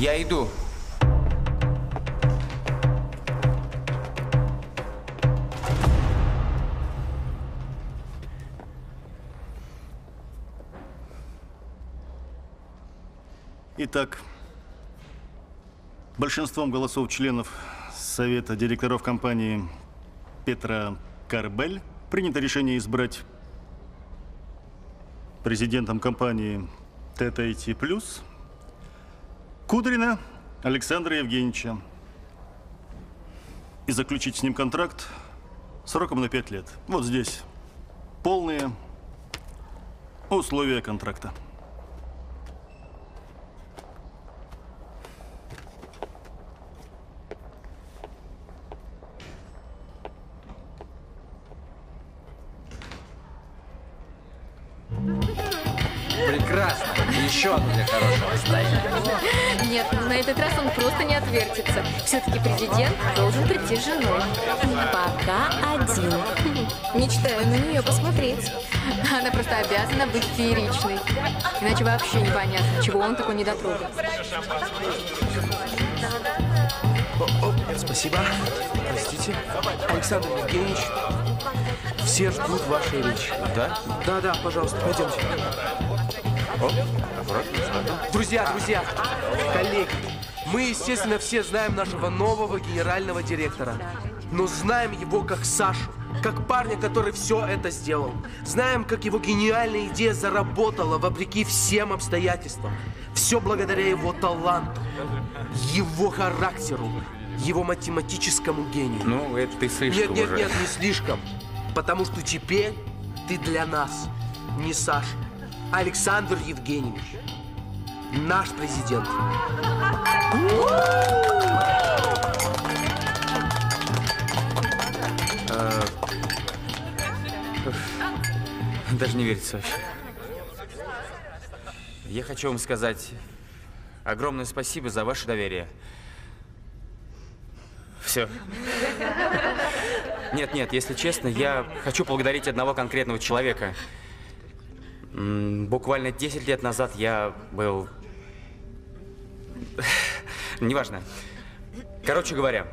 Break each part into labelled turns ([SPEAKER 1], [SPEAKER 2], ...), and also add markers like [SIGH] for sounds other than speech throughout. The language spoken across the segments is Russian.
[SPEAKER 1] Я иду.
[SPEAKER 2] Итак, большинством голосов членов Совета директоров компании Петра Карбель принято решение избрать президентом компании ТТИТ Плюс Кудрина Александра Евгеньевича и заключить с ним контракт сроком на пять лет. Вот здесь полные условия контракта.
[SPEAKER 1] Прекрасно. Еще одно для хорошего настроения.
[SPEAKER 3] Нет, на этот раз он просто не отвертится. Все-таки президент должен прийти с женой. Пока один. Мечтаю на нее посмотреть. Она просто обязана быть фееричной. Иначе вообще непонятно, чего он такой недотрога.
[SPEAKER 4] Спасибо. Простите. Александр Евгеньевич, все ждут вашей речи.
[SPEAKER 1] Да?
[SPEAKER 4] Да, да, пожалуйста, пойдемте. Друзья, друзья, коллеги, мы, естественно, все знаем нашего нового генерального директора. Но знаем его как Сашу, как парня, который все это сделал. Знаем, как его гениальная идея заработала вопреки всем обстоятельствам. Все благодаря его таланту, его характеру, его математическому гению.
[SPEAKER 1] Ну, это ты слишком
[SPEAKER 4] Нет, нет,
[SPEAKER 1] уже.
[SPEAKER 4] нет, не слишком. Потому что теперь ты для нас не Саша, Александр Евгеньевич. Наш президент.
[SPEAKER 1] Даже не верится вообще. Я хочу вам сказать огромное спасибо за ваше доверие. Все. Нет, нет, если честно, я хочу поблагодарить одного конкретного человека. Буквально 10 лет назад я был... [LAUGHS] Неважно. Короче говоря,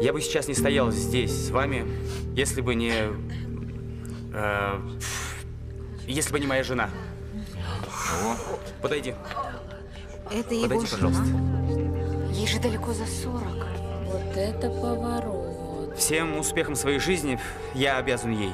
[SPEAKER 1] я бы сейчас не стоял здесь с вами, если бы не... э, если бы не моя жена. Подойди.
[SPEAKER 3] Это его
[SPEAKER 1] Подойди,
[SPEAKER 3] жена?
[SPEAKER 1] пожалуйста.
[SPEAKER 3] Ей же далеко за 40.
[SPEAKER 5] Вот это поворот.
[SPEAKER 1] Всем успехом своей жизни я обязан ей.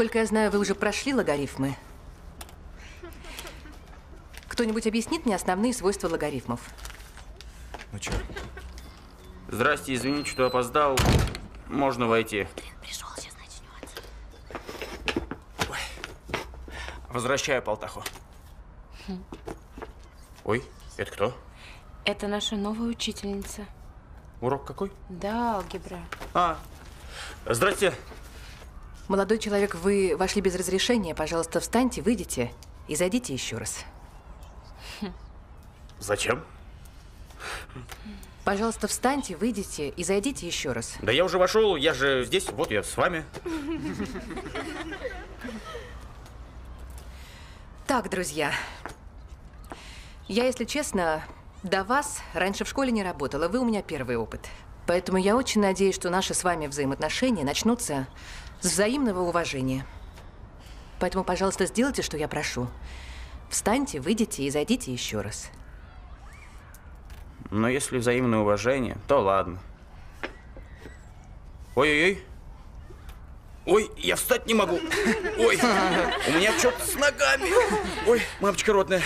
[SPEAKER 6] Насколько я знаю, вы уже прошли логарифмы. Кто-нибудь объяснит мне основные свойства логарифмов?
[SPEAKER 1] Ну чё? Здрасте, извините, что опоздал. Можно войти.
[SPEAKER 3] Пришел, сейчас начнется.
[SPEAKER 1] Возвращаю Полтаху. Ой, это кто?
[SPEAKER 5] Это наша новая учительница.
[SPEAKER 1] Урок какой?
[SPEAKER 5] Да, алгебра.
[SPEAKER 1] А, здрасте.
[SPEAKER 6] Молодой человек, вы вошли без разрешения. Пожалуйста, встаньте, выйдите и зайдите еще раз.
[SPEAKER 1] Зачем?
[SPEAKER 6] Пожалуйста, встаньте, выйдите и зайдите еще раз.
[SPEAKER 1] Да я уже вошел, я же здесь, вот я с вами.
[SPEAKER 6] Так, друзья, я, если честно, до вас раньше в школе не работала. Вы у меня первый опыт. Поэтому я очень надеюсь, что наши с вами взаимоотношения начнутся с взаимного уважения. Поэтому, пожалуйста, сделайте, что я прошу. Встаньте, выйдите и зайдите еще раз.
[SPEAKER 1] Но если взаимное уважение, то ладно. Ой-ой-ой. Ой, я встать не могу. Ой, у меня что-то с ногами. Ой, мамочка родная.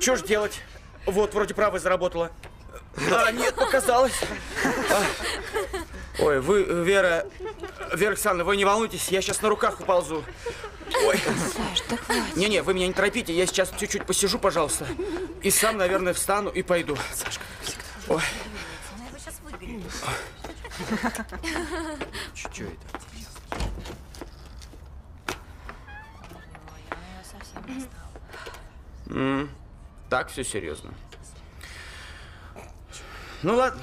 [SPEAKER 1] Что ж делать? Вот, вроде правая заработала. А, нет, показалось. А. Ой, вы, Вера, Вера Александровна, вы не волнуйтесь, я сейчас на руках уползу. Ой.
[SPEAKER 5] Саш, да хватит.
[SPEAKER 1] Не-не, вы меня не торопите, я сейчас чуть-чуть посижу, пожалуйста. И сам, наверное, встану и пойду. Сашка, Ой. Что это? М, Так, все серьезно. Ну ладно.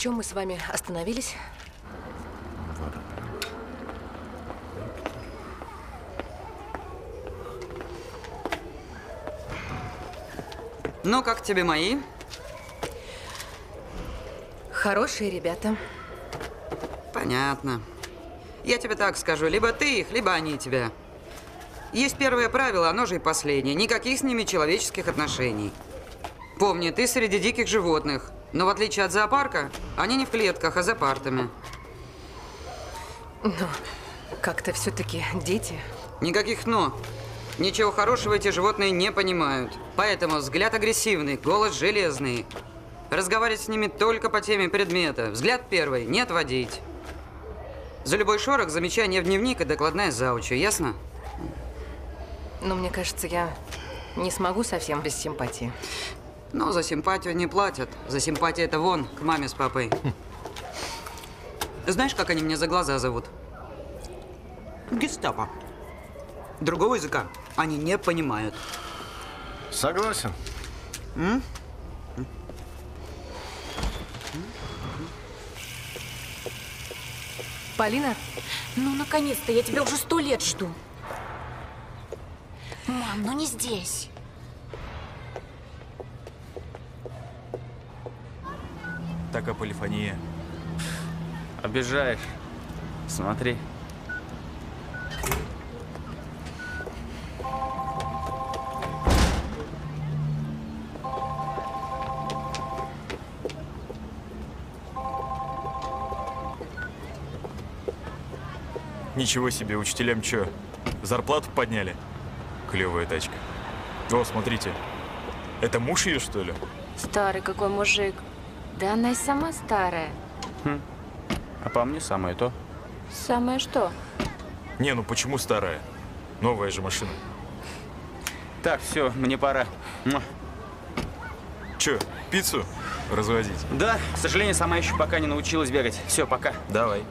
[SPEAKER 6] чем мы с вами остановились?
[SPEAKER 7] Ну, как тебе мои?
[SPEAKER 6] Хорошие ребята.
[SPEAKER 7] Понятно. Я тебе так скажу, либо ты их, либо они тебя. Есть первое правило, оно же и последнее. Никаких с ними человеческих отношений. Помни, ты среди диких животных. Но в отличие от зоопарка, они не в клетках, а за партами.
[SPEAKER 6] Как-то все-таки дети.
[SPEAKER 7] Никаких «но». Ничего хорошего эти животные не понимают. Поэтому взгляд агрессивный, голос железный. Разговаривать с ними только по теме предмета. Взгляд первый – не отводить. За любой шорох замечание в дневник и докладная заучу, ясно?
[SPEAKER 6] Но мне кажется, я не смогу совсем без симпатии.
[SPEAKER 7] Но за симпатию не платят. За симпатию это вон, к маме с папой. Знаешь, как они меня за глаза зовут? Гестапо. Другого языка они не понимают.
[SPEAKER 8] Согласен.
[SPEAKER 6] Полина,
[SPEAKER 5] Ну, наконец-то, я тебя уже сто лет жду. Мам, ну не здесь.
[SPEAKER 9] Так полифония.
[SPEAKER 1] Обижаешь. Смотри.
[SPEAKER 9] Ничего себе, учителям чё, зарплату подняли? Клевая тачка. О, смотрите. Это муж ее, что ли?
[SPEAKER 5] Старый какой мужик. Да она и сама старая.
[SPEAKER 1] А по мне самое то.
[SPEAKER 5] Самое что?
[SPEAKER 9] Не, ну почему старая? Новая же машина.
[SPEAKER 1] Так, все, мне пора.
[SPEAKER 9] Чё, пиццу развозить?
[SPEAKER 1] Да, к сожалению, сама еще пока не научилась бегать. Все, пока.
[SPEAKER 9] Давай.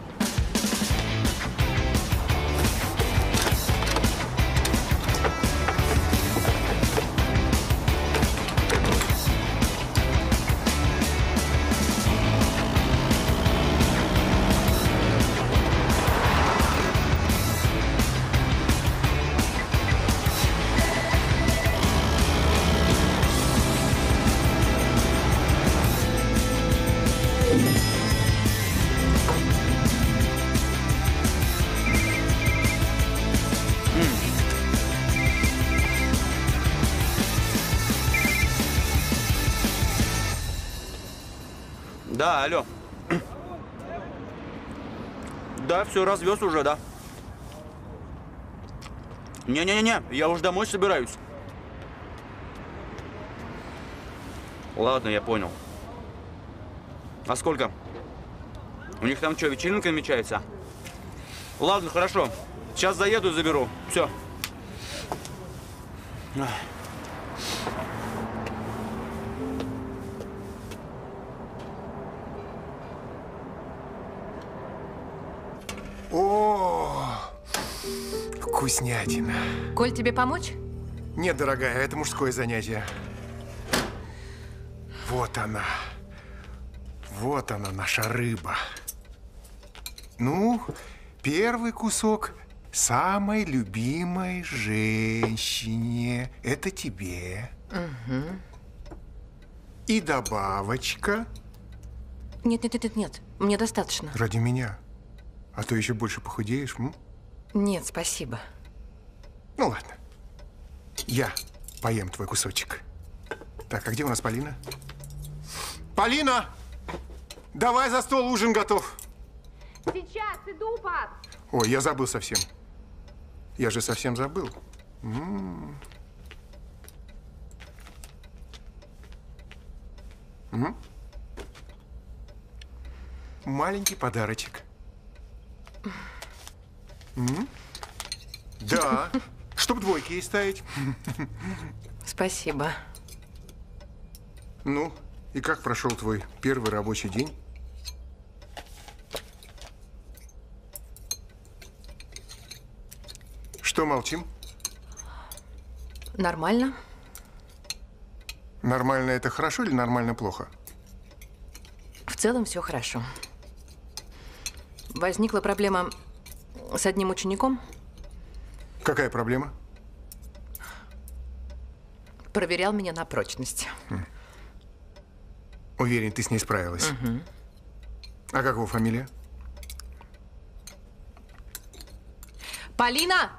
[SPEAKER 1] Алло. Да, все, развез уже, да. Не-не-не, я уже домой собираюсь. Ладно, я понял. А сколько? У них там что, вечеринка намечается? Ладно, хорошо. Сейчас заеду и заберу. Все.
[SPEAKER 8] О, вкуснятина.
[SPEAKER 6] Коль, тебе помочь?
[SPEAKER 8] Нет, дорогая, это мужское занятие. Вот она. Вот она, наша рыба. Ну, первый кусок самой любимой женщине. Это тебе. И добавочка
[SPEAKER 6] Нет, нет, нет, нет, нет. Мне достаточно.
[SPEAKER 8] ради меня. А то еще больше похудеешь. м?
[SPEAKER 6] Нет, спасибо.
[SPEAKER 8] Ну ладно. Я поем твой кусочек. Так, а где у нас Полина? Полина! Давай за стол, ужин готов.
[SPEAKER 10] Сейчас иду, пап.
[SPEAKER 8] Ой, я забыл совсем. Я же совсем забыл. М. М. Маленький подарочек. Да, чтоб двойки ей ставить.
[SPEAKER 6] Спасибо.
[SPEAKER 8] Ну, и как прошел твой первый рабочий день? Что молчим?
[SPEAKER 6] Нормально.
[SPEAKER 8] Нормально это хорошо или нормально плохо?
[SPEAKER 6] В целом все хорошо. Возникла проблема с одним учеником.
[SPEAKER 8] Какая проблема?
[SPEAKER 6] Проверял меня на прочность.
[SPEAKER 8] Уверен, ты с ней справилась.
[SPEAKER 6] Мгм.
[SPEAKER 8] А как его фамилия?
[SPEAKER 6] Полина!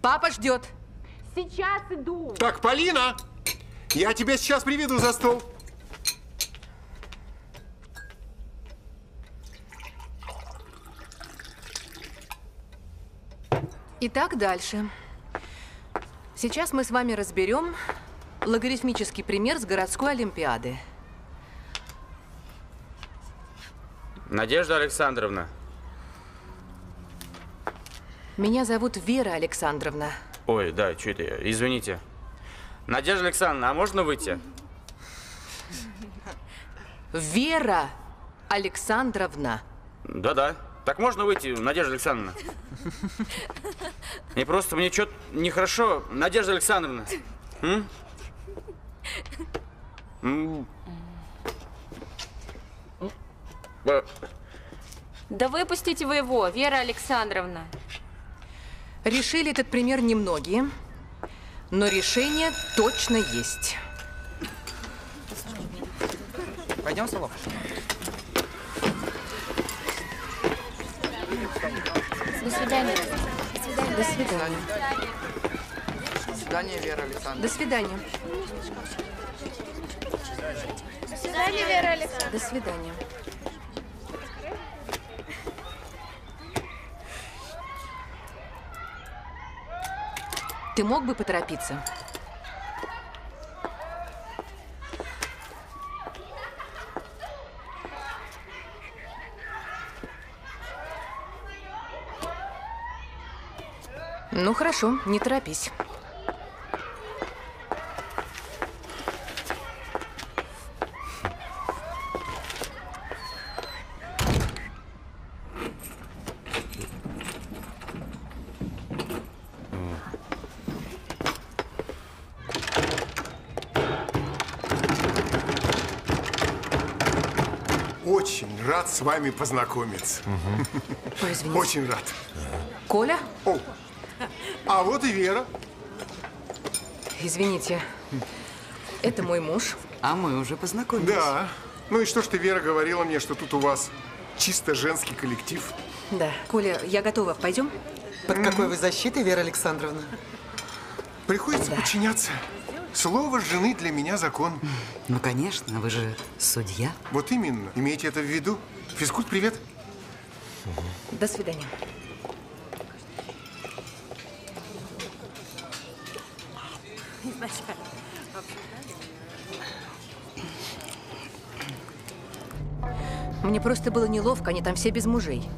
[SPEAKER 6] Папа ждет.
[SPEAKER 10] Сейчас иду.
[SPEAKER 8] Так, Полина! Я тебя сейчас приведу за стол.
[SPEAKER 6] Итак, дальше. Сейчас мы с вами разберем логарифмический пример с городской олимпиады.
[SPEAKER 11] Надежда Александровна.
[SPEAKER 6] Меня зовут Вера Александровна.
[SPEAKER 11] Ой, да, что это я? Извините. Надежда Александровна, а можно выйти?
[SPEAKER 6] Вера Александровна.
[SPEAKER 11] Да-да. Так можно выйти, Надежда Александровна? И просто мне что-то нехорошо. Надежда Александровна. М? М.
[SPEAKER 12] Да выпустите вы его, Вера Александровна.
[SPEAKER 6] Решили этот пример немногие, но решение точно есть.
[SPEAKER 7] Пойдем, Солов?
[SPEAKER 12] До свидания.
[SPEAKER 6] До свидания.
[SPEAKER 7] До свидания, Вера Александровна.
[SPEAKER 6] До свидания.
[SPEAKER 10] До свидания, Вера Александровна.
[SPEAKER 6] До свидания. Ты мог бы поторопиться? Ну хорошо, не торопись.
[SPEAKER 8] Очень рад с вами познакомиться. [LAUGHS]
[SPEAKER 6] Ой, извините.
[SPEAKER 8] Очень рад.
[SPEAKER 6] Коля?
[SPEAKER 8] О, а вот и Вера.
[SPEAKER 6] Извините. Это мой муж.
[SPEAKER 7] А мы уже познакомились.
[SPEAKER 8] Да. Ну и что ж ты, Вера, говорила мне, что тут у вас чисто женский коллектив?
[SPEAKER 6] Да. Коля, я готова. Пойдем?
[SPEAKER 13] Под какой вы защитой, Вера Александровна?
[SPEAKER 8] Приходится подчиняться. Слово жены для меня закон.
[SPEAKER 7] Ну, конечно, вы же судья.
[SPEAKER 8] Вот именно. Имейте это в виду. Физкульт, привет.
[SPEAKER 6] До свидания. Мне просто было неловко, они там все без мужей.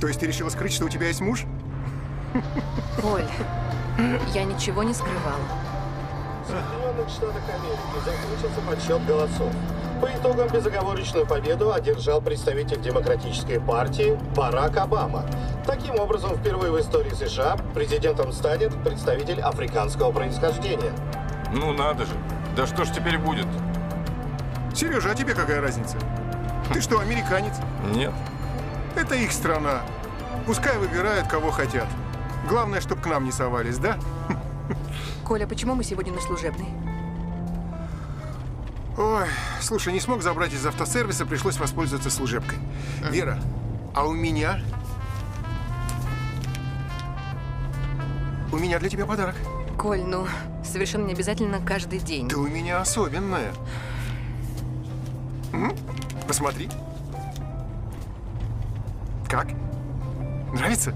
[SPEAKER 8] То есть ты решила скрыть, что у тебя есть муж?
[SPEAKER 6] Коль, я ничего не скрывала.
[SPEAKER 14] Соединенных Штатах Америки закончился подсчет голосов. По итогам безоговорочную победу одержал представитель Демократической партии Барак Обама. Таким образом, впервые в истории США президентом станет представитель африканского происхождения.
[SPEAKER 15] Ну надо же. Да что ж теперь будет?
[SPEAKER 8] Сережа, а тебе какая разница? Ты что, американец?
[SPEAKER 16] Нет.
[SPEAKER 8] Это их страна. Пускай выбирают, кого хотят. Главное, чтобы к нам не совались, да?
[SPEAKER 6] Коля, почему мы сегодня на служебной?
[SPEAKER 8] Ой, слушай, не смог забрать из автосервиса, пришлось воспользоваться служебкой. Вера, а у меня... У меня для тебя подарок.
[SPEAKER 6] Коль, ну, совершенно не обязательно каждый день.
[SPEAKER 8] Ты у меня особенная. М? Посмотри. Как? Нравится?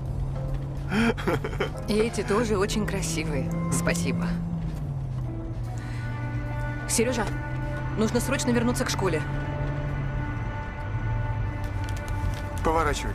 [SPEAKER 6] И эти тоже очень красивые. Спасибо. Сережа, нужно срочно вернуться к школе.
[SPEAKER 8] Поворачивай.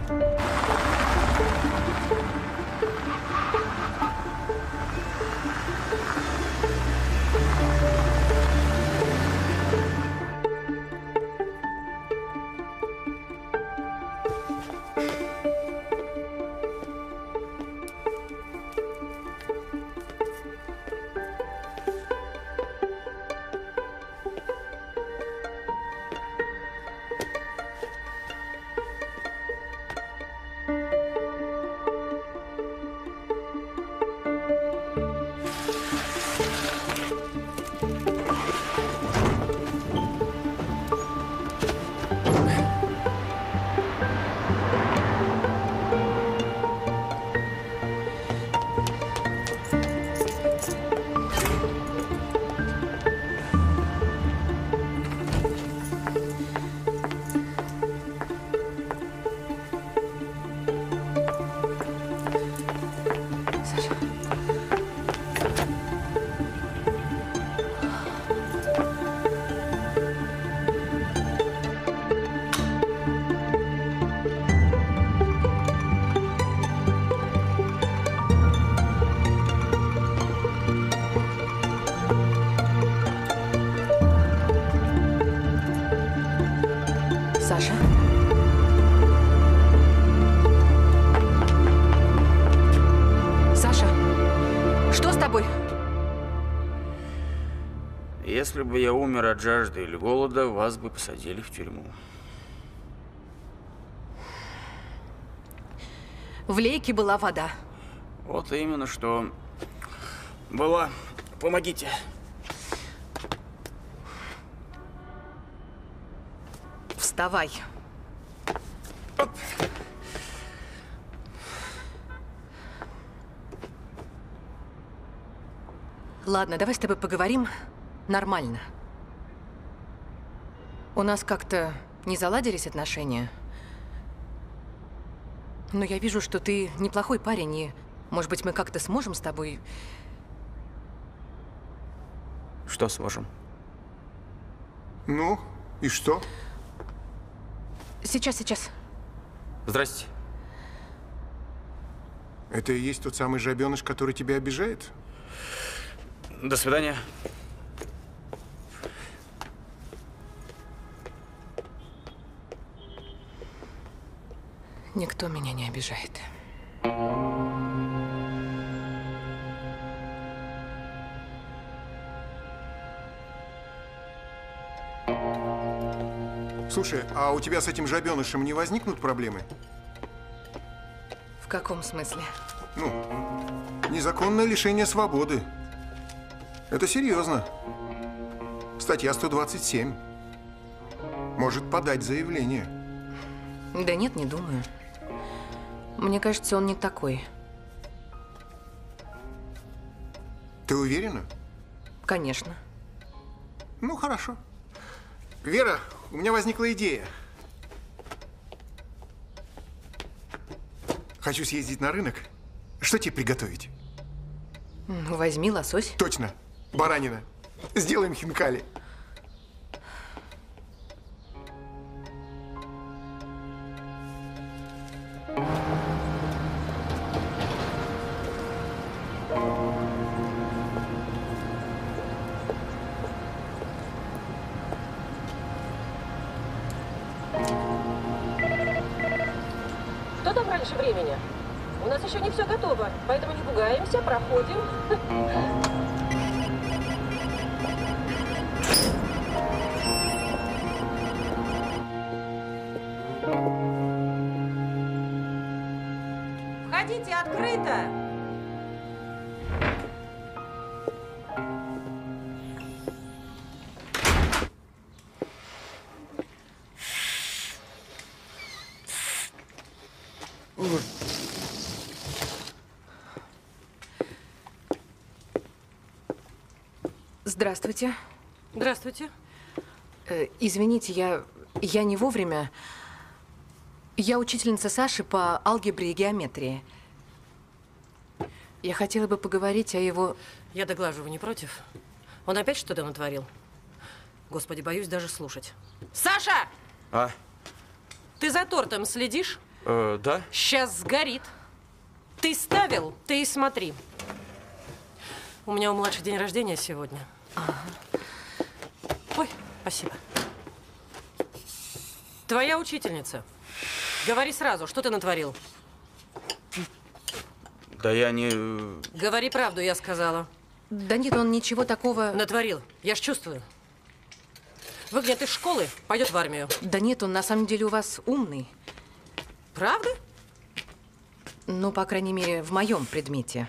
[SPEAKER 11] Если бы я умер от жажды или голода, вас бы посадили в тюрьму.
[SPEAKER 6] В лейке была вода.
[SPEAKER 11] Вот именно что была. Помогите.
[SPEAKER 6] Вставай. Ладно, давай с тобой поговорим нормально. У нас как-то не заладились отношения. Но я вижу, что ты неплохой парень, и, может быть, мы как-то сможем с тобой...
[SPEAKER 11] Что сможем?
[SPEAKER 8] Ну, и что?
[SPEAKER 6] Сейчас, сейчас.
[SPEAKER 11] Здрасте.
[SPEAKER 8] Это и есть тот самый жабеныш, который тебя обижает?
[SPEAKER 11] До свидания.
[SPEAKER 6] Никто меня не обижает.
[SPEAKER 8] Слушай, а у тебя с этим жабенышем не возникнут проблемы?
[SPEAKER 6] В каком смысле?
[SPEAKER 8] Ну, незаконное лишение свободы. Это серьезно. Статья 127. Может подать заявление.
[SPEAKER 6] Да нет, не думаю. Мне кажется, он не такой.
[SPEAKER 8] Ты уверена?
[SPEAKER 6] Конечно.
[SPEAKER 8] Ну, хорошо. Вера, у меня возникла идея. Хочу съездить на рынок. Что тебе приготовить?
[SPEAKER 6] Ну, Возьми лосось.
[SPEAKER 8] Точно. Баранина. Сделаем хинкали.
[SPEAKER 15] Пугаемся,
[SPEAKER 6] Здравствуйте.
[SPEAKER 17] Здравствуйте.
[SPEAKER 6] Э, извините, я, я не вовремя. Я учительница Саши по алгебре и геометрии. Я хотела бы поговорить о его...
[SPEAKER 17] Я доглажу, вы не против? Он опять что-то натворил? Господи, боюсь даже слушать. Саша!
[SPEAKER 1] А,
[SPEAKER 17] Ты за тортом следишь?
[SPEAKER 1] э, да?
[SPEAKER 17] Сейчас сгорит. Ты ставил, ты и смотри. У меня у младших день рождения сегодня. Ой, спасибо. Твоя учительница. Говори сразу, что ты натворил?
[SPEAKER 1] Да я не... э,
[SPEAKER 17] Говори правду, я сказала.
[SPEAKER 6] Да нет, он ничего такого...
[SPEAKER 17] Натворил. Я ж чувствую. Выгонят из школы, пойдет в армию.
[SPEAKER 6] Да нет, он на самом деле у вас умный.
[SPEAKER 17] Правда?
[SPEAKER 6] Ну, по крайней мере, в моем предмете.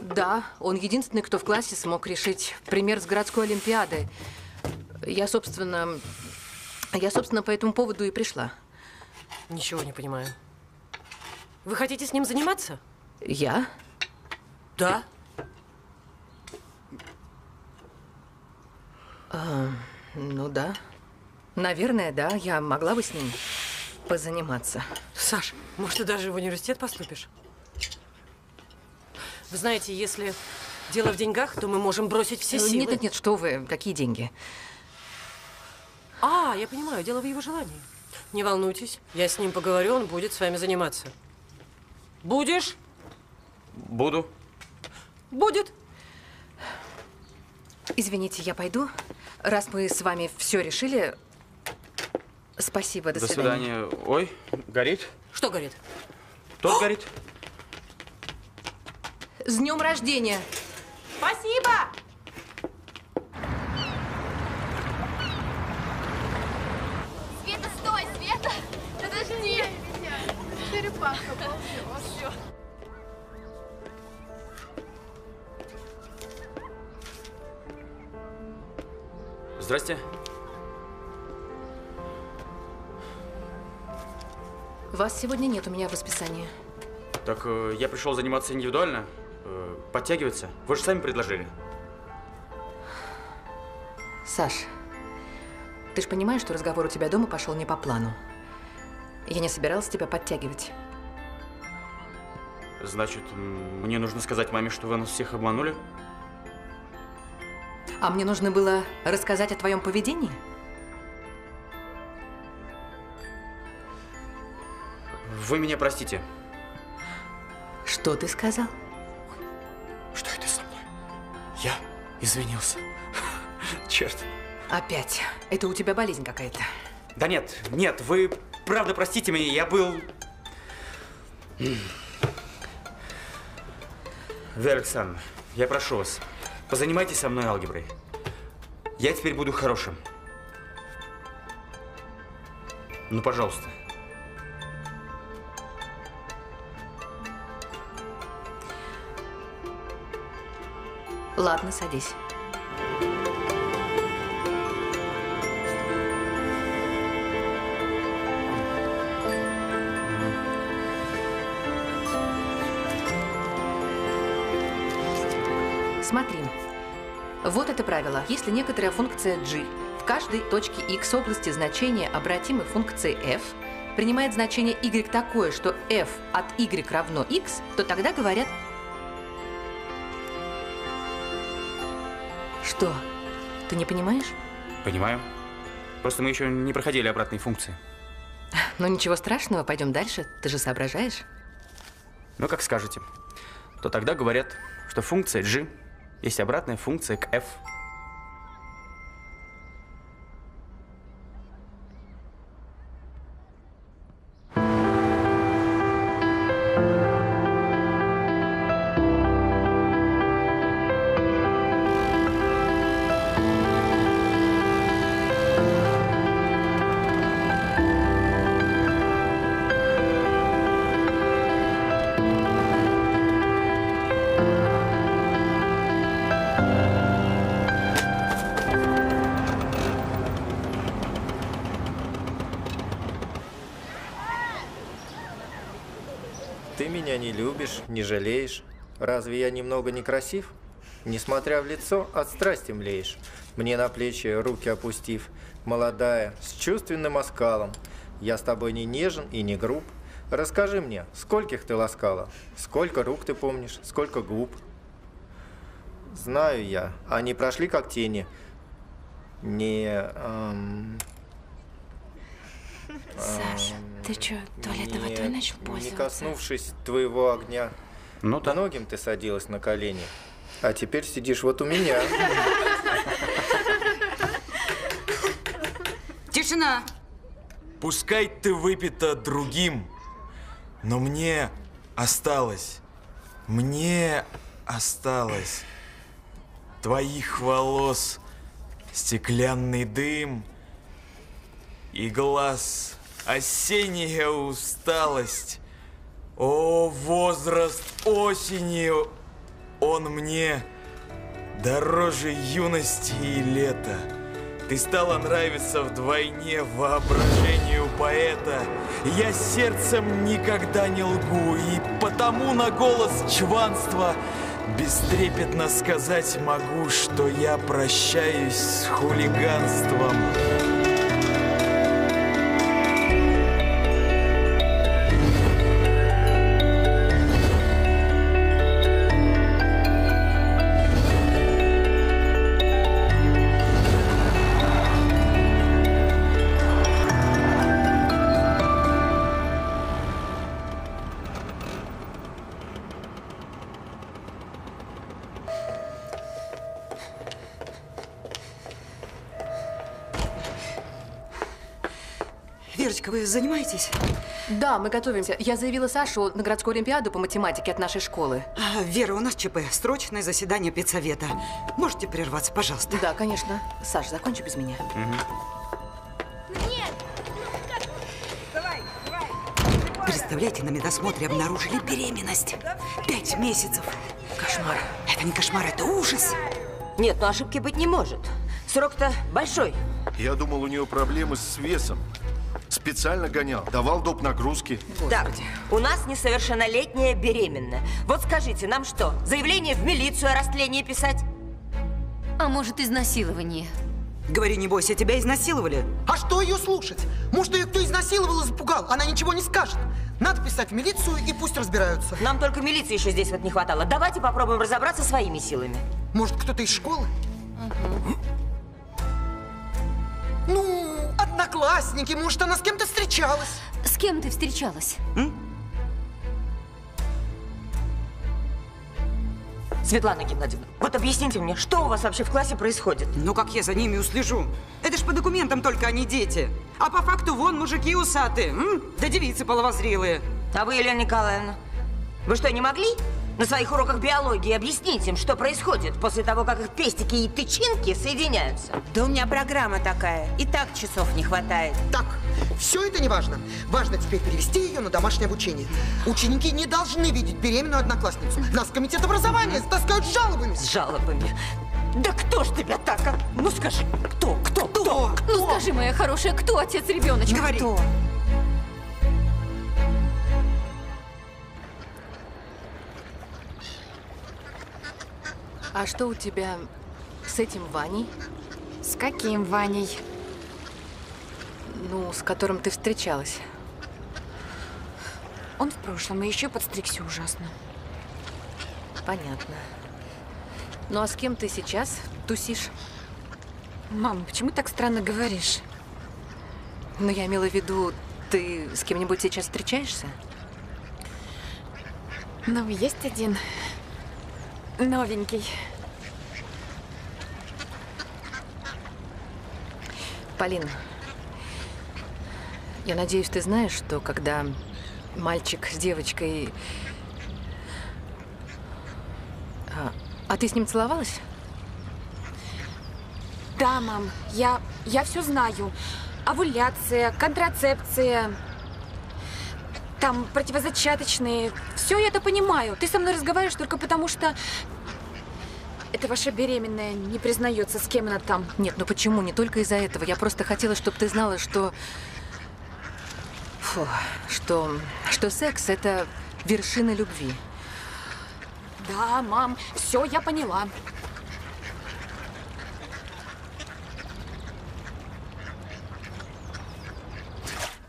[SPEAKER 17] Да?
[SPEAKER 6] Он единственный, кто в классе смог решить пример с городской олимпиады. Я, собственно, я, собственно, по этому поводу и пришла.
[SPEAKER 17] Ничего не понимаю. Вы хотите с ним заниматься?
[SPEAKER 6] Я?
[SPEAKER 17] Да.
[SPEAKER 6] А, ну да. Наверное, да, я могла бы с ним позаниматься.
[SPEAKER 17] Саш, может, ты даже в университет поступишь? Вы знаете, если дело в деньгах, то мы можем бросить все
[SPEAKER 6] Э,
[SPEAKER 17] силы.
[SPEAKER 6] Нет, нет, нет, что вы, какие деньги?
[SPEAKER 17] А, я понимаю, дело в его желании. Не волнуйтесь, я с ним поговорю, он будет с вами заниматься. Будешь?
[SPEAKER 1] Буду.
[SPEAKER 17] Будет.
[SPEAKER 6] Извините, я пойду. Раз мы с вами все решили, спасибо, до,
[SPEAKER 1] До свидания. Ой, горит.
[SPEAKER 17] Что горит?
[SPEAKER 1] Тот [GASPS] горит.
[SPEAKER 6] С днем рождения!
[SPEAKER 10] Спасибо! Света, стой, Света! Подожди! Черепаха ползет.
[SPEAKER 1] Здрасте.
[SPEAKER 6] Вас сегодня нет у меня в расписании.
[SPEAKER 1] Так э, я пришел заниматься индивидуально. Э, подтягиваться. Вы же сами предложили.
[SPEAKER 6] Саш, ты же понимаешь, что разговор у тебя дома пошел не по плану. Я не собиралась тебя подтягивать.
[SPEAKER 1] Значит, мне нужно сказать маме, что вы нас всех обманули?
[SPEAKER 6] А мне нужно было рассказать о твоем поведении?
[SPEAKER 1] Вы меня простите.
[SPEAKER 6] Что ты сказал?
[SPEAKER 1] Что это со мной? Я извинился. Черт.
[SPEAKER 6] Опять. Это у тебя болезнь какая-то.
[SPEAKER 1] Да нет, нет, вы правда простите меня, я был... Вера Александровна, я прошу вас, позанимайтесь со мной алгеброй. Я теперь буду хорошим. Ну, пожалуйста.
[SPEAKER 6] Ладно, садись. Смотри. Вот это правило. Если некоторая функция g в каждой точке x области значения обратимой функции f принимает значение y такое, что f от y равно x, то тогда говорят... Что? Ты не понимаешь?
[SPEAKER 1] Понимаю. Просто мы еще не проходили обратные функции. [LAUGHS]
[SPEAKER 6] Ну ничего страшного, пойдем дальше. Ты же соображаешь.
[SPEAKER 1] Ну, как скажете. То тогда говорят, что функция g есть обратная функция к f.
[SPEAKER 18] Разве я немного не красив? Несмотря в лицо, от страсти млеешь. Мне на плечи руки опустив, молодая, с чувственным оскалом. Я с тобой не нежен и не груб. Расскажи мне, скольких ты ласкала? Сколько рук ты помнишь? Сколько губ? Знаю я, они прошли как тени. Не... эм,
[SPEAKER 12] Саш, ты что, туалетной водой начал
[SPEAKER 18] не
[SPEAKER 12] пользоваться?
[SPEAKER 18] коснувшись твоего огня.
[SPEAKER 11] Ну
[SPEAKER 18] да. Многим ты садилась на колени. А теперь сидишь вот у меня.
[SPEAKER 7] Тишина!
[SPEAKER 16] Пускай ты выпита другим, но мне осталось, мне осталось твоих волос стеклянный дым и глаз осенняя усталость. О, возраст осени, он мне дороже юности и лета. Ты стала нравиться вдвойне воображению поэта. Я сердцем никогда не лгу, и потому на голос чванства бестрепетно сказать могу, что я прощаюсь с хулиганством.
[SPEAKER 19] Вы занимаетесь?
[SPEAKER 6] Да, мы готовимся. Я заявила Сашу на городскую олимпиаду по математике от нашей школы.
[SPEAKER 19] А, Вера, у нас ЧП. Срочное заседание педсовета. Можете прерваться, пожалуйста?
[SPEAKER 6] Да, конечно. Саш, закончи без меня.
[SPEAKER 19] Представляете, на медосмотре обнаружили беременность. Пять месяцев. Кошмар. Это не кошмар, это ужас.
[SPEAKER 20] Нет, ну ошибки быть не может. Срок-то большой.
[SPEAKER 21] Я думал, у нее проблемы с весом. Специально гонял, давал доп. нагрузки.
[SPEAKER 20] Так, у нас несовершеннолетняя беременная. Вот скажите, нам что, заявление в милицию о растлении писать?
[SPEAKER 22] А может, изнасилование?
[SPEAKER 19] Говори, не бойся, тебя изнасиловали.
[SPEAKER 13] А что ее слушать? Может, ее кто изнасиловал и запугал? Она ничего не скажет. Надо писать в милицию и пусть разбираются.
[SPEAKER 20] Нам только милиции еще здесь вот не хватало. Давайте попробуем разобраться своими силами.
[SPEAKER 13] Может, кто-то из школы? Ну, одноклассники. Может, она с кем-то встречалась.
[SPEAKER 22] С кем ты встречалась?
[SPEAKER 20] Светлана Геннадьевна, вот объясните мне, что у вас вообще в классе происходит?
[SPEAKER 19] Ну как я за ними услежу? Это ж по документам только они дети. А по факту вон мужики усатые, м? да девицы половозрелые.
[SPEAKER 20] А вы, Елена Николаевна, вы что, не могли на своих уроках биологии объяснить им, что происходит после того, как их пестики и тычинки соединяются?
[SPEAKER 23] Да у меня программа такая. И так часов не хватает.
[SPEAKER 13] Так, все это не важно. Важно теперь перевести ее на домашнее обучение. Ученики не должны видеть беременную одноклассницу. Нас комитет образования таскают с жалобами.
[SPEAKER 20] С жалобами? Да кто ж тебя так, а? Ну скажи, кто, кто, кто?
[SPEAKER 22] Ну скажи, моя хорошая, кто отец ребеночка?
[SPEAKER 13] Говори.
[SPEAKER 23] Кто?
[SPEAKER 6] А что у тебя с этим Ваней?
[SPEAKER 12] С каким Ваней?
[SPEAKER 6] Ну, с которым ты встречалась.
[SPEAKER 12] Он в прошлом, и еще подстригся ужасно.
[SPEAKER 6] Понятно. Ну а с кем ты сейчас тусишь?
[SPEAKER 12] Мама, почему так странно говоришь?
[SPEAKER 6] Ну, я имела в виду, ты с кем-нибудь сейчас встречаешься?
[SPEAKER 12] Ну, есть один новенький.
[SPEAKER 6] Полин, я надеюсь, ты знаешь, что когда мальчик с девочкой... А, а ты с ним целовалась?
[SPEAKER 12] Да, мам, я, я все знаю. Овуляция, контрацепция, там противозачаточные. Все я это понимаю. Ты со мной разговариваешь только потому, что это ваша беременная не признается, с кем она там.
[SPEAKER 6] Нет, ну почему? Не только из-за этого. Я просто хотела, чтобы ты знала, что... Фу, что, что секс – это вершина любви.
[SPEAKER 12] Да, мам, все, я поняла.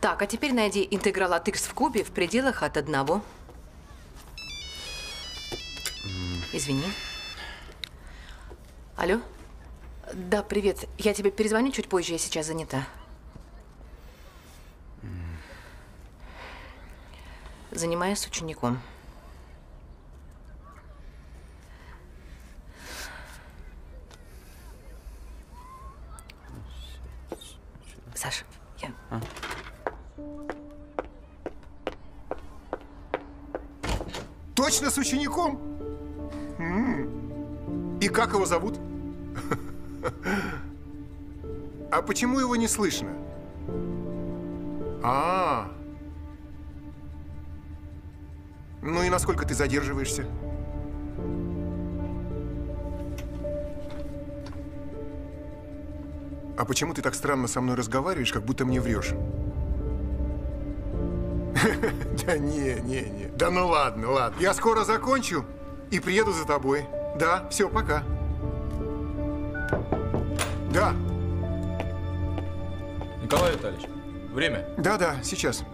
[SPEAKER 6] Так, а теперь найди интеграл от x в кубе в пределах от одного. Извини. Алло? Да, привет. Я тебе перезвоню чуть позже, я сейчас занята. Занимаюсь с учеником. Саша, я...
[SPEAKER 8] Точно с учеником? И как его зовут? А почему его не слышно? А. Ну и насколько ты задерживаешься? А почему ты так странно со мной разговариваешь, как будто мне врешь? [LAUGHS] Да не, не, не. Да ну ладно, ладно. Я скоро закончу и приеду за тобой. Да, все, пока. Да,
[SPEAKER 16] Николай Витальевич, время.
[SPEAKER 8] да, да, сейчас.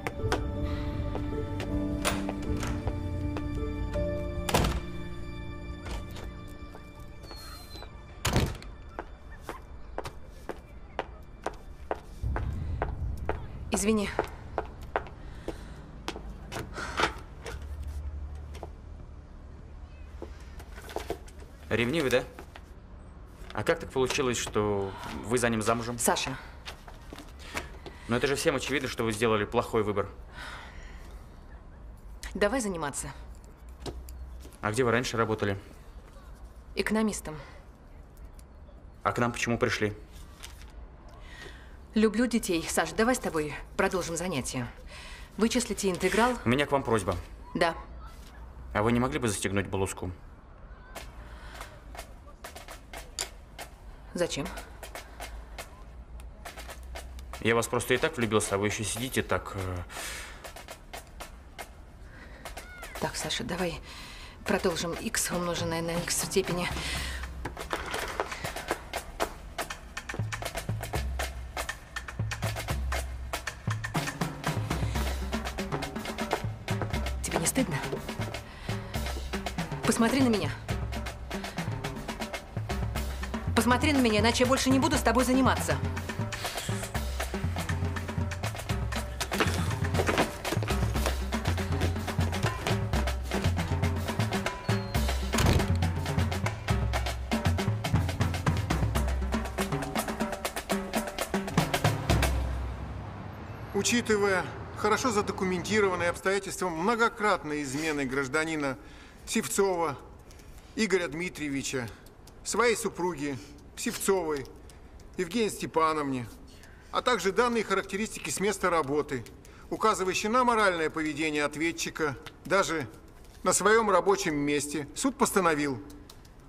[SPEAKER 6] Извини.
[SPEAKER 11] Ревнивый, да? А как так получилось, что вы за ним замужем?
[SPEAKER 6] Саша,
[SPEAKER 11] Но это же всем очевидно, что вы сделали плохой выбор.
[SPEAKER 6] давай заниматься
[SPEAKER 11] А где вы раньше работали?
[SPEAKER 6] экономистом.
[SPEAKER 11] А к нам почему пришли?
[SPEAKER 6] Люблю детей. Саш, давай с тобой продолжим занятия. Вычислите интеграл.
[SPEAKER 11] У меня к вам просьба.
[SPEAKER 6] Да.
[SPEAKER 11] А вы не могли бы застегнуть блузку?
[SPEAKER 6] Зачем?
[SPEAKER 11] Я вас просто и так влюбился, а вы еще сидите так... э,
[SPEAKER 6] Так, Саша, давай продолжим x умноженное на x в степени. Тебе не стыдно? Посмотри на меня. Посмотри на меня, иначе я больше не буду с тобой заниматься.
[SPEAKER 8] Учитывая хорошо задокументированные обстоятельства многократной измены гражданина Севцова Игоря Дмитриевича, своей супруги Севцовой Евгении Степановне, а также данные характеристики с места работы, указывающие на моральное поведение ответчика, даже на своем рабочем месте, суд постановил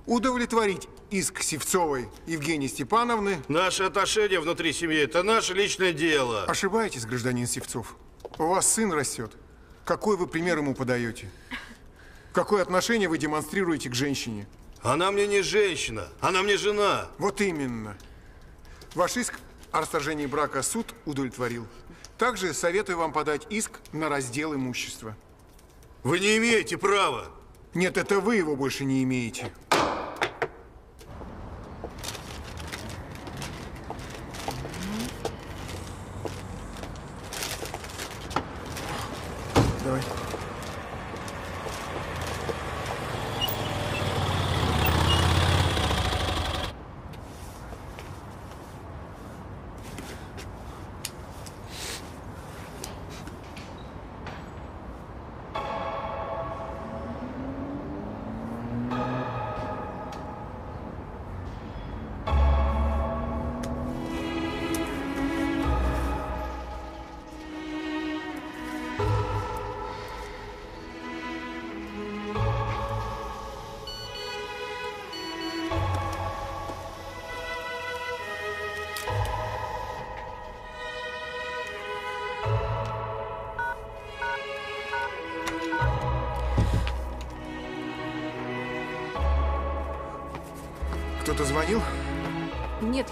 [SPEAKER 8] удовлетворить иск Севцовой Евгении Степановны.
[SPEAKER 21] Наши отношения внутри семьи – это наше личное дело.
[SPEAKER 8] Ошибаетесь, гражданин Севцов. У вас сын растет. Какой вы пример ему подаете? Какое отношение вы демонстрируете к женщине?
[SPEAKER 21] Она мне не женщина, она мне жена.
[SPEAKER 8] Вот именно. Ваш иск о расторжении брака суд удовлетворил. Также советую вам подать иск на раздел имущества.
[SPEAKER 21] Вы не имеете права.
[SPEAKER 8] Нет, это вы его больше не имеете.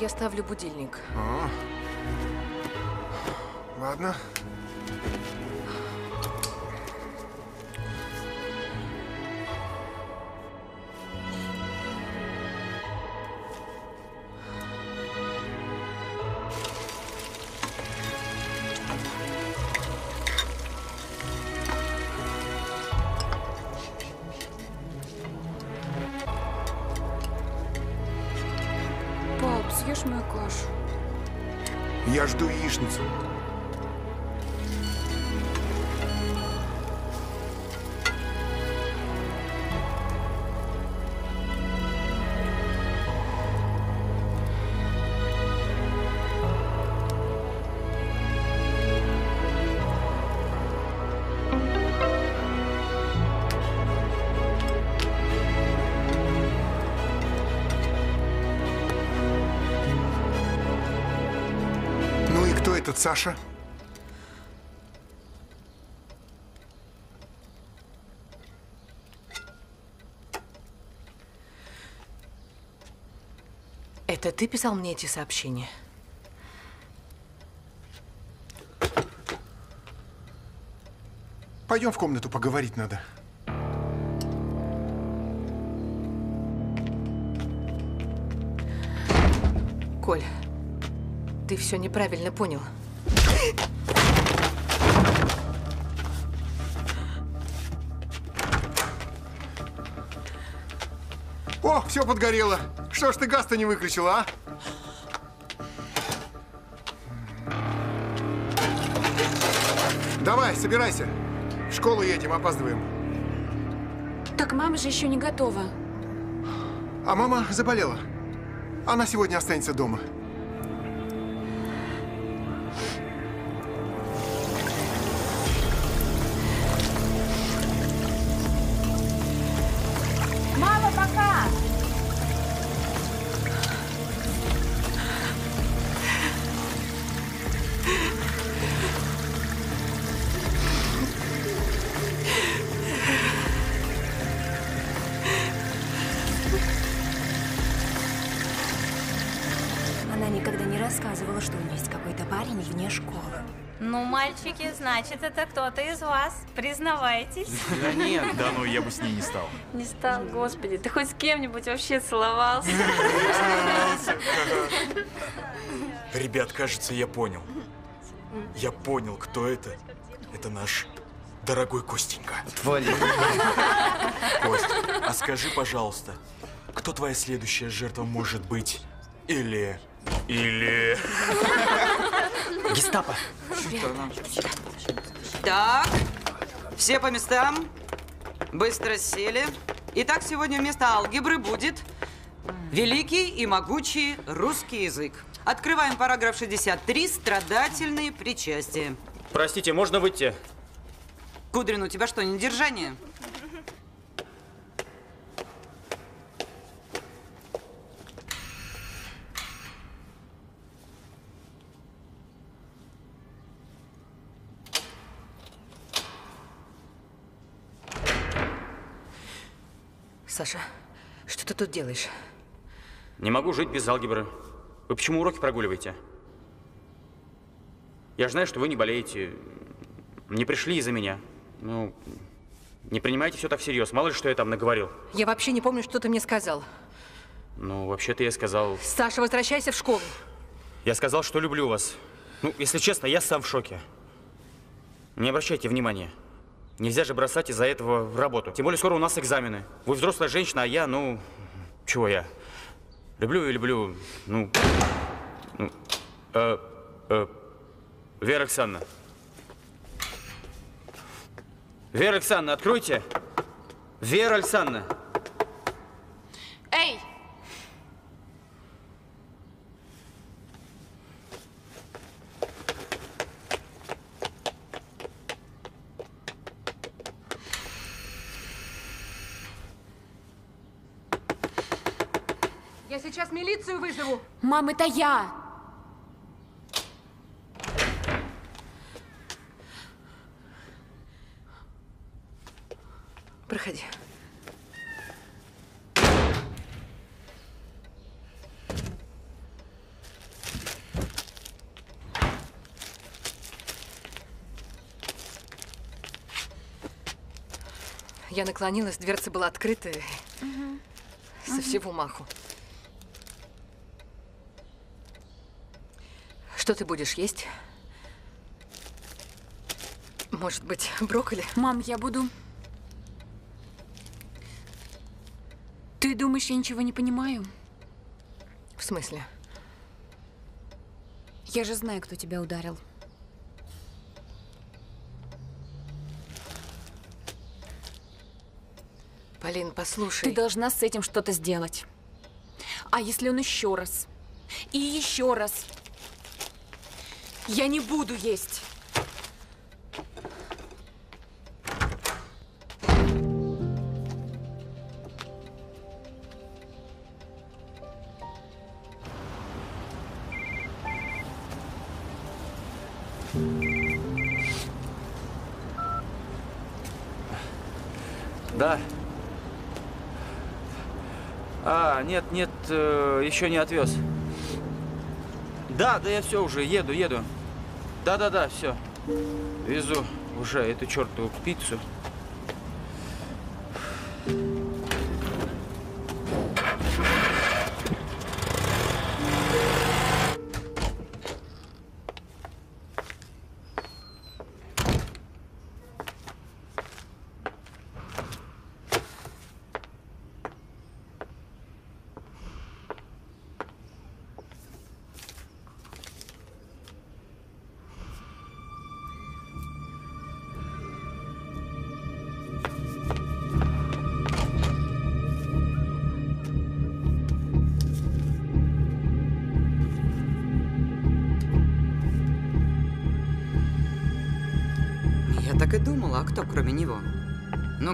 [SPEAKER 6] Я ставлю будильник.
[SPEAKER 8] А. Ладно. Этот Саша?
[SPEAKER 6] Это ты писал мне эти сообщения?
[SPEAKER 8] Пойдем в комнату, поговорить надо.
[SPEAKER 6] Коль, ты все неправильно понял.
[SPEAKER 8] О, все подгорело. Что ж ты газ-то не выключила, а? Давай, собирайся. В школу едем, опаздываем.
[SPEAKER 12] Так мама же еще не готова.
[SPEAKER 8] А мама заболела. Она сегодня останется дома.
[SPEAKER 5] Мальчики, значит, это кто-то из вас. Признавайтесь.
[SPEAKER 21] Да нет. Да ну, я бы с ней не стал.
[SPEAKER 5] Не стал, господи. Ты хоть с кем-нибудь вообще целовался?
[SPEAKER 21] Ребят, кажется, я понял. Я понял, кто это. Это наш дорогой Костенька.
[SPEAKER 1] Отвали.
[SPEAKER 21] Кость, а скажи, пожалуйста, кто твоя следующая жертва может быть? Или... Или...
[SPEAKER 1] Гестапо.
[SPEAKER 7] Так, все по местам. Быстро сели. Итак, сегодня вместо алгебры будет великий и могучий русский язык. Открываем параграф 63. Страдательные причастия.
[SPEAKER 1] Простите, можно выйти?
[SPEAKER 7] Кудрин, у тебя что, недержание?
[SPEAKER 6] Саша, что ты тут делаешь?
[SPEAKER 1] Не могу жить без алгебры. Вы почему уроки прогуливаете? Я же знаю, что вы не болеете. Не пришли из-за меня. Ну, не принимайте все так всерьез. Мало ли, что я там наговорил.
[SPEAKER 6] Я вообще не помню, что ты мне сказал.
[SPEAKER 1] Ну, вообще-то я сказал...
[SPEAKER 6] Саша, возвращайся в школу.
[SPEAKER 1] Я сказал, что люблю вас. Ну, если честно, я сам в шоке. Не обращайте внимания. Нельзя же бросать из-за этого работу. Тем более скоро у нас экзамены. Вы взрослая женщина, а я, ну... Чего я? Люблю и люблю, ну... ну э, э, Вера Александровна. Вера Александровна, откройте. Вера Александровна.
[SPEAKER 5] Эй!
[SPEAKER 12] Мам, это я!
[SPEAKER 6] Проходи. Я наклонилась, дверца была открыта. Угу. Со угу. всего маху. Что ты будешь есть? Может быть, брокколи?
[SPEAKER 12] Мам, я буду... Ты думаешь, я ничего не понимаю?
[SPEAKER 6] В смысле?
[SPEAKER 12] Я же знаю, кто тебя ударил.
[SPEAKER 6] Полин, послушай.
[SPEAKER 12] Ты должна с этим что-то сделать. А если он еще раз? И еще раз? Я не буду есть.
[SPEAKER 11] Да. А, нет, нет, э, еще не отвез. Да, да я все уже, еду, еду. Да-да-да, все. Везу уже эту чертову пиццу.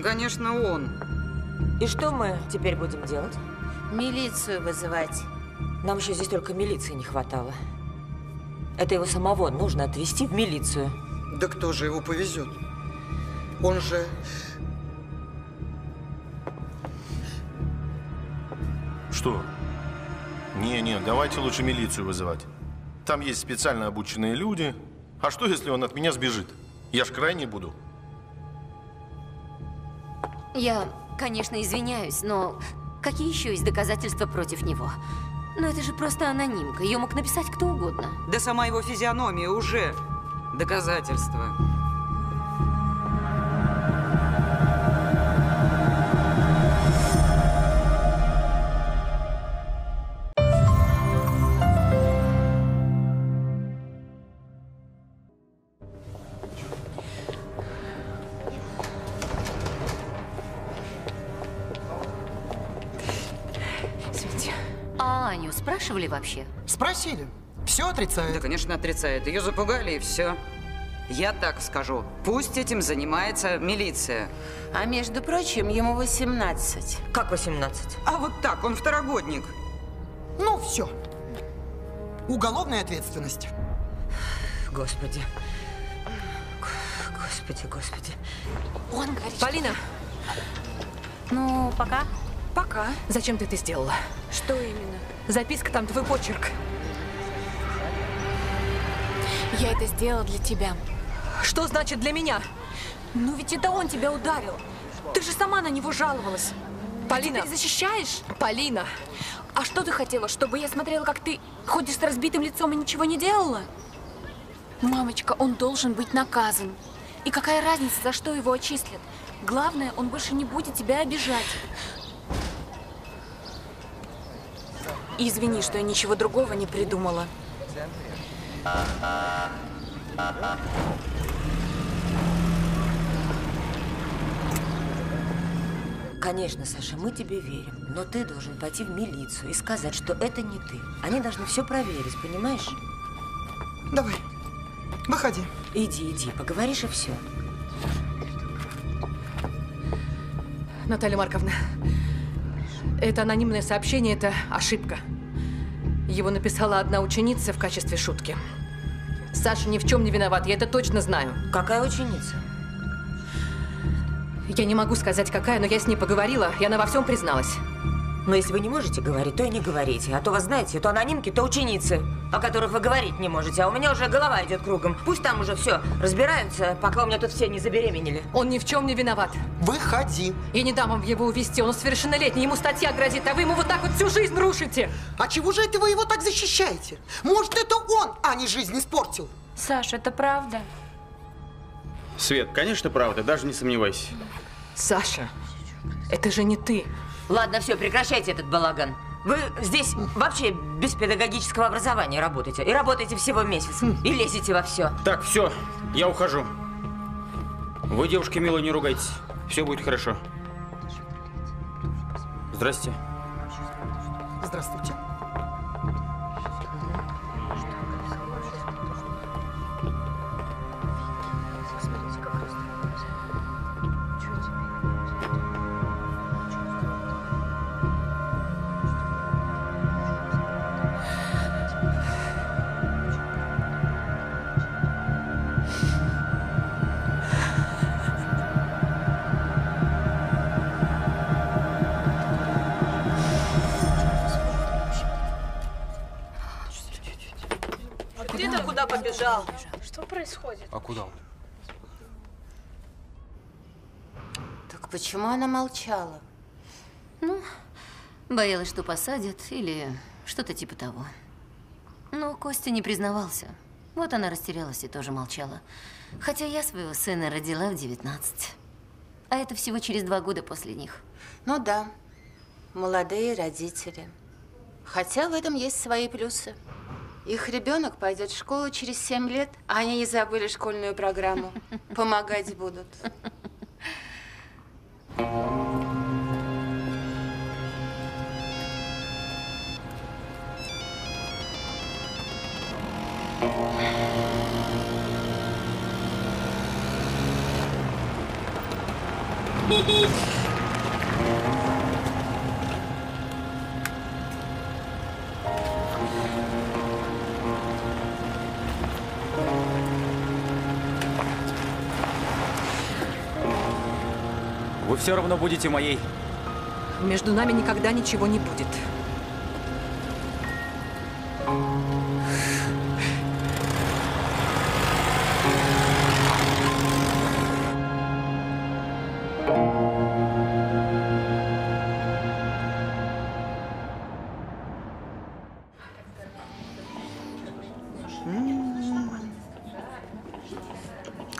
[SPEAKER 7] Конечно, он.
[SPEAKER 20] И что мы теперь будем делать?
[SPEAKER 23] Милицию вызывать.
[SPEAKER 20] Нам еще здесь только милиции не хватало. Это его самого нужно отвезти в милицию.
[SPEAKER 13] Да кто же его повезет? Он же...
[SPEAKER 21] Что? Не-не, давайте лучше милицию вызывать. Там есть специально обученные люди. А что, если он от меня сбежит? Я ж крайний буду.
[SPEAKER 22] Я, конечно, извиняюсь, но какие еще есть доказательства против него? Ну это же просто анонимка, ее мог написать кто угодно.
[SPEAKER 7] Да сама его физиономия уже доказательство.
[SPEAKER 22] Спрашивали вообще?
[SPEAKER 13] Спросили. Все отрицает.
[SPEAKER 7] Да, конечно, отрицает. Ее запугали и все. Я так скажу. Пусть этим занимается милиция.
[SPEAKER 23] А между прочим, ему 18.
[SPEAKER 20] Как 18?
[SPEAKER 7] А вот так, он второгодник.
[SPEAKER 13] Ну, все. Уголовная ответственность.
[SPEAKER 20] Господи. Господи, господи.
[SPEAKER 12] Он горит.
[SPEAKER 6] Полина,
[SPEAKER 10] Ну, пока.
[SPEAKER 12] Пока.
[SPEAKER 6] зачем ты это сделала?
[SPEAKER 12] Что именно?
[SPEAKER 6] Записка там твой почерк.
[SPEAKER 12] Я это сделала для тебя.
[SPEAKER 6] Что значит для меня?
[SPEAKER 12] Ну ведь это он тебя ударил. Ты же сама на него жаловалась.
[SPEAKER 6] Полина.
[SPEAKER 12] Ты теперь защищаешь?
[SPEAKER 6] Полина.
[SPEAKER 12] А что ты хотела, чтобы я смотрела, как ты ходишь с разбитым лицом и ничего не делала? Мамочка, он должен быть наказан. И какая разница, за что его отчислят? Главное, он больше не будет тебя обижать. И извини, что я ничего другого не придумала.
[SPEAKER 20] Конечно, Саша, мы тебе верим, но ты должен пойти в милицию и сказать, что это не ты. Они должны все проверить, понимаешь?
[SPEAKER 13] Давай, выходи.
[SPEAKER 20] Иди, иди, поговоришь и все.
[SPEAKER 6] Наталья Марковна, это анонимное сообщение – это ошибка. Его написала одна ученица в качестве шутки. Саша ни в чем не виноват, я это точно знаю.
[SPEAKER 20] Какая ученица?
[SPEAKER 6] Я не могу сказать, какая, но я с ней поговорила, и она во всем призналась.
[SPEAKER 20] Но если вы не можете говорить, то и не говорите. А то вас знаете, то анонимки, то ученицы, о которых вы говорить не можете. А у меня уже голова идет кругом. Пусть там уже все разбираются, пока у меня тут все не забеременели.
[SPEAKER 6] Он ни в чем не виноват.
[SPEAKER 13] Выходи.
[SPEAKER 6] Я не дам вам его увезти, он совершеннолетний, ему статья грозит, а вы ему вот так вот всю жизнь рушите.
[SPEAKER 13] А чего же это вы его так защищаете? Может, это он, а не жизнь испортил?
[SPEAKER 15] Саш, это правда?
[SPEAKER 11] Свет, конечно, правда, даже не сомневайся.
[SPEAKER 6] Саша, это же не ты.
[SPEAKER 20] Ладно, все, прекращайте этот балаган. Вы здесь вообще без педагогического образования работаете. И работаете всего месяц. И лезете во все.
[SPEAKER 11] Так, все, я ухожу. Вы, девушки милые, не ругайтесь. Все будет хорошо. Здрасте.
[SPEAKER 13] Здравствуйте.
[SPEAKER 20] Куда
[SPEAKER 11] он?
[SPEAKER 23] Так почему она молчала?
[SPEAKER 22] Ну, боялась, что посадят или что-то типа того. Но Костя не признавался. Вот она растерялась и тоже молчала. Хотя я своего сына родила в 19. А это всего через два года после них.
[SPEAKER 23] Ну да, молодые родители. Хотя в этом есть свои плюсы. Их ребенок пойдет в школу через 7 лет, а они не забыли школьную программу. Помогать будут. [LAUGHS]
[SPEAKER 11] Вы все равно будете моей.
[SPEAKER 6] Между нами никогда ничего не будет.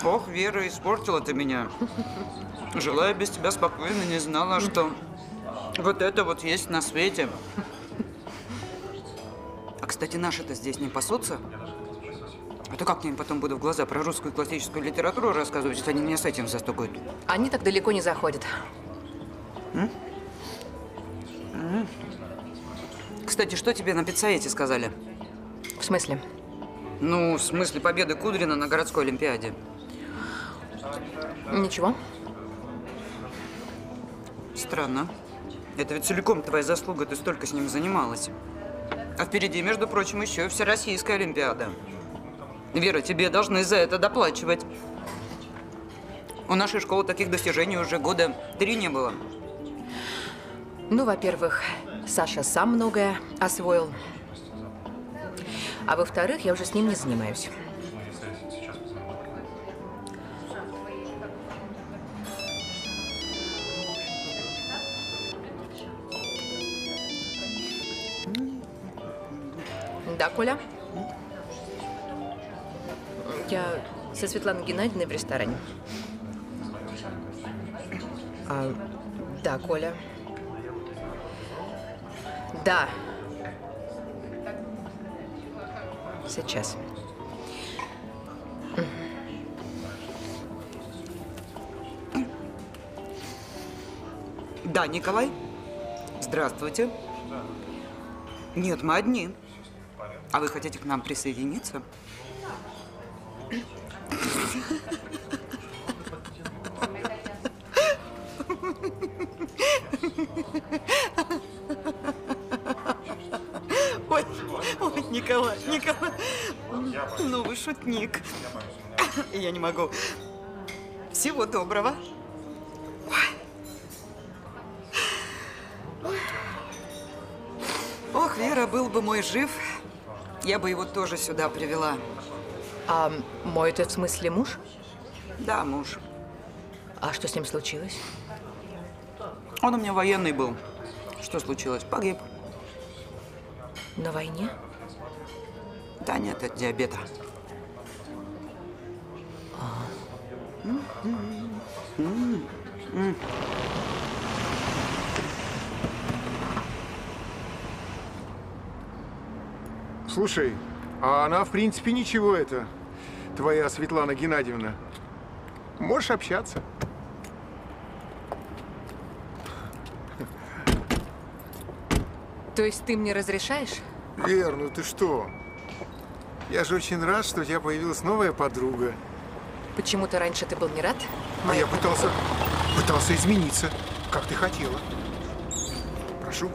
[SPEAKER 7] Ох, Вера, испортила ты меня. Жила я без тебя спокойно, не знала, что вот это вот есть на свете. А, кстати, наши-то здесь не пасутся? А то как я им потом буду в глаза про русскую классическую литературу рассказывать, если они меня с этим застукают?
[SPEAKER 6] Они так далеко не заходят.
[SPEAKER 7] М? М. Кстати, что тебе на педсовете сказали?
[SPEAKER 6] В смысле?
[SPEAKER 7] Ну, в смысле победы Кудрина на городской олимпиаде.
[SPEAKER 6] Ничего.
[SPEAKER 7] Странно. Это ведь целиком твоя заслуга, ты столько с ним занималась. А впереди, между прочим, еще Всероссийская Олимпиада. Вера, тебе должны за это доплачивать. У нашей школы таких достижений уже года три не было.
[SPEAKER 6] Ну, во-первых, Саша сам многое освоил. А во-вторых, я уже с ним не занимаюсь. Да, Коля? Я со Светланой Геннадьевной в ресторане. А, да, Коля. Да. Сейчас.
[SPEAKER 7] Да, Николай? Здравствуйте. Нет, мы одни. А вы хотите к нам присоединиться? Ой, ой, Николай, Николай. Ну вы шутник. Я не могу. Всего доброго. Ох, Вера, был бы мой жив, я бы его тоже сюда привела.
[SPEAKER 6] А мой это в смысле муж?
[SPEAKER 7] Да, муж.
[SPEAKER 6] А что с ним случилось?
[SPEAKER 7] Он у меня военный был. Что случилось? Погиб.
[SPEAKER 6] На войне?
[SPEAKER 7] Да нет, от диабета.
[SPEAKER 8] Слушай, а она, в принципе, ничего это, твоя Светлана Геннадьевна. Можешь общаться.
[SPEAKER 6] То есть ты мне разрешаешь?
[SPEAKER 8] Вер, ну ты что? Я же очень рад, что у тебя появилась новая подруга.
[SPEAKER 6] Почему-то раньше ты был не рад?
[SPEAKER 8] А я пытался, пытался измениться, как ты хотела. Прошу.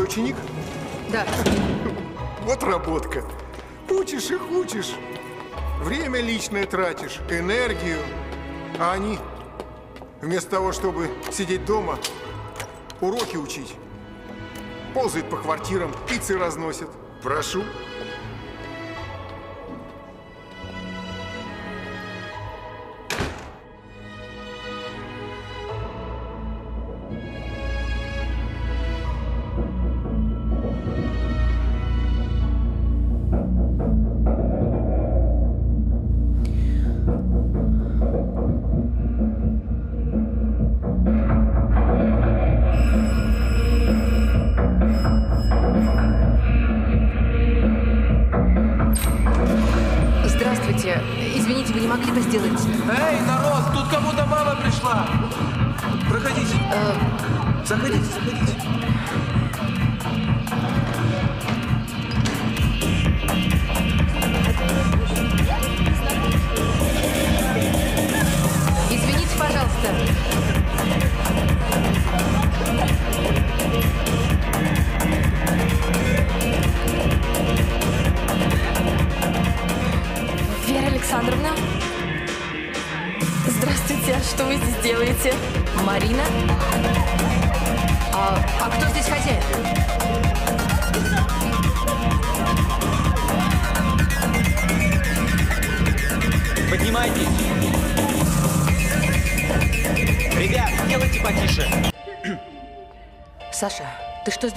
[SPEAKER 8] Твой ученик?
[SPEAKER 6] Да. [LAUGHS]
[SPEAKER 8] Вот работка. Учишь их, учишь. Время личное тратишь, энергию. А они, вместо того, чтобы сидеть дома, уроки учить, ползают по квартирам, пиццы разносят. Прошу.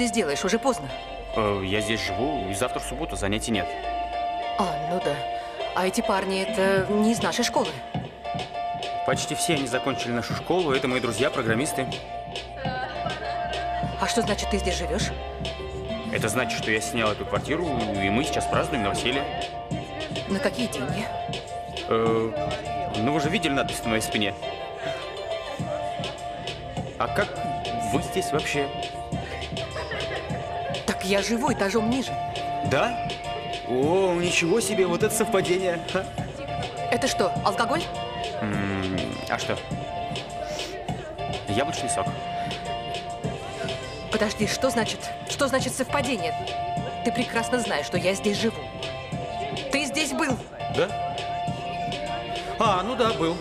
[SPEAKER 6] Ты что здесь делаешь? Уже поздно.
[SPEAKER 1] Э, Я здесь живу, и завтра в субботу занятий нет.
[SPEAKER 6] А, ну да. А эти парни, это не из нашей школы.
[SPEAKER 1] Почти все они закончили нашу школу, это мои друзья-программисты.
[SPEAKER 6] А что значит, ты здесь живешь?
[SPEAKER 1] Это значит, что я снял эту квартиру, и мы сейчас празднуем новоселье.
[SPEAKER 6] На какие деньги?
[SPEAKER 1] Э, ну, вы же видели надпись на моей спине. А как вы здесь вообще?
[SPEAKER 6] Я живу этажом ниже.
[SPEAKER 1] Да? О, ничего себе, вот это совпадение. Ха.
[SPEAKER 6] Это что, алкоголь?
[SPEAKER 1] М, А что? Яблочный сок.
[SPEAKER 6] Подожди, что значит, что значит совпадение? Ты прекрасно знаешь, что я здесь живу. Ты здесь был.
[SPEAKER 1] Да? А, ну да, был.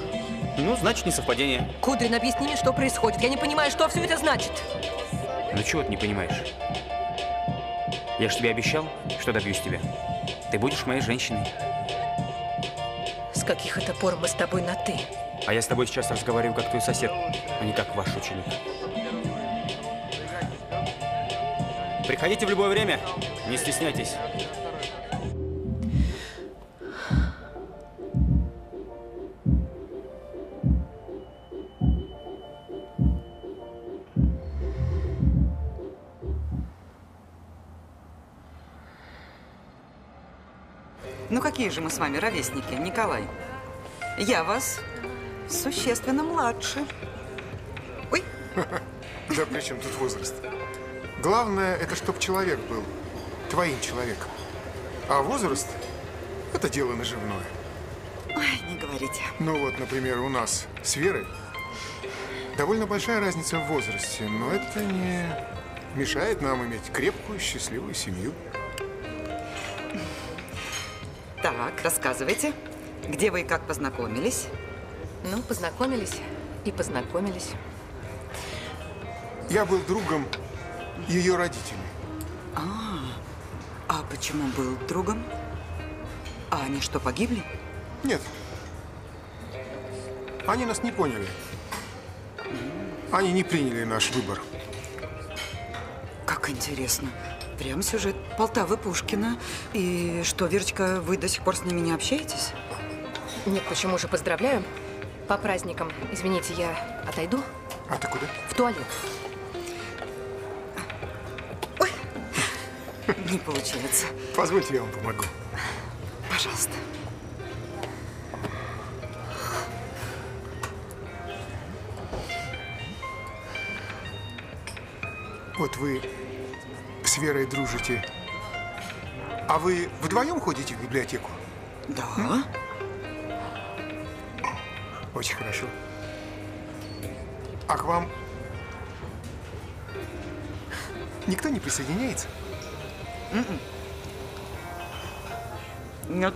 [SPEAKER 1] Ну, значит, не совпадение.
[SPEAKER 6] Кудрин, объясни мне, что происходит. Я не понимаю, что все это значит.
[SPEAKER 1] Ну чего ты не понимаешь? Я же тебе обещал, что добьюсь тебя. Ты будешь моей женщиной.
[SPEAKER 6] С каких это пор мы с тобой на «ты»?
[SPEAKER 1] А я с тобой сейчас разговариваю как твой сосед, а не как ваш ученик. Приходите в любое время, не стесняйтесь.
[SPEAKER 7] Какие же мы с вами ровесники, Николай? Я вас существенно младше. [LAUGHS]
[SPEAKER 8] Да при чем тут возраст? Главное, это чтоб человек был твоим человеком. А возраст – это дело наживное.
[SPEAKER 7] Ой, не говорите.
[SPEAKER 8] Ну вот, например, у нас с Верой довольно большая разница в возрасте, но это не мешает нам иметь крепкую, счастливую семью.
[SPEAKER 7] Так, рассказывайте. Где вы и как познакомились?
[SPEAKER 6] Ну, познакомились и познакомились.
[SPEAKER 8] Я был другом ее родителей.
[SPEAKER 7] А, а почему был другом? А они что, погибли?
[SPEAKER 8] Нет. Они нас не поняли. Они не приняли наш выбор.
[SPEAKER 7] Как интересно. Прям сюжет Полтавы Пушкина. И что, Верочка, вы до сих пор с ними не общаетесь?
[SPEAKER 6] Нет, почему же поздравляю. По праздникам. Извините, я отойду
[SPEAKER 8] А ты куда?
[SPEAKER 6] в туалет.
[SPEAKER 7] Не получается.
[SPEAKER 8] Позвольте, я вам помогу.
[SPEAKER 7] Пожалуйста.
[SPEAKER 8] Вот вы с Верой дружите. А вы вдвоем ходите в библиотеку?
[SPEAKER 7] Да.
[SPEAKER 8] Очень хорошо. А к вам никто не присоединяется?
[SPEAKER 7] Нет.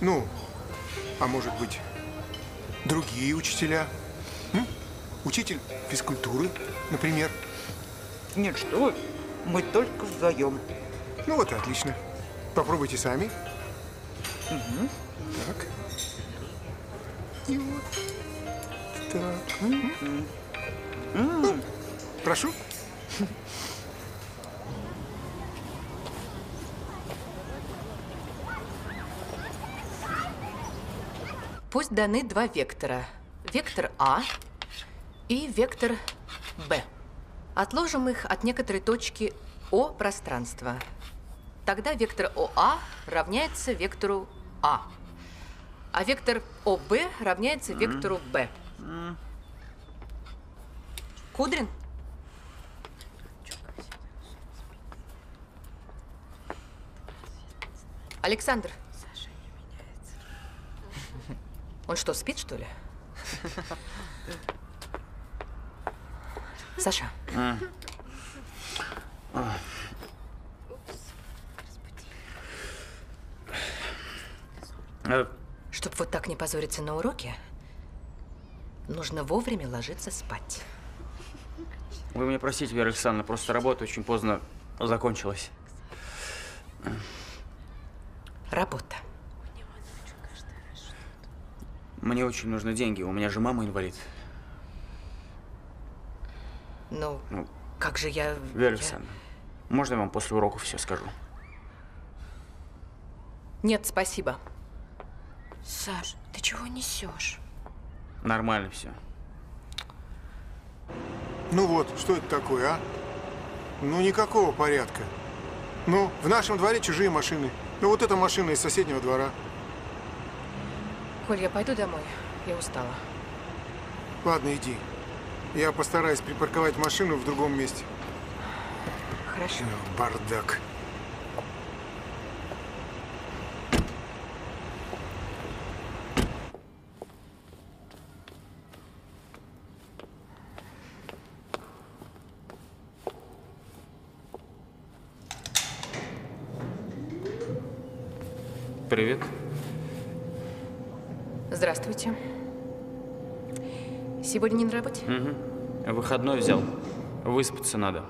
[SPEAKER 8] Ну, а может быть, другие учителя? М? Учитель физкультуры, например?
[SPEAKER 7] Нет, что вы. Мы только вдвоем.
[SPEAKER 8] Ну вот и отлично. Попробуйте сами. Так. И вот. Так. Ну, Прошу.
[SPEAKER 6] Пусть даны два вектора. Вектор А и вектор Б. Отложим их от некоторой точки О пространства. Тогда вектор ОА равняется вектору А. А вектор ОБ равняется вектору Б. Кудрин? Александр. Он что, спит, что ли? [LAUGHS] Саша,
[SPEAKER 11] Э,
[SPEAKER 6] чтобы вот так не позориться на уроке, нужно вовремя ложиться спать.
[SPEAKER 11] Вы меня простите, Вера Александровна, просто работа очень поздно закончилась.
[SPEAKER 6] Работа.
[SPEAKER 11] Мне очень нужны деньги, у меня же мама инвалид.
[SPEAKER 6] Ну,
[SPEAKER 11] Ну,
[SPEAKER 6] как же я...
[SPEAKER 11] Вера
[SPEAKER 6] я-
[SPEAKER 11] Александровна, можно я вам после урока все скажу?
[SPEAKER 6] Нет, спасибо.
[SPEAKER 12] Саш, ты чего несешь?
[SPEAKER 11] Нормально все.
[SPEAKER 8] Ну вот, что это такое, а? Ну, никакого порядка. Ну, в нашем дворе чужие машины. Ну, вот эта машина из соседнего двора.
[SPEAKER 6] Коль, я пойду домой. Я устала.
[SPEAKER 8] Ладно, иди. Я постараюсь припарковать машину в другом месте.
[SPEAKER 6] Хорошо.
[SPEAKER 8] Ну, бардак.
[SPEAKER 11] Привет.
[SPEAKER 6] Здравствуйте. Сегодня не на работе?
[SPEAKER 11] Угу. Выходной взял. Выспаться надо.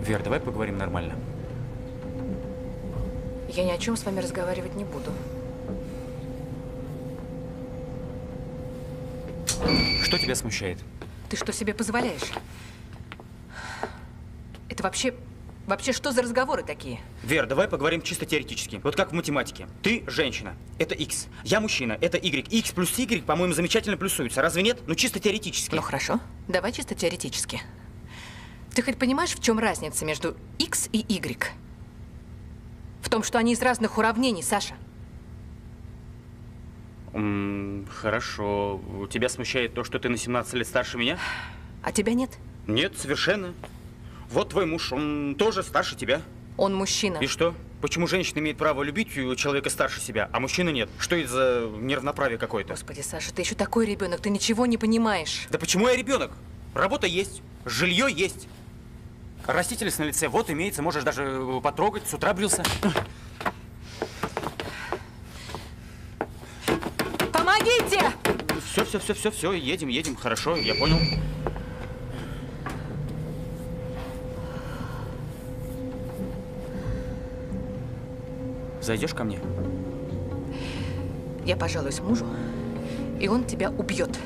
[SPEAKER 11] Вер, давай поговорим нормально.
[SPEAKER 6] Я ни о чем с вами разговаривать не буду.
[SPEAKER 11] Что тебя смущает?
[SPEAKER 6] Ты что себе позволяешь? Это вообще Вообще, что за разговоры такие?
[SPEAKER 1] Вер, давай поговорим чисто теоретически. Вот как в математике. Ты женщина, это x. Я мужчина, это y. x плюс y, по-моему, замечательно плюсуются. Разве нет? Ну, чисто теоретически.
[SPEAKER 6] Ну, хорошо. Давай чисто теоретически. Ты хоть понимаешь, в чем разница между x и y? В том, что они из разных уравнений, Саша.
[SPEAKER 1] Хорошо. Тебя смущает то, что ты на 17 лет старше меня?
[SPEAKER 6] А тебя нет?
[SPEAKER 1] Нет, совершенно. Вот твой муж, он тоже старше тебя.
[SPEAKER 6] Он мужчина.
[SPEAKER 1] И что? Почему женщина имеет право любить человека старше себя, а мужчина нет? Что это за неравноправие какое-то?
[SPEAKER 6] Господи, Саша, ты еще такой ребенок, ты ничего не понимаешь.
[SPEAKER 1] Да почему я ребенок? Работа есть, жилье есть. Растительность на лице вот имеется, можешь даже э, потрогать, с утра брился.
[SPEAKER 6] Помогите!
[SPEAKER 1] Все, все, все, все, все, едем, едем, хорошо, я понял. Зайдешь ко мне?
[SPEAKER 6] Я пожалуюсь мужу, и он тебя убьет.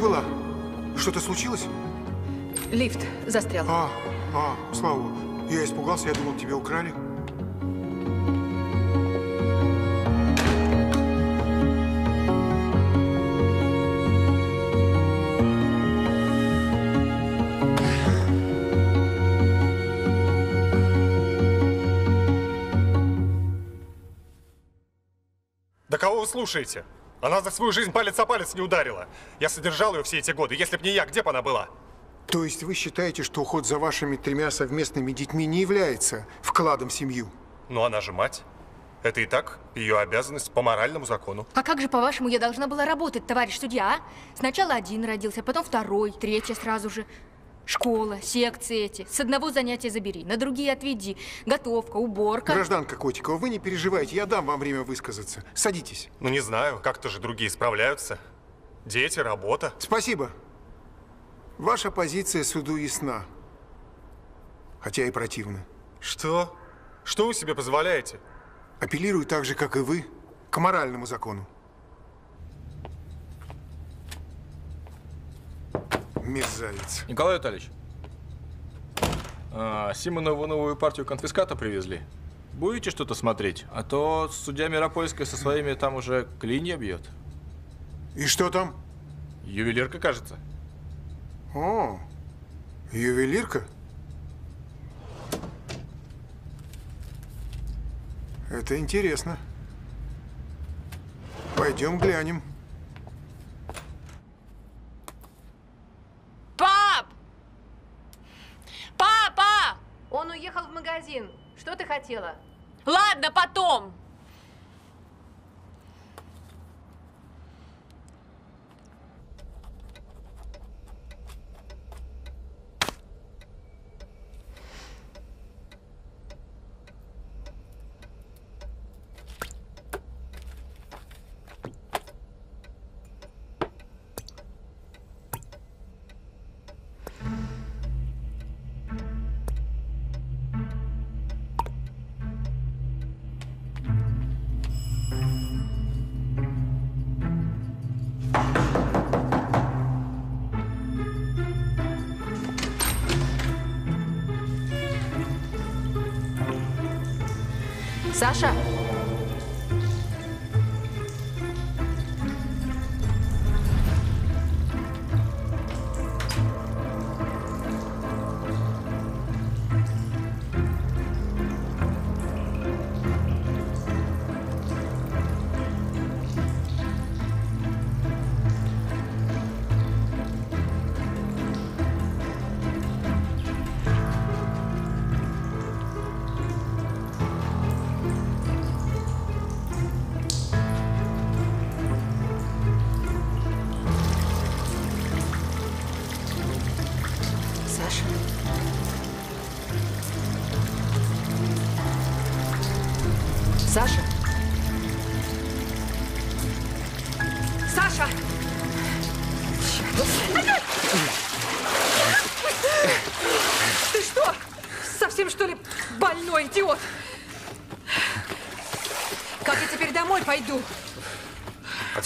[SPEAKER 8] Была? Что-то случилось?
[SPEAKER 6] Лифт застрял.
[SPEAKER 8] А, а, слава богу. Я испугался, я думал, тебя украли.
[SPEAKER 24] Да кого вы слушаете? Она за свою жизнь палец о палец не ударила. Я содержал ее все эти годы. Если б не я, где бы она была?
[SPEAKER 8] То есть вы считаете, что уход за вашими тремя совместными детьми не является вкладом в семью?
[SPEAKER 24] Ну, она же мать. Это и так ее обязанность по моральному закону.
[SPEAKER 3] А как же, по-вашему, я должна была работать, товарищ судья, а? Сначала один родился, потом второй, третий сразу же. Школа, секции эти. С одного занятия забери, на другие отведи. Готовка, уборка.
[SPEAKER 8] Гражданка Котикова, вы не переживайте, я дам вам время высказаться. Садитесь.
[SPEAKER 24] Ну, не знаю, как-то же другие справляются. Дети, работа.
[SPEAKER 8] Спасибо. Ваша позиция суду ясна. Хотя и противна.
[SPEAKER 24] Что? Что вы себе позволяете?
[SPEAKER 8] Апеллирую так же, как и вы, к моральному закону. Мерзавец.
[SPEAKER 9] Николай Витальевич, а, Симонову новую партию конфиската привезли. Будете что-то смотреть? А то судья Миропольская со своими там уже клинья бьет.
[SPEAKER 8] И что там?
[SPEAKER 9] Ювелирка, кажется.
[SPEAKER 8] О, ювелирка? Это интересно. Пойдем глянем.
[SPEAKER 6] Пап! Папа! Он уехал в магазин. Что ты хотела?
[SPEAKER 3] Ладно, потом.
[SPEAKER 6] Саша.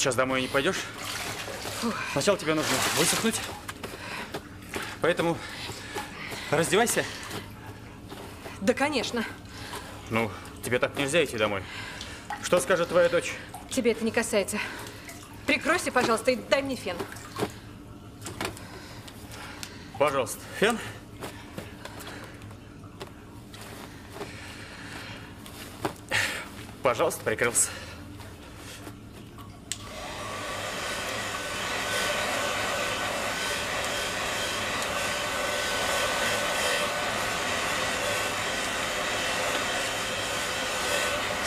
[SPEAKER 11] Сейчас домой не пойдешь? Сначала тебе нужно высохнуть. Поэтому раздевайся.
[SPEAKER 6] Да, конечно.
[SPEAKER 11] Ну, тебе так нельзя идти домой. Что скажет твоя дочь?
[SPEAKER 6] Тебе это не касается. Прикройся, пожалуйста, и дай мне фен.
[SPEAKER 11] Пожалуйста, фен. Пожалуйста, прикрылся.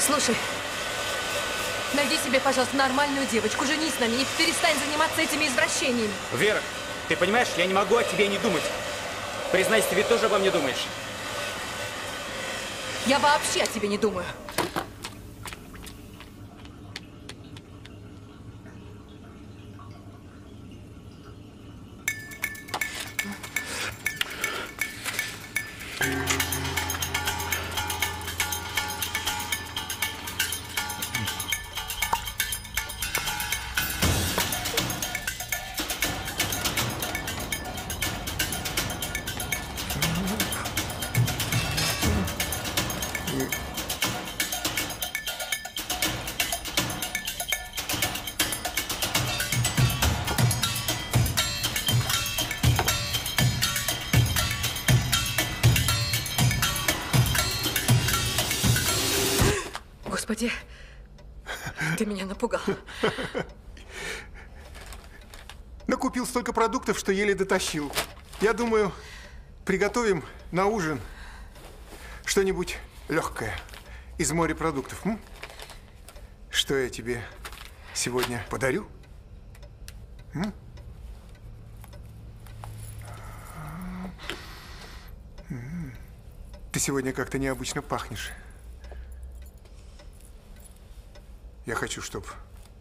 [SPEAKER 6] Слушай, найди себе, пожалуйста, нормальную девочку, женись на ней и перестань заниматься этими извращениями.
[SPEAKER 11] Вера, ты понимаешь, я не могу о тебе не думать. Признайся, ты ведь тоже обо мне думаешь.
[SPEAKER 6] Я вообще о тебе не думаю.
[SPEAKER 8] Продуктов, что еле дотащил. Я думаю, приготовим на ужин что-нибудь легкое из морепродуктов. М? Что я тебе сегодня подарю? М? Ты сегодня как-то необычно пахнешь. Я хочу, чтобы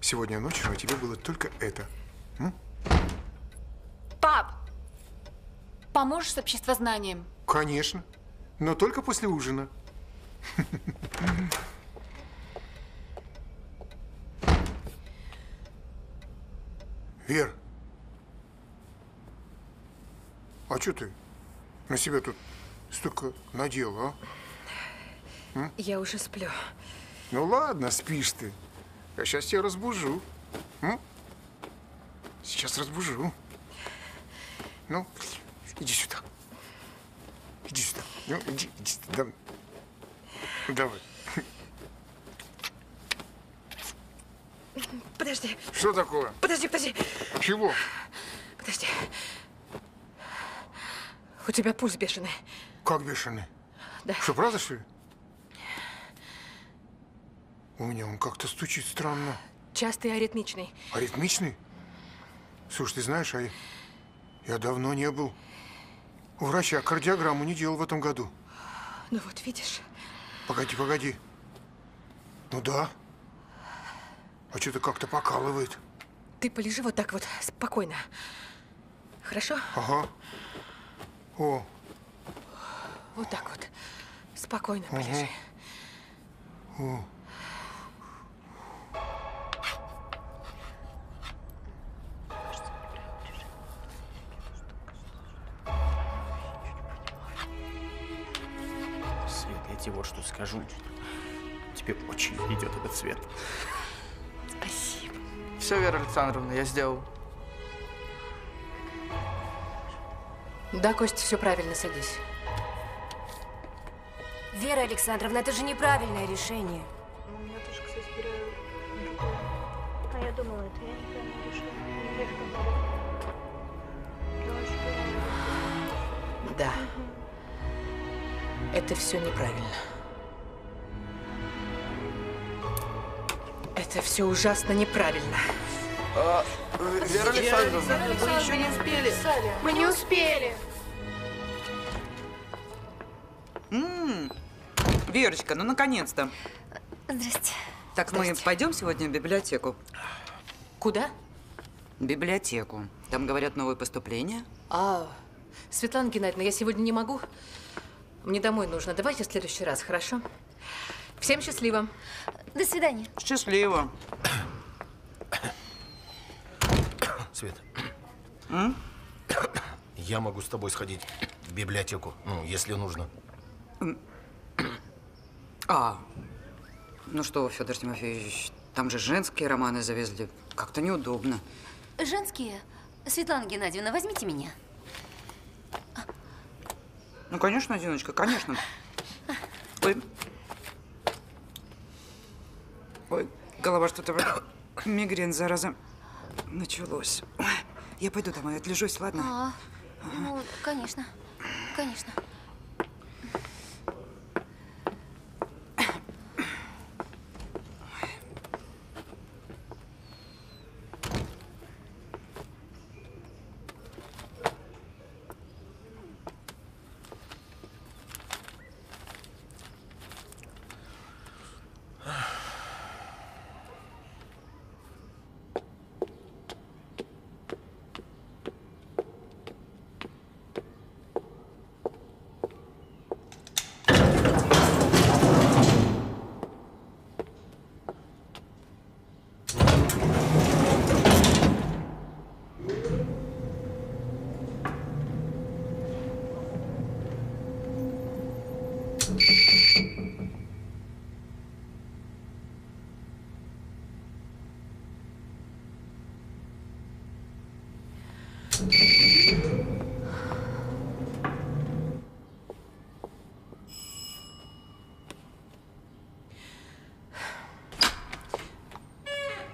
[SPEAKER 8] сегодня ночью на тебе было только это. М?
[SPEAKER 12] Пап! Поможешь с обществознанием?
[SPEAKER 8] Конечно. Но только после ужина. Вер. А что ты на себя тут столько надела, а? М?
[SPEAKER 6] Я уже сплю.
[SPEAKER 8] Ну ладно, спишь ты. Я сейчас тебя разбужу. М? Сейчас разбужу. Ну, иди сюда. Иди сюда. Ну, иди, иди сюда. Да- Давай.
[SPEAKER 6] Подожди.
[SPEAKER 8] Что такое?
[SPEAKER 6] Подожди, подожди.
[SPEAKER 8] Чего?
[SPEAKER 6] Подожди. У тебя пульс бешеный.
[SPEAKER 8] Как бешеный?
[SPEAKER 6] Да.
[SPEAKER 8] Что, правда, что ли? У меня он как-то стучит странно.
[SPEAKER 6] Частый аритмичный.
[SPEAKER 8] Аритмичный? Слушай, ты знаешь, а я, я давно не был у врача. Кардиограмму не делал в этом году.
[SPEAKER 6] Ну вот, видишь.
[SPEAKER 8] Погоди, погоди. Ну да. А что-то как-то покалывает.
[SPEAKER 6] Ты полежи вот так вот, спокойно. Хорошо?
[SPEAKER 8] Ага. О,
[SPEAKER 6] Вот так вот. Спокойно
[SPEAKER 8] Ага.
[SPEAKER 6] полежи.
[SPEAKER 8] о.
[SPEAKER 1] Тебе вот что скажу. Тебе очень идет этот цвет.
[SPEAKER 6] Спасибо.
[SPEAKER 4] Все, Вера Александровна, я сделал.
[SPEAKER 6] Да, Костя, все правильно, садись.
[SPEAKER 25] Вера Александровна, это же неправильное решение.
[SPEAKER 10] А я думала, это я неправильно решила.
[SPEAKER 6] Да. Это все неправильно. Это все ужасно неправильно.
[SPEAKER 4] А, Вера Александровна,
[SPEAKER 15] Мы еще не успели.
[SPEAKER 23] Мы не успели.
[SPEAKER 7] М, Верочка, ну наконец-то.
[SPEAKER 22] Здрасте.
[SPEAKER 7] Так мы пойдем сегодня в библиотеку?
[SPEAKER 6] Куда?
[SPEAKER 7] В библиотеку. Там, говорят, новые поступления.
[SPEAKER 6] А, Светлана Геннадьевна, я сегодня не могу. Мне домой нужно. Давайте в следующий раз, хорошо? Всем счастливо.
[SPEAKER 22] До свидания.
[SPEAKER 11] Счастливо.
[SPEAKER 21] Свет. Я могу с тобой сходить в библиотеку, ну, если нужно.
[SPEAKER 7] А, ну что, Федор Тимофеевич, там же женские романы завезли. Как-то неудобно.
[SPEAKER 22] Женские. Светлана Геннадьевна, возьмите меня.
[SPEAKER 7] Ну, конечно, Зиночка, конечно. Ой. Ой, голова что-то... вроде Мигрень, зараза. Началось. Ой, Я пойду домой, отлежусь, ладно?
[SPEAKER 22] А, ну, конечно. Конечно.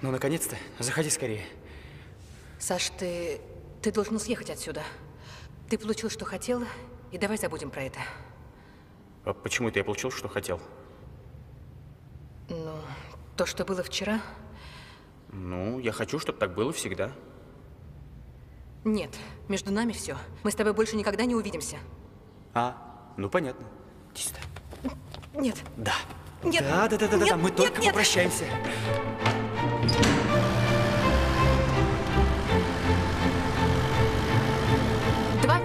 [SPEAKER 1] Ну, наконец-то. Заходи скорее.
[SPEAKER 6] Саш, ты... ты должен съехать отсюда. Ты получил, что хотел, и давай забудем про это.
[SPEAKER 1] А почему это я получил, что хотел?
[SPEAKER 6] Ну, то, что было вчера,
[SPEAKER 1] Ну, я хочу, чтобы так было всегда.
[SPEAKER 6] нет. Между нами все. Мы с тобой больше никогда не увидимся.
[SPEAKER 1] А, ну понятно. Иди сюда.
[SPEAKER 6] Нет.
[SPEAKER 1] Да.
[SPEAKER 6] Нет.
[SPEAKER 1] Да, да, да, да, да,
[SPEAKER 6] Нет,
[SPEAKER 1] мы
[SPEAKER 6] нет,
[SPEAKER 1] только
[SPEAKER 6] нет.
[SPEAKER 1] попрощаемся.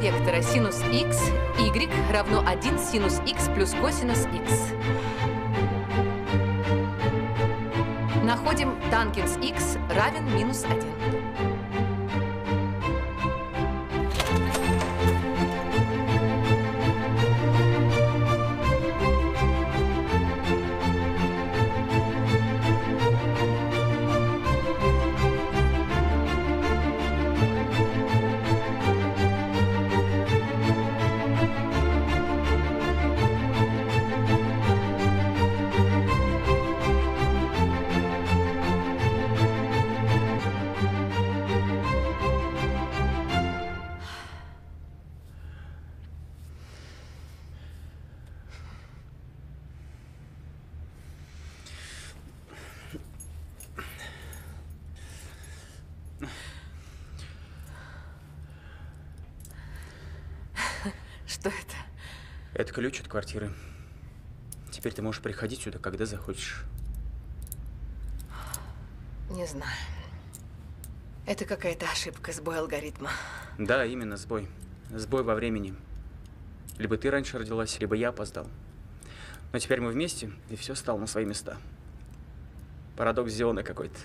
[SPEAKER 6] Вектора синус x, y равно 1 синус x плюс косинус x. Находим тангенс x равен минус 1. Это
[SPEAKER 1] ключ от квартиры. Теперь ты можешь приходить сюда, когда захочешь.
[SPEAKER 6] Не знаю. Это какая-то ошибка, сбой алгоритма.
[SPEAKER 1] Да, именно сбой. Сбой во времени. Либо ты раньше родилась, либо я опоздал. Но теперь мы вместе, и все стало на свои места. Парадокс Зиона какой-то.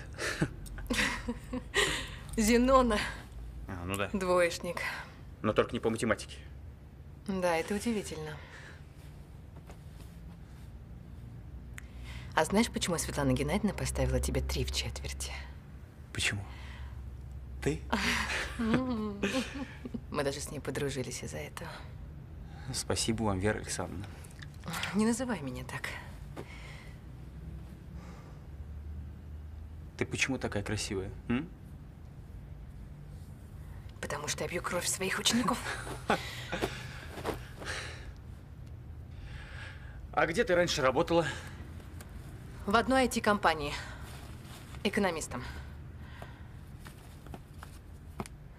[SPEAKER 6] Зенона.
[SPEAKER 1] А, ну да.
[SPEAKER 6] Двоечник.
[SPEAKER 1] Но только не по математике.
[SPEAKER 6] Да, это удивительно. А знаешь, почему Светлана Геннадьевна поставила тебе три в четверти?
[SPEAKER 1] Почему? Ты?
[SPEAKER 6] Мы даже с ней подружились из-за этого.
[SPEAKER 1] Спасибо вам, Вера Александровна.
[SPEAKER 6] Не называй меня так.
[SPEAKER 1] Ты почему такая красивая? м?
[SPEAKER 6] Потому что я пью кровь своих учеников. [LAUGHS]
[SPEAKER 1] А где ты раньше работала?
[SPEAKER 6] В одной IT-компании. Экономистом.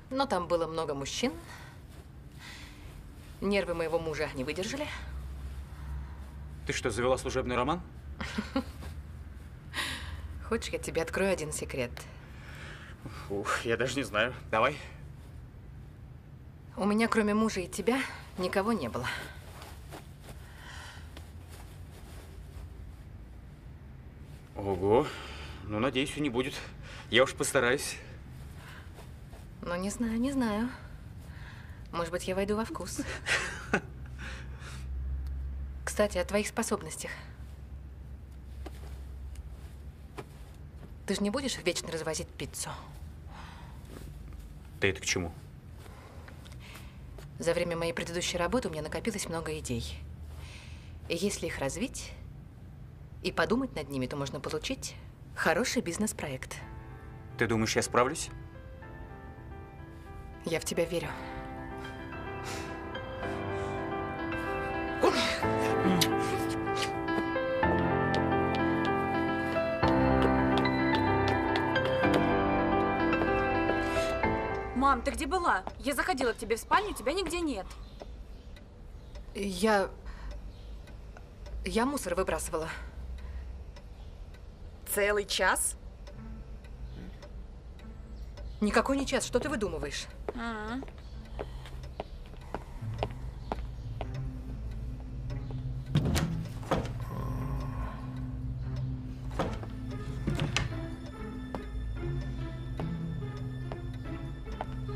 [SPEAKER 6] Но там было много мужчин. Нервы моего мужа не выдержали.
[SPEAKER 1] Ты что, завела служебный роман? [LAUGHS]
[SPEAKER 6] Хочешь, я тебе открою один секрет?
[SPEAKER 1] Ух, я даже не знаю. Давай.
[SPEAKER 6] У меня, кроме мужа и тебя, никого не было.
[SPEAKER 1] Ого. Ну, надеюсь, все не будет. Я уж постараюсь.
[SPEAKER 6] Ну, не знаю, не знаю. Может быть, я войду во вкус. Кстати, о твоих способностях. Ты же не будешь вечно развозить пиццу?
[SPEAKER 1] Ты это к чему?
[SPEAKER 6] За время моей предыдущей работы у меня накопилось много идей. И если их развить и подумать над ними, то можно получить хороший бизнес-проект.
[SPEAKER 1] Ты думаешь, я справлюсь?
[SPEAKER 6] Я в тебя верю.
[SPEAKER 12] Мам, ты где была? Я заходила к тебе в спальню, тебя нигде нет.
[SPEAKER 6] Я... Я мусор выбрасывала.
[SPEAKER 12] Целый час?
[SPEAKER 6] Никакой не час. Что ты выдумываешь?
[SPEAKER 12] А.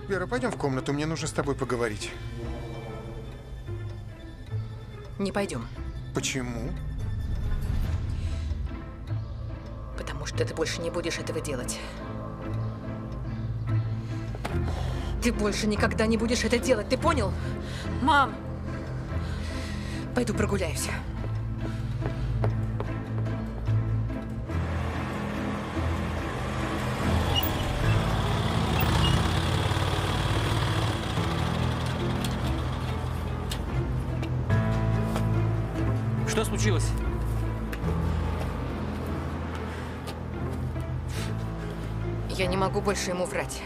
[SPEAKER 8] Вера, пойдем в комнату, мне нужно с тобой поговорить.
[SPEAKER 6] Не пойдем.
[SPEAKER 8] Почему?
[SPEAKER 6] Потому что ты больше не будешь этого делать. Ты больше никогда не будешь это делать, ты понял?
[SPEAKER 12] Мам!
[SPEAKER 6] Пойду прогуляюсь.
[SPEAKER 1] Что случилось?
[SPEAKER 6] Я не могу больше ему врать.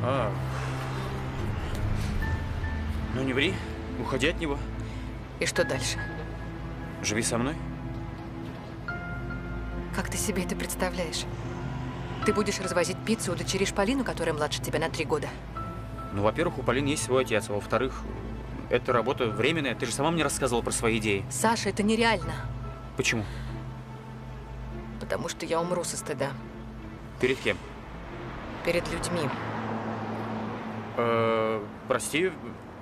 [SPEAKER 1] А. Ну не ври, уходи от него.
[SPEAKER 6] И что дальше?
[SPEAKER 1] Живи со мной.
[SPEAKER 6] Как ты себе это представляешь? Ты будешь развозить пиццу, удочеришь Полину, которая младше тебя на три года.
[SPEAKER 1] Ну, во-первых, у Полины есть свой отец, а во-вторых, эта работа временная. Ты же сама мне рассказывала про свои идеи.
[SPEAKER 6] Саша, это нереально.
[SPEAKER 1] Почему?
[SPEAKER 6] Потому что я умру со стыда.
[SPEAKER 1] Перед кем?
[SPEAKER 6] Перед людьми.
[SPEAKER 1] Э, прости,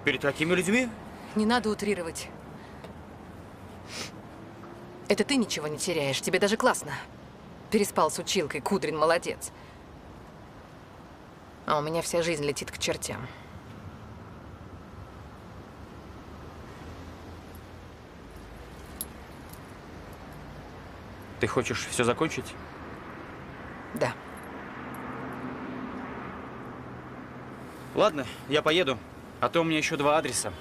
[SPEAKER 1] перед какими людьми?
[SPEAKER 6] Не надо утрировать. Это ты ничего не теряешь, тебе даже классно. Переспал с училкой, Кудрин молодец. А у меня вся жизнь летит к чертям.
[SPEAKER 1] Ты хочешь все закончить?
[SPEAKER 6] Да.
[SPEAKER 1] Ладно, я поеду. А то у меня еще два адреса.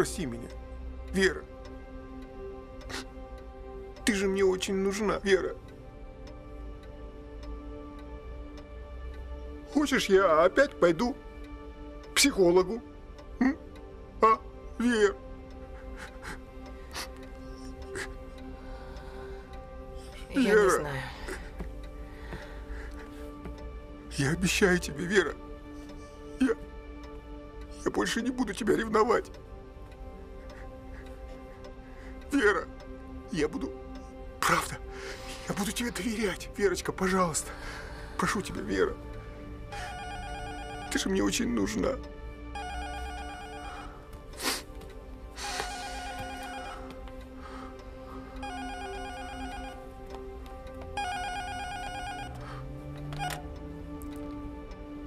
[SPEAKER 8] Прости меня, Вера. Ты же мне очень нужна, Вера. Хочешь, я опять пойду к психологу? А, Вер?
[SPEAKER 6] Я не
[SPEAKER 8] Вера.
[SPEAKER 6] знаю.
[SPEAKER 8] Я обещаю тебе, Вера. Я... Я больше не буду тебя ревновать. Я буду... Правда, я буду тебе доверять. Верочка, пожалуйста. Прошу тебя, Вера. Ты же мне очень нужна.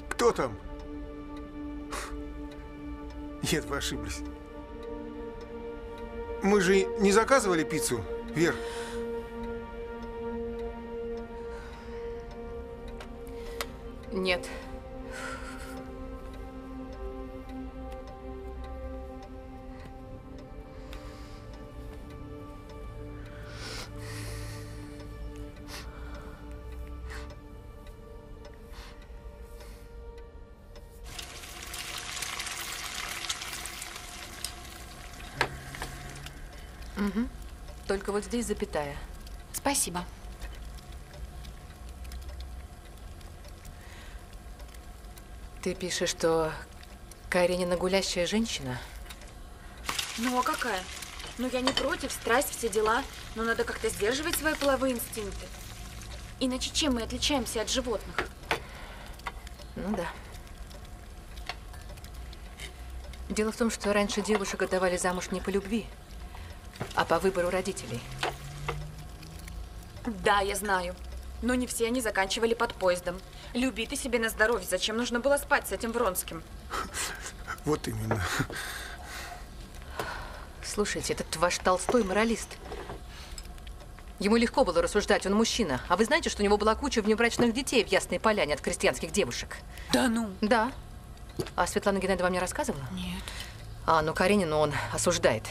[SPEAKER 8] Кто там? Нет, вы ошиблись. Мы же не заказывали пиццу, Вер?
[SPEAKER 6] Вот здесь запятая.
[SPEAKER 12] Спасибо.
[SPEAKER 6] Ты пишешь, что Каренина гулящая женщина?
[SPEAKER 12] Ну а какая? Ну я не против, страсть, все дела. Но надо как-то сдерживать свои половые инстинкты. Иначе чем мы отличаемся от животных?
[SPEAKER 6] Ну да. Дело в том, что раньше девушек отдавали замуж не по любви, а по выбору родителей.
[SPEAKER 12] Да, я знаю. Но не все они заканчивали под поездом. Люби ты себе на здоровье. Зачем нужно было спать с этим Вронским? [LAUGHS]
[SPEAKER 8] Вот именно.
[SPEAKER 6] Слушайте, этот ваш Толстой моралист. Ему легко было рассуждать, он мужчина. А вы знаете, что у него была куча внебрачных детей в Ясной Поляне от крестьянских девушек?
[SPEAKER 12] Да ну?
[SPEAKER 6] Да. А Светлана Геннадьевна вам не рассказывала?
[SPEAKER 12] Нет.
[SPEAKER 6] А, ну Каренину он осуждает.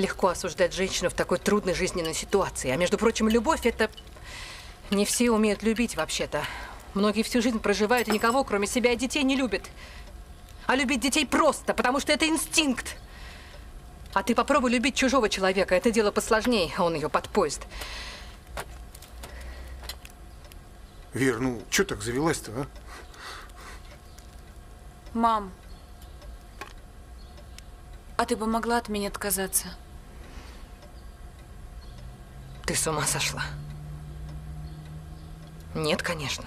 [SPEAKER 6] Легко осуждать женщину в такой трудной жизненной ситуации. А между прочим, любовь это... Не все умеют любить вообще-то. Многие всю жизнь проживают и никого, кроме себя и детей, не любят. А любить детей просто, потому что это инстинкт. А ты попробуй любить чужого человека. Это дело посложнее, а он ее под поезд.
[SPEAKER 8] Вер, ну, что так завелась-то, а?
[SPEAKER 12] Мам, а ты бы могла от меня отказаться?
[SPEAKER 6] Ты с ума сошла? Нет, конечно.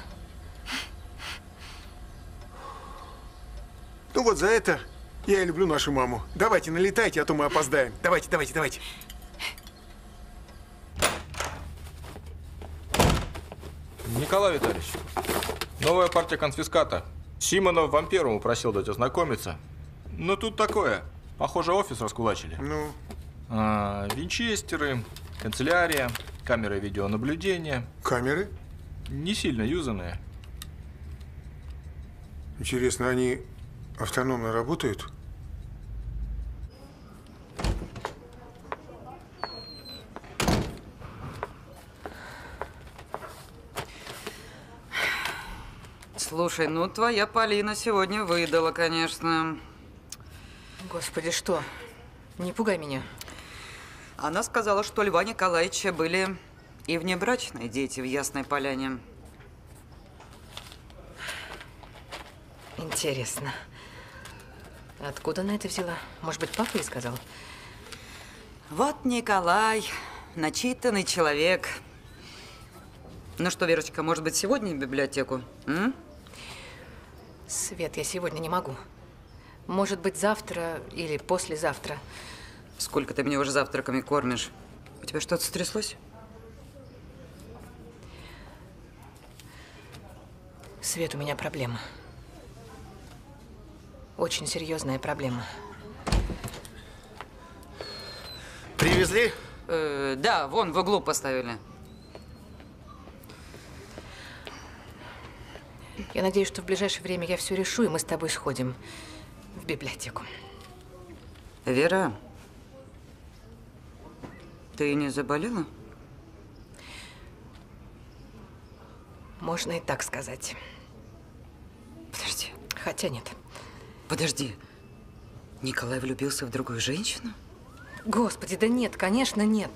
[SPEAKER 8] Ну вот за это я и люблю нашу маму. Давайте, налетайте, а то мы опоздаем. Давайте, давайте, давайте.
[SPEAKER 16] Николай Витальевич, новая партия конфиската. Симонов вампиром просил дать ознакомиться. Ну тут такое. Похоже, офис раскулачили.
[SPEAKER 8] Ну?
[SPEAKER 16] А, винчестеры, канцелярия, камеры видеонаблюдения.
[SPEAKER 8] Камеры?
[SPEAKER 16] Не сильно юзанные.
[SPEAKER 8] Интересно, они автономно работают?
[SPEAKER 7] Слушай, ну твоя Полина сегодня выдала, конечно.
[SPEAKER 6] Господи, что? Не пугай меня.
[SPEAKER 7] Она сказала, что Льва Николаевича были и внебрачные дети в Ясной Поляне.
[SPEAKER 6] Интересно. Откуда она это взяла? Может быть, папа ей сказал?
[SPEAKER 7] Вот Николай, начитанный человек. Ну что, Верочка, может быть, сегодня в библиотеку? М?
[SPEAKER 6] Свет, я сегодня не могу. Может быть, завтра или послезавтра.
[SPEAKER 7] Сколько ты меня уже завтраками кормишь? У тебя что-то стряслось?
[SPEAKER 6] Свет, у меня проблема. Очень серьезная проблема.
[SPEAKER 21] Привезли?
[SPEAKER 7] Э, да, вон в углу поставили.
[SPEAKER 6] Я надеюсь, что в ближайшее время я все решу, и мы с тобой сходим в библиотеку.
[SPEAKER 7] Вера, ты не заболела?
[SPEAKER 6] Можно и так сказать.
[SPEAKER 7] Подожди.
[SPEAKER 6] Хотя нет.
[SPEAKER 7] Подожди. Николай влюбился в другую женщину?
[SPEAKER 6] Господи, да нет, конечно, нет.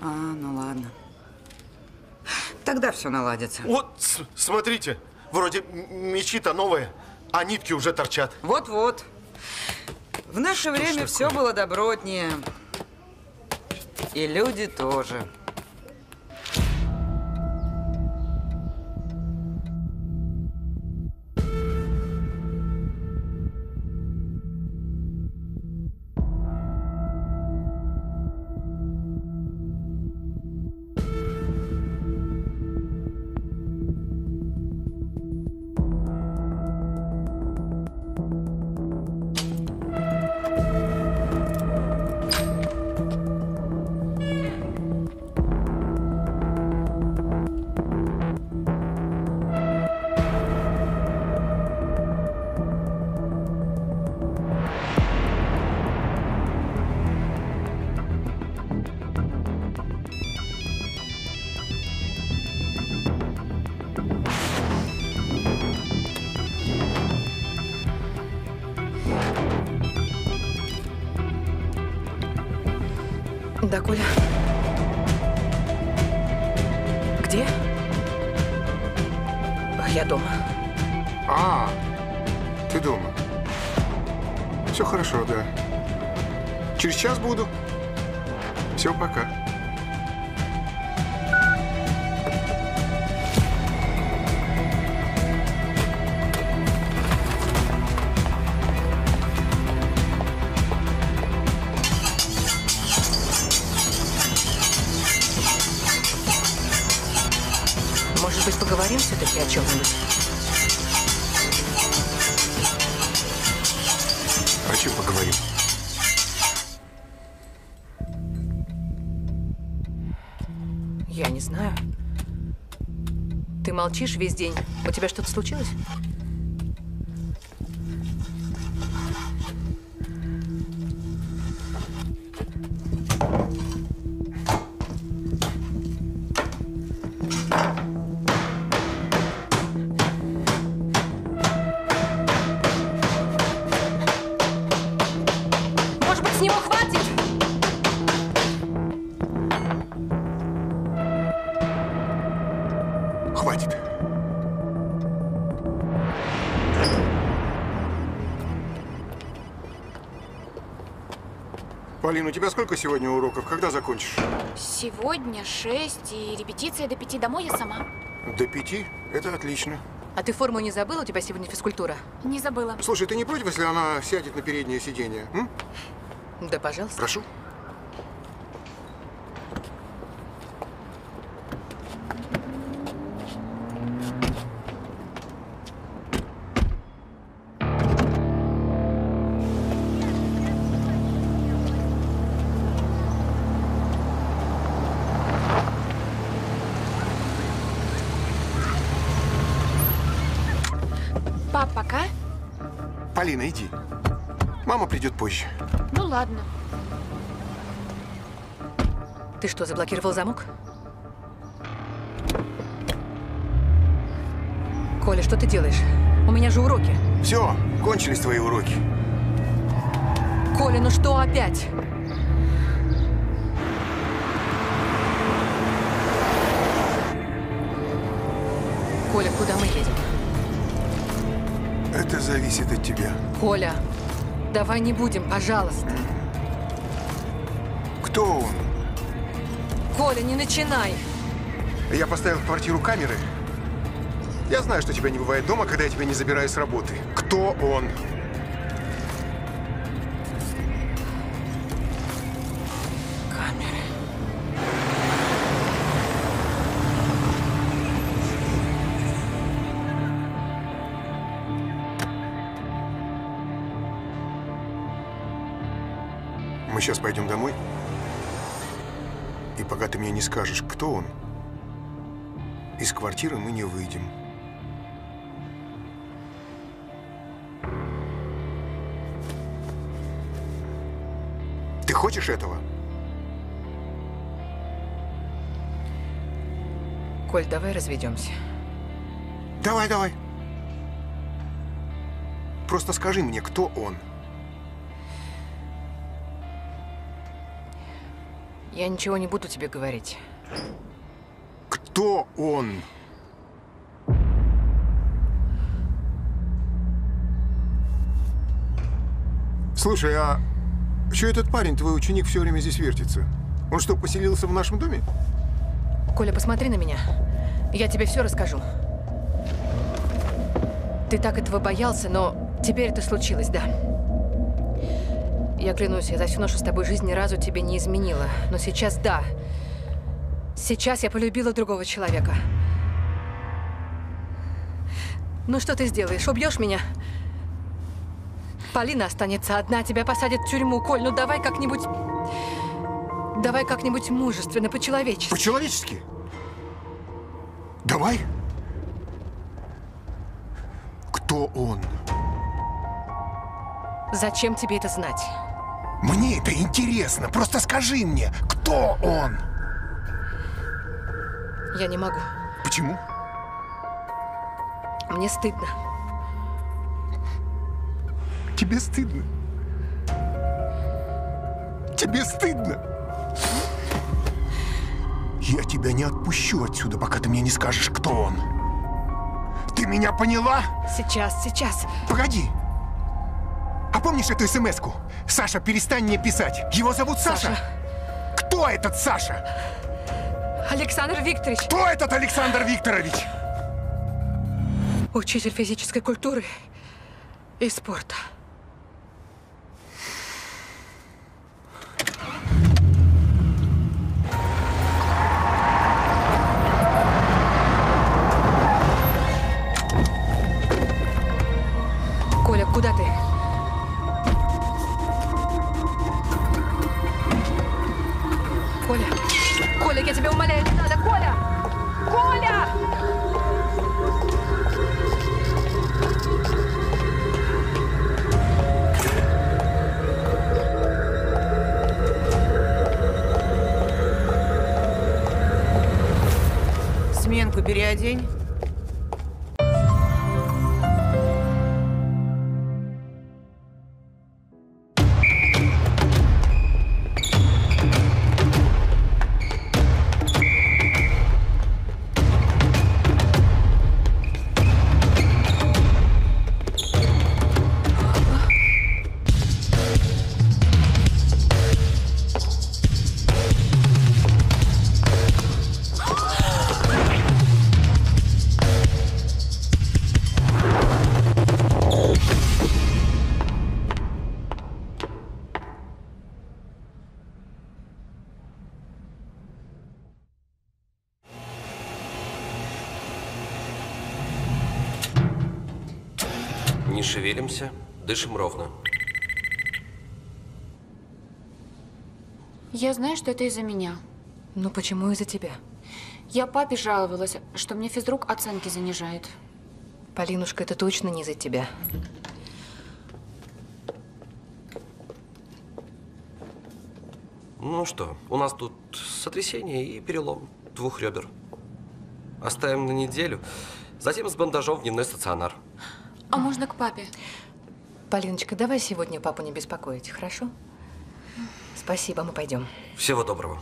[SPEAKER 7] А, ну ладно. Тогда все наладится.
[SPEAKER 21] Вот, смотрите, вроде мечи-то новые, а нитки уже торчат.
[SPEAKER 7] Вот-вот. В наше время все было добротнее. И люди тоже.
[SPEAKER 6] Молчишь весь день. У тебя что-то случилось?
[SPEAKER 8] Полин, у тебя сколько сегодня уроков? Когда закончишь?
[SPEAKER 12] Сегодня шесть и репетиция до пяти. Домой я сама.
[SPEAKER 8] До пяти? Это отлично.
[SPEAKER 6] А ты форму не забыла? У тебя сегодня физкультура.
[SPEAKER 12] Не забыла.
[SPEAKER 8] Слушай, ты не против, если она сядет на переднее сиденье? м?
[SPEAKER 6] Да, пожалуйста.
[SPEAKER 8] Прошу.
[SPEAKER 12] Ладно.
[SPEAKER 6] Ты что, заблокировал замок? Коля, что ты делаешь? У меня же уроки.
[SPEAKER 8] Все, кончились твои уроки.
[SPEAKER 6] Коля, ну что опять? Коля, куда мы едем?
[SPEAKER 8] Это зависит от тебя.
[SPEAKER 6] Коля, давай не будем, пожалуйста.
[SPEAKER 8] Кто он?
[SPEAKER 6] Коля, не начинай.
[SPEAKER 8] Я поставил в квартиру камеры. Я знаю, что тебя не бывает дома, когда я тебя не забираю с работы. Кто он? Сейчас пойдем домой. И пока ты мне не скажешь, кто он, из квартиры мы не выйдем. Ты хочешь этого?
[SPEAKER 6] Коль, давай разведемся.
[SPEAKER 8] Давай, давай. Просто скажи мне, кто он.
[SPEAKER 6] Я ничего не буду тебе говорить.
[SPEAKER 8] Кто он? Слушай, а что этот парень, твой ученик, все время здесь вертится? Он что, поселился в нашем доме?
[SPEAKER 6] Коля, посмотри на меня. Я тебе все расскажу. Ты так этого боялся, но теперь это случилось, да. Я клянусь, я за всю нашу с тобой жизнь ни разу тебе не изменила. Но сейчас да. Сейчас я полюбила другого человека. Ну что ты сделаешь? Убьешь меня? Полина останется одна, тебя посадят в тюрьму. Коль, ну давай как-нибудь... Давай как-нибудь мужественно, по-человечески.
[SPEAKER 8] По-человечески? Давай. Кто он?
[SPEAKER 6] Зачем тебе это знать?
[SPEAKER 8] Мне это интересно. Просто скажи мне, кто он?
[SPEAKER 6] Я не могу.
[SPEAKER 8] Почему?
[SPEAKER 6] Мне стыдно.
[SPEAKER 8] Тебе стыдно? Тебе стыдно? Я тебя не отпущу отсюда, пока ты мне не скажешь, кто он. Ты меня поняла?
[SPEAKER 6] Сейчас, сейчас.
[SPEAKER 8] Погоди. А помнишь эту смс-ку? Саша, перестань мне писать. Его зовут Саша?
[SPEAKER 6] Саша.
[SPEAKER 8] Кто этот Саша?
[SPEAKER 6] Александр Викторович.
[SPEAKER 8] Кто этот Александр Викторович?
[SPEAKER 6] Учитель физической культуры и спорта.
[SPEAKER 26] Дышим ровно.
[SPEAKER 12] Я знаю, что это из-за меня.
[SPEAKER 6] Ну почему из-за тебя?
[SPEAKER 12] Я папе жаловалась, что мне физрук оценки занижает.
[SPEAKER 6] Полинушка, это точно не из-за тебя.
[SPEAKER 26] Ну что, у нас тут сотрясение и перелом двух ребер. Оставим на неделю, затем с бандажом в дневной стационар.
[SPEAKER 12] А можно к папе?
[SPEAKER 6] Полиночка, давай сегодня папу не беспокоить, хорошо? Спасибо, мы пойдем.
[SPEAKER 26] Всего доброго.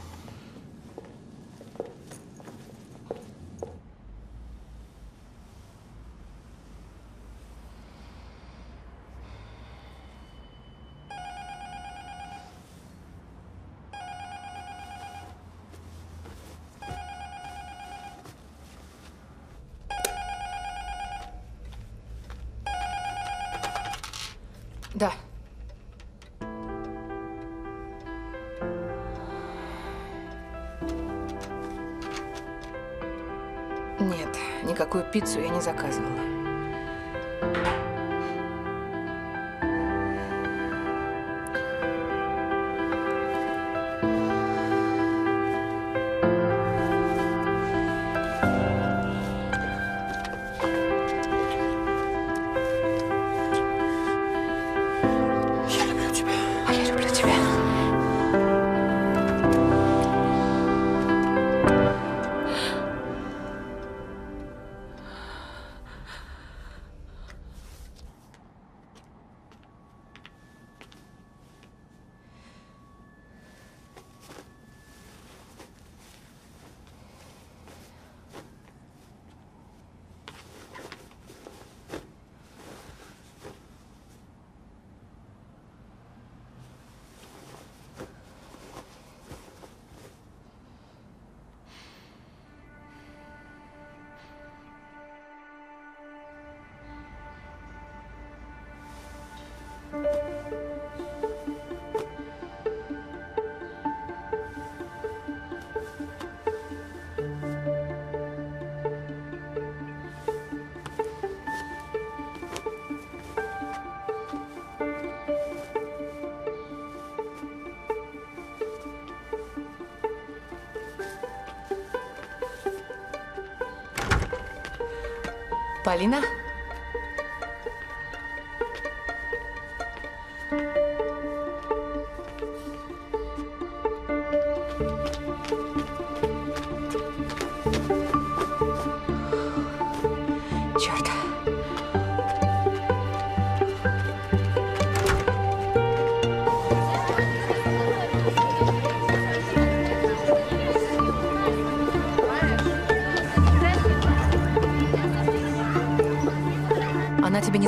[SPEAKER 6] Полина?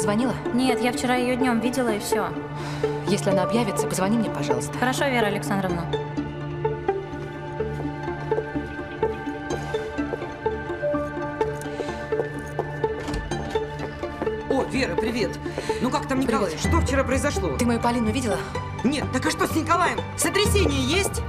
[SPEAKER 6] Звонила?
[SPEAKER 5] Нет, я вчера ее днем видела и все.
[SPEAKER 6] Если она объявится, позвони мне, пожалуйста.
[SPEAKER 5] Хорошо, Вера Александровна.
[SPEAKER 7] О, Вера, привет. Ну как там Николай?
[SPEAKER 6] Привет.
[SPEAKER 7] Что вчера произошло?
[SPEAKER 6] Ты мою Полину видела?
[SPEAKER 7] Нет, так а что с Николаем? Сотрясение есть?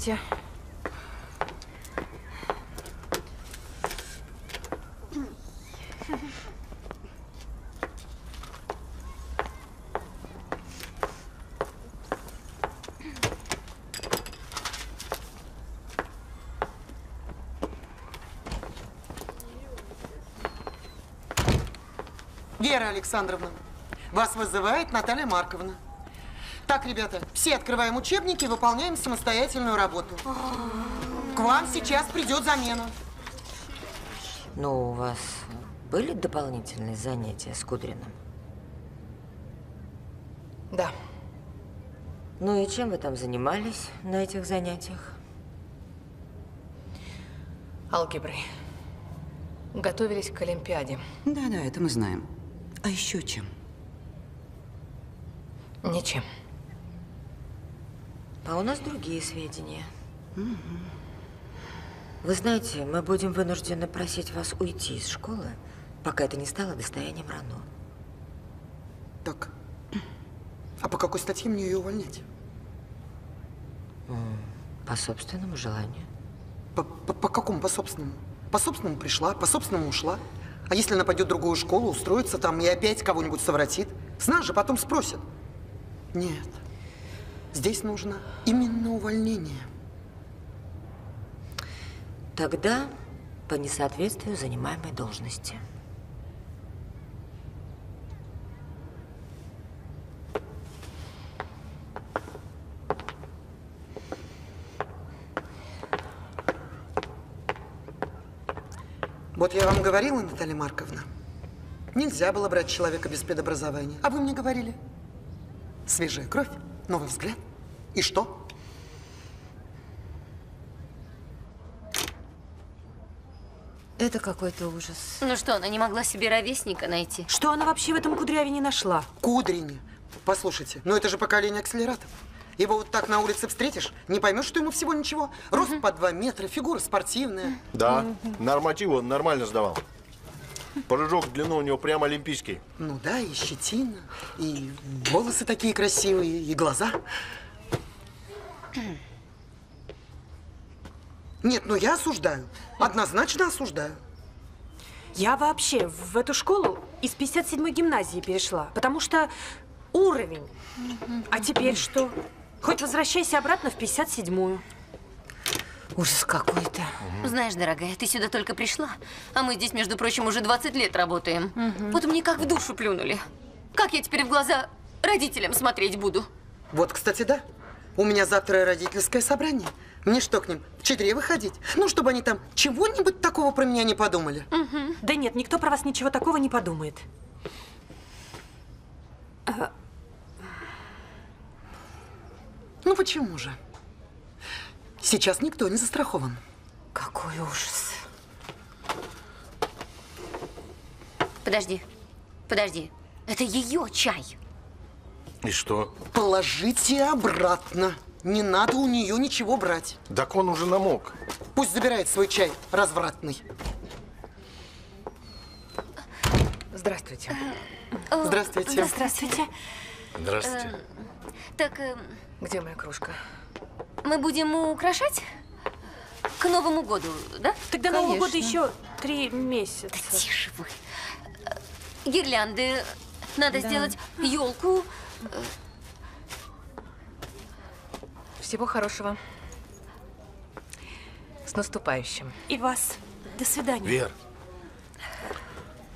[SPEAKER 6] Здравствуйте.
[SPEAKER 13] Вера Александровна, вас вызывает Наталья Марковна. Так, ребята, все открываем учебники и выполняем самостоятельную работу. К вам сейчас придет замена.
[SPEAKER 20] Ну, у вас были дополнительные занятия с Кудриным?
[SPEAKER 6] Да.
[SPEAKER 20] Ну и чем вы там занимались на этих занятиях?
[SPEAKER 6] Алгеброй. Готовились к Олимпиаде.
[SPEAKER 7] Да-да, это мы знаем. А еще чем?
[SPEAKER 6] Ничем.
[SPEAKER 20] А у нас другие сведения. Вы знаете, мы будем вынуждены просить вас уйти из школы, пока это не стало достоянием РАНО.
[SPEAKER 13] Так, а по какой статье мне ее увольнять?
[SPEAKER 20] По собственному желанию.
[SPEAKER 13] По, по- по какому по собственному? По собственному пришла, по собственному ушла. А если она пойдет в другую школу, устроится там и опять кого-нибудь совратит? С нас же потом спросят. Нет. Здесь нужно именно увольнение.
[SPEAKER 20] Тогда по несоответствию занимаемой должности.
[SPEAKER 13] Вот я вам говорила, Наталья Марковна, нельзя было брать человека без педобразования. А вы мне говорили, свежая кровь, новый взгляд. И что?
[SPEAKER 20] Это какой-то ужас.
[SPEAKER 27] Ну что, она не могла себе ровесника найти?
[SPEAKER 12] Что она вообще в этом кудряве нашла?
[SPEAKER 13] Кудрине. Послушайте, ну это же поколение акселератов. Его вот так на улице встретишь, не поймешь, что ему всего ничего. Рост по 2 метра, фигура спортивная.
[SPEAKER 21] Да, нормативы он нормально сдавал. Прыжок в длину у него прям олимпийский.
[SPEAKER 13] Ну да, и щетина, и волосы такие красивые, и глаза. Нет, ну я осуждаю. Однозначно осуждаю.
[SPEAKER 12] Я вообще в эту школу из 57-й гимназии перешла, потому что уровень. А теперь что? Хоть возвращайся обратно в 57-ю.
[SPEAKER 20] Ужас какой-то.
[SPEAKER 27] Знаешь, дорогая, ты сюда только пришла, а мы здесь, между прочим, уже 20 лет работаем. Вот мне как в душу плюнули. Как я теперь в глаза родителям смотреть буду?
[SPEAKER 13] Вот, кстати, да. У меня завтра родительское собрание. Мне что, к ним в четыре выходить? Ну, чтобы они там чего-нибудь такого про меня не подумали.
[SPEAKER 12] Да нет, никто про вас ничего такого не подумает.
[SPEAKER 13] Ну, почему же? Сейчас никто не застрахован.
[SPEAKER 12] Какой ужас.
[SPEAKER 27] Подожди, подожди. Это ее чай.
[SPEAKER 21] И что?
[SPEAKER 13] Положите обратно. Не надо у нее ничего брать.
[SPEAKER 21] Так он уже намок.
[SPEAKER 13] Пусть забирает свой чай развратный.
[SPEAKER 6] Здравствуйте.
[SPEAKER 13] Здравствуйте.
[SPEAKER 27] здравствуйте.
[SPEAKER 21] Здравствуйте.
[SPEAKER 27] Так, э,
[SPEAKER 6] Где моя кружка?
[SPEAKER 27] Мы будем украшать к Новому году, да?
[SPEAKER 12] Тогда Нового года
[SPEAKER 27] Конечно.
[SPEAKER 12] еще три месяца.
[SPEAKER 27] Да тише вы. Гирлянды надо
[SPEAKER 12] Да.
[SPEAKER 27] сделать, елку.
[SPEAKER 6] Всего хорошего. С наступающим.
[SPEAKER 15] И вас. До свидания.
[SPEAKER 21] Вер,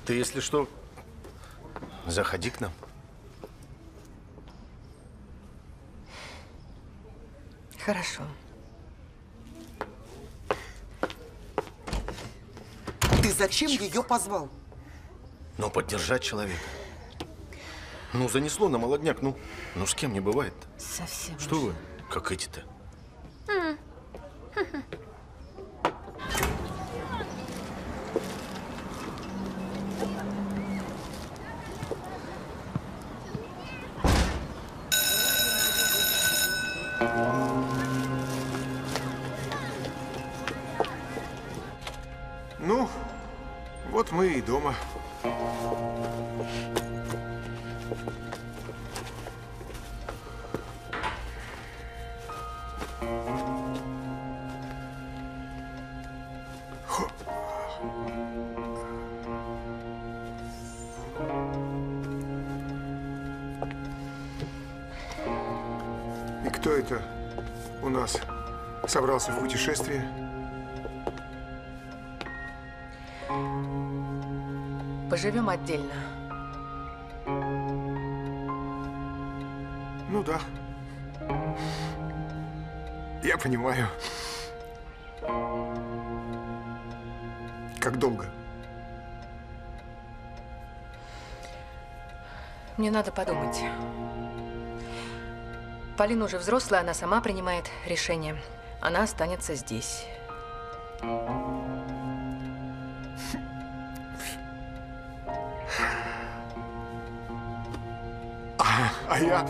[SPEAKER 21] ты, если что, заходи к нам.
[SPEAKER 6] Хорошо.
[SPEAKER 13] Ты зачем ее позвал?
[SPEAKER 21] Но поддержать человека. Ну, занесло на молодняк, ну, ну с кем не бывает -то.
[SPEAKER 23] Совсем.
[SPEAKER 21] Что вы, как эти-то?
[SPEAKER 8] Ну, мы и дома. И кто это у нас собрался в путешествие?
[SPEAKER 6] Поживем отдельно.
[SPEAKER 8] Ну да. Я понимаю. Как долго?
[SPEAKER 6] Мне надо подумать. Полина уже взрослая, она сама принимает решение. Она останется здесь.
[SPEAKER 8] А, я...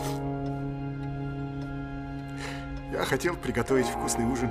[SPEAKER 8] Я хотел приготовить вкусный ужин.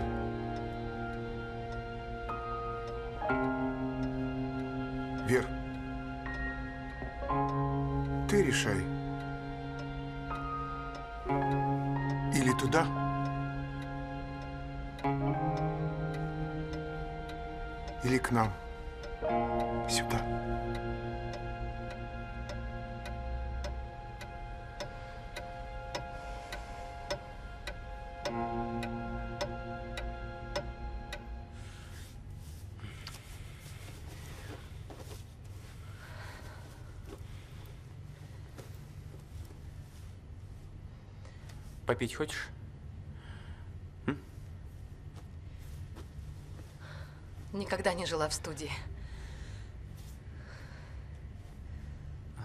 [SPEAKER 1] Попить хочешь?
[SPEAKER 6] Никогда не жила в студии.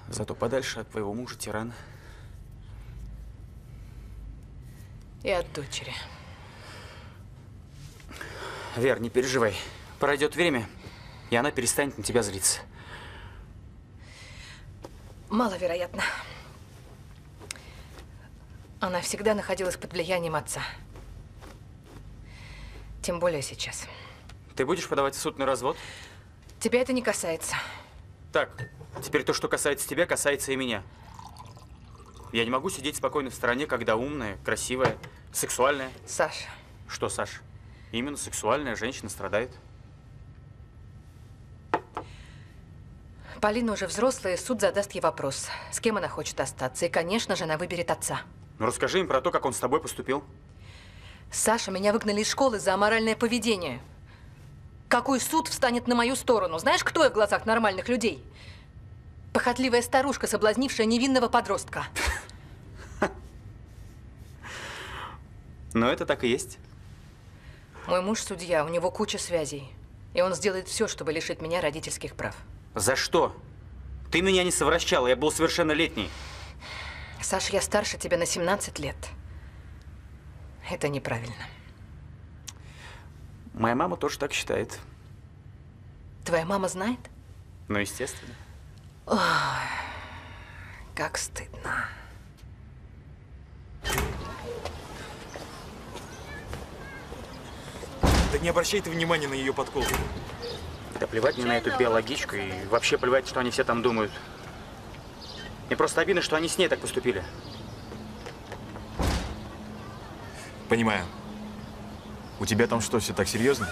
[SPEAKER 1] Зато подальше от твоего мужа тирана.
[SPEAKER 6] И от дочери.
[SPEAKER 1] Вер, не переживай. Пройдет время, и она перестанет на тебя злиться.
[SPEAKER 6] Маловероятно. Она всегда находилась под влиянием отца. Тем более сейчас.
[SPEAKER 1] Ты будешь подавать в суд на развод?
[SPEAKER 6] Тебя это не касается.
[SPEAKER 1] Так, теперь то, что касается тебя, касается и меня. Я не могу сидеть спокойно в стороне, когда умная, красивая, сексуальная.
[SPEAKER 6] Саша.
[SPEAKER 1] Что, Саш? Именно сексуальная женщина страдает.
[SPEAKER 6] Полина уже взрослая, и суд задаст ей вопрос, с кем она хочет остаться. И, конечно же, она выберет отца.
[SPEAKER 1] Ну расскажи им про то, как он с тобой поступил.
[SPEAKER 6] Саша, меня выгнали из школы за аморальное поведение. Какой суд встанет на мою сторону? Знаешь, кто я в глазах нормальных людей? Похотливая старушка, соблазнившая невинного подростка. [LAUGHS]
[SPEAKER 1] Но это так и есть.
[SPEAKER 6] Мой муж судья, у него куча связей. И он сделает все, чтобы лишить меня родительских прав.
[SPEAKER 1] За что? Ты меня не совращала, я был совершеннолетний.
[SPEAKER 6] Саш, я старше тебя на 17 лет. Это неправильно.
[SPEAKER 1] Моя мама тоже так считает.
[SPEAKER 6] Твоя мама знает?
[SPEAKER 1] Ну, естественно.
[SPEAKER 6] Ой, как стыдно.
[SPEAKER 16] Да не обращай ты внимания на ее подколку.
[SPEAKER 1] Да плевать мне на эту биологичку и вообще плевать, что они все там думают. Мне просто обидно, что они с ней так поступили.
[SPEAKER 16] Понимаю. У тебя там что, все так серьезно?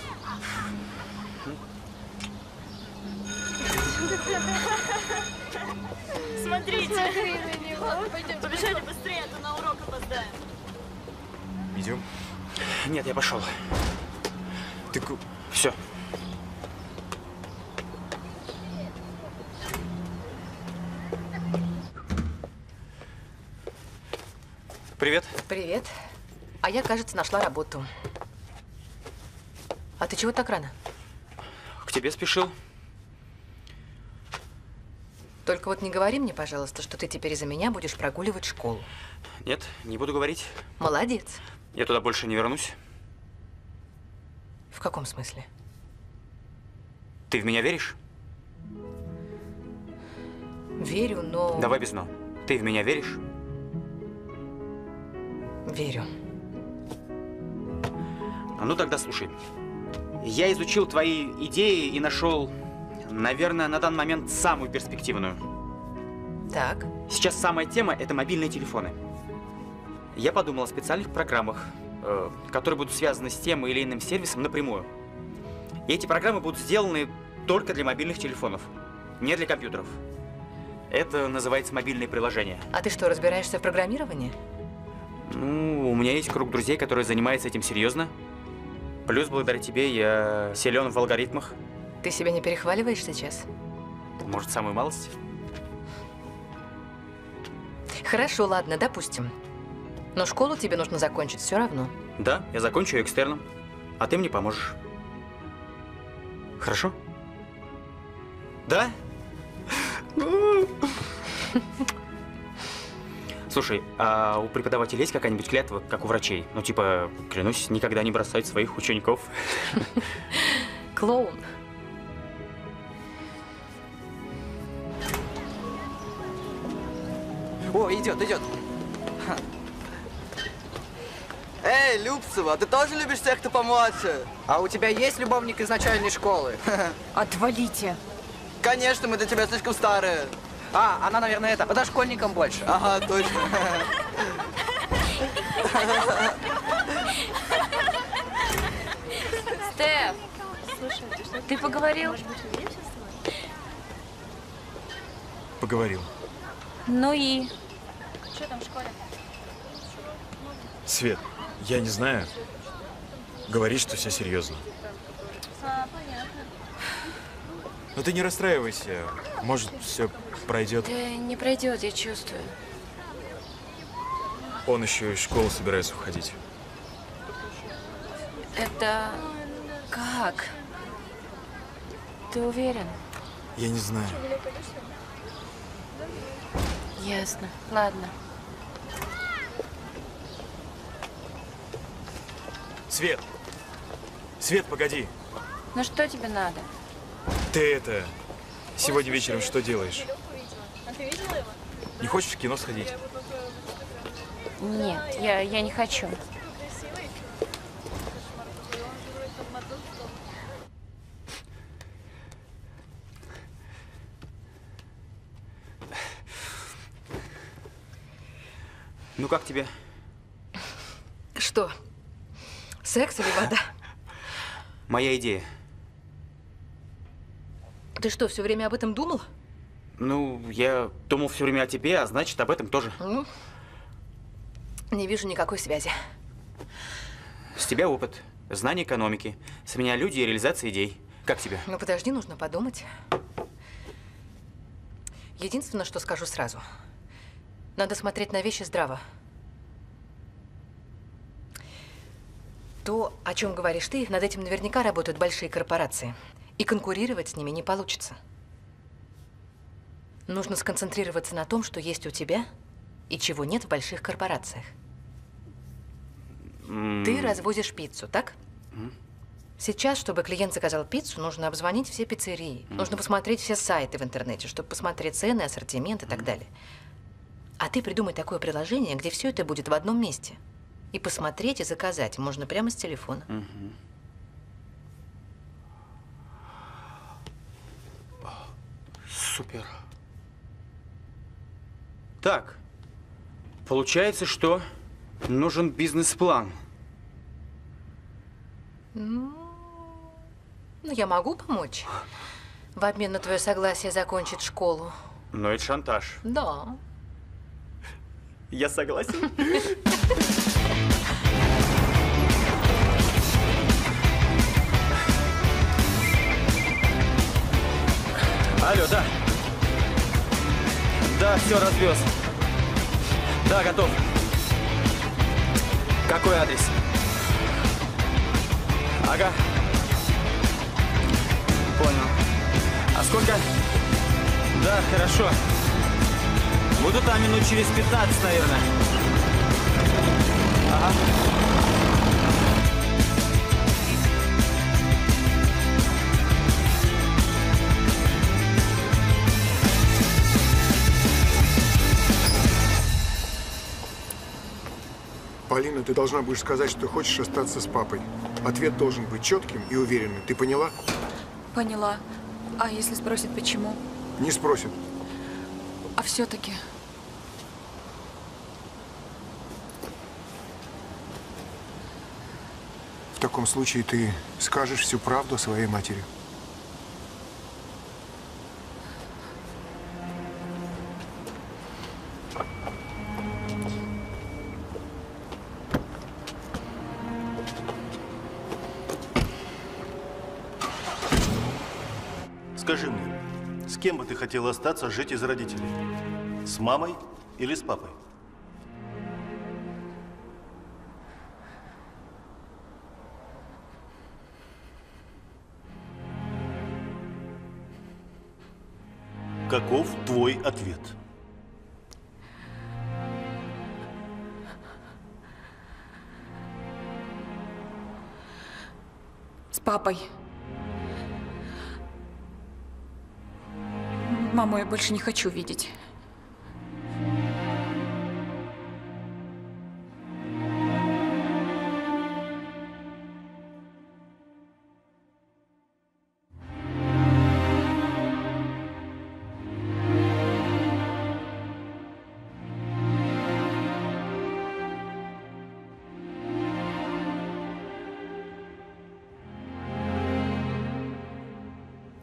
[SPEAKER 10] Смотрите. Смотри на него. Пойдем. Побежали быстрее, а то на урок опоздаем.
[SPEAKER 16] Идем.
[SPEAKER 1] Нет, я пошел.
[SPEAKER 16] Ты... ку-
[SPEAKER 1] Все. Привет.
[SPEAKER 6] Привет. А я, кажется, нашла работу. А ты чего так рано?
[SPEAKER 1] К тебе спешил.
[SPEAKER 6] Только вот не говори мне, пожалуйста, что ты теперь из-за меня будешь прогуливать школу.
[SPEAKER 1] Нет, не буду говорить.
[SPEAKER 6] Молодец.
[SPEAKER 1] Я туда больше не вернусь.
[SPEAKER 6] В каком смысле?
[SPEAKER 1] Ты в меня веришь?
[SPEAKER 6] Верю, но...
[SPEAKER 1] Давай без «но». Ты в меня веришь?
[SPEAKER 6] Верю.
[SPEAKER 1] А ну тогда слушай. Я изучил твои идеи и нашел, наверное, на данный момент самую перспективную.
[SPEAKER 6] Так.
[SPEAKER 1] Сейчас самая тема – это мобильные телефоны. Я подумал о специальных программах, э, которые будут связаны с тем или иным сервисом напрямую. И эти программы будут сделаны только для мобильных телефонов, не для компьютеров. Это называется мобильные приложения.
[SPEAKER 6] А ты что, разбираешься в программировании?
[SPEAKER 1] Ну, у меня есть круг друзей, которые занимаются этим серьезно. Плюс, благодаря тебе, я силен в алгоритмах.
[SPEAKER 6] Ты себя не перехваливаешь сейчас?
[SPEAKER 1] Может, самую малость?
[SPEAKER 6] Хорошо, ладно, допустим. Но школу тебе нужно закончить все равно.
[SPEAKER 1] Да, я закончу ее экстерном, а ты мне поможешь. Хорошо? Да? [LAUGHS] Слушай, а у преподавателей есть какая-нибудь клятва, как у врачей? Ну, типа, клянусь, никогда не бросать своих учеников.
[SPEAKER 6] Клоун.
[SPEAKER 28] О, идет, идет. Эй, Любцева, ты тоже любишь тех, кто помладше? А у тебя есть любовник из начальной школы? [LAUGHS]
[SPEAKER 15] Отвалите.
[SPEAKER 28] Конечно, мы для тебя слишком старые. А, она, наверное, это, подошкольникам больше. Ага, точно.
[SPEAKER 15] Стеф, ты поговорил?
[SPEAKER 16] Поговорил.
[SPEAKER 15] Ну и?
[SPEAKER 10] Что там в школе?
[SPEAKER 16] Свет, я не знаю. Говорит, что все серьезно.
[SPEAKER 10] А, понятно.
[SPEAKER 16] Но ты не расстраивайся. Может, все пройдет.
[SPEAKER 15] Да не пройдет, я чувствую.
[SPEAKER 16] Он еще из школы собирается уходить.
[SPEAKER 15] Это как? Ты уверен?
[SPEAKER 16] Я не знаю.
[SPEAKER 15] Ясно. Ладно.
[SPEAKER 16] Свет! Свет, погоди!
[SPEAKER 15] Ну что тебе надо?
[SPEAKER 16] Ты это... Сегодня вечером что делаешь?
[SPEAKER 10] Ты видела его?
[SPEAKER 16] Не хочешь в кино сходить?
[SPEAKER 15] Нет, я, я не хочу.
[SPEAKER 1] Ну, как тебе?
[SPEAKER 6] Что? Секс или вода?
[SPEAKER 1] Моя идея.
[SPEAKER 6] Ты что, все время об этом думал?
[SPEAKER 1] Ну, я думал все время о тебе, а значит, об этом тоже.
[SPEAKER 6] Ну, не вижу никакой связи.
[SPEAKER 1] С тебя опыт, знание экономики, с меня люди и реализация идей. Как тебе?
[SPEAKER 6] Ну, подожди, нужно подумать. Единственное, что скажу сразу. Надо смотреть на вещи здраво. То, о чем говоришь ты, над этим наверняка работают большие корпорации. И конкурировать с ними не получится. Нужно сконцентрироваться на том, что есть у тебя и чего нет в больших корпорациях. Ты развозишь пиццу, так? Сейчас, чтобы клиент заказал пиццу, нужно обзвонить все пиццерии. Нужно посмотреть все сайты в интернете, чтобы посмотреть цены, ассортимент и так далее. А ты придумай такое приложение, где все это будет в одном месте. И посмотреть и заказать можно прямо с телефона.
[SPEAKER 1] Супер. Так, получается, что нужен бизнес-план.
[SPEAKER 6] Ну, ну, я могу помочь. В обмен на твое согласие закончить школу.
[SPEAKER 1] Но это шантаж.
[SPEAKER 6] Да.
[SPEAKER 1] Я согласен. Алло, да. Да, все, развез. Да, готов. Какой адрес? Ага. Понял. А сколько? Да, хорошо. Буду там минут через 15, наверное. Ага.
[SPEAKER 8] Полина, ты должна будешь сказать, что хочешь остаться с папой. Ответ должен быть четким и уверенным. Ты поняла?
[SPEAKER 12] Поняла. А если спросят, почему?
[SPEAKER 8] Не спросят.
[SPEAKER 12] А все-таки...
[SPEAKER 8] В таком случае ты скажешь всю правду своей матери.
[SPEAKER 2] Хотел остаться жить из родителей? С мамой или с папой? Каков твой ответ?
[SPEAKER 12] С папой. Маму я больше не хочу видеть.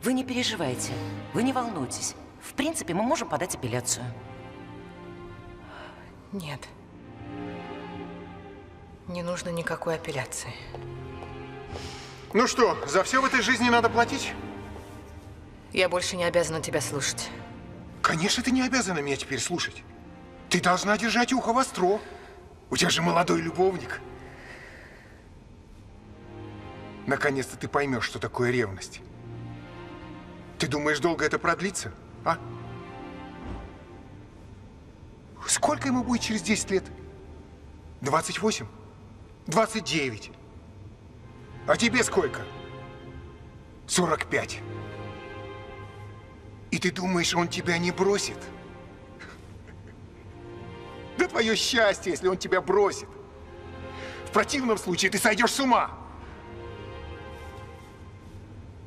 [SPEAKER 20] Вы не переживайте, вы не волнуйтесь. В принципе, мы можем подать апелляцию.
[SPEAKER 6] Нет. Не нужно никакой апелляции.
[SPEAKER 8] Ну что, за все в этой жизни надо платить?
[SPEAKER 6] Я больше не обязана тебя слушать.
[SPEAKER 8] Конечно, ты не обязана меня теперь слушать. Ты должна держать ухо востро. У тебя же молодой любовник. Наконец-то ты поймешь, что такое ревность. Ты думаешь, долго это продлится? А? Сколько ему будет через 10 лет? 28? 29? А тебе сколько? 45. И ты думаешь, он тебя не бросит? [LAUGHS] Да твое счастье, если он тебя бросит. В противном случае ты сойдешь с ума.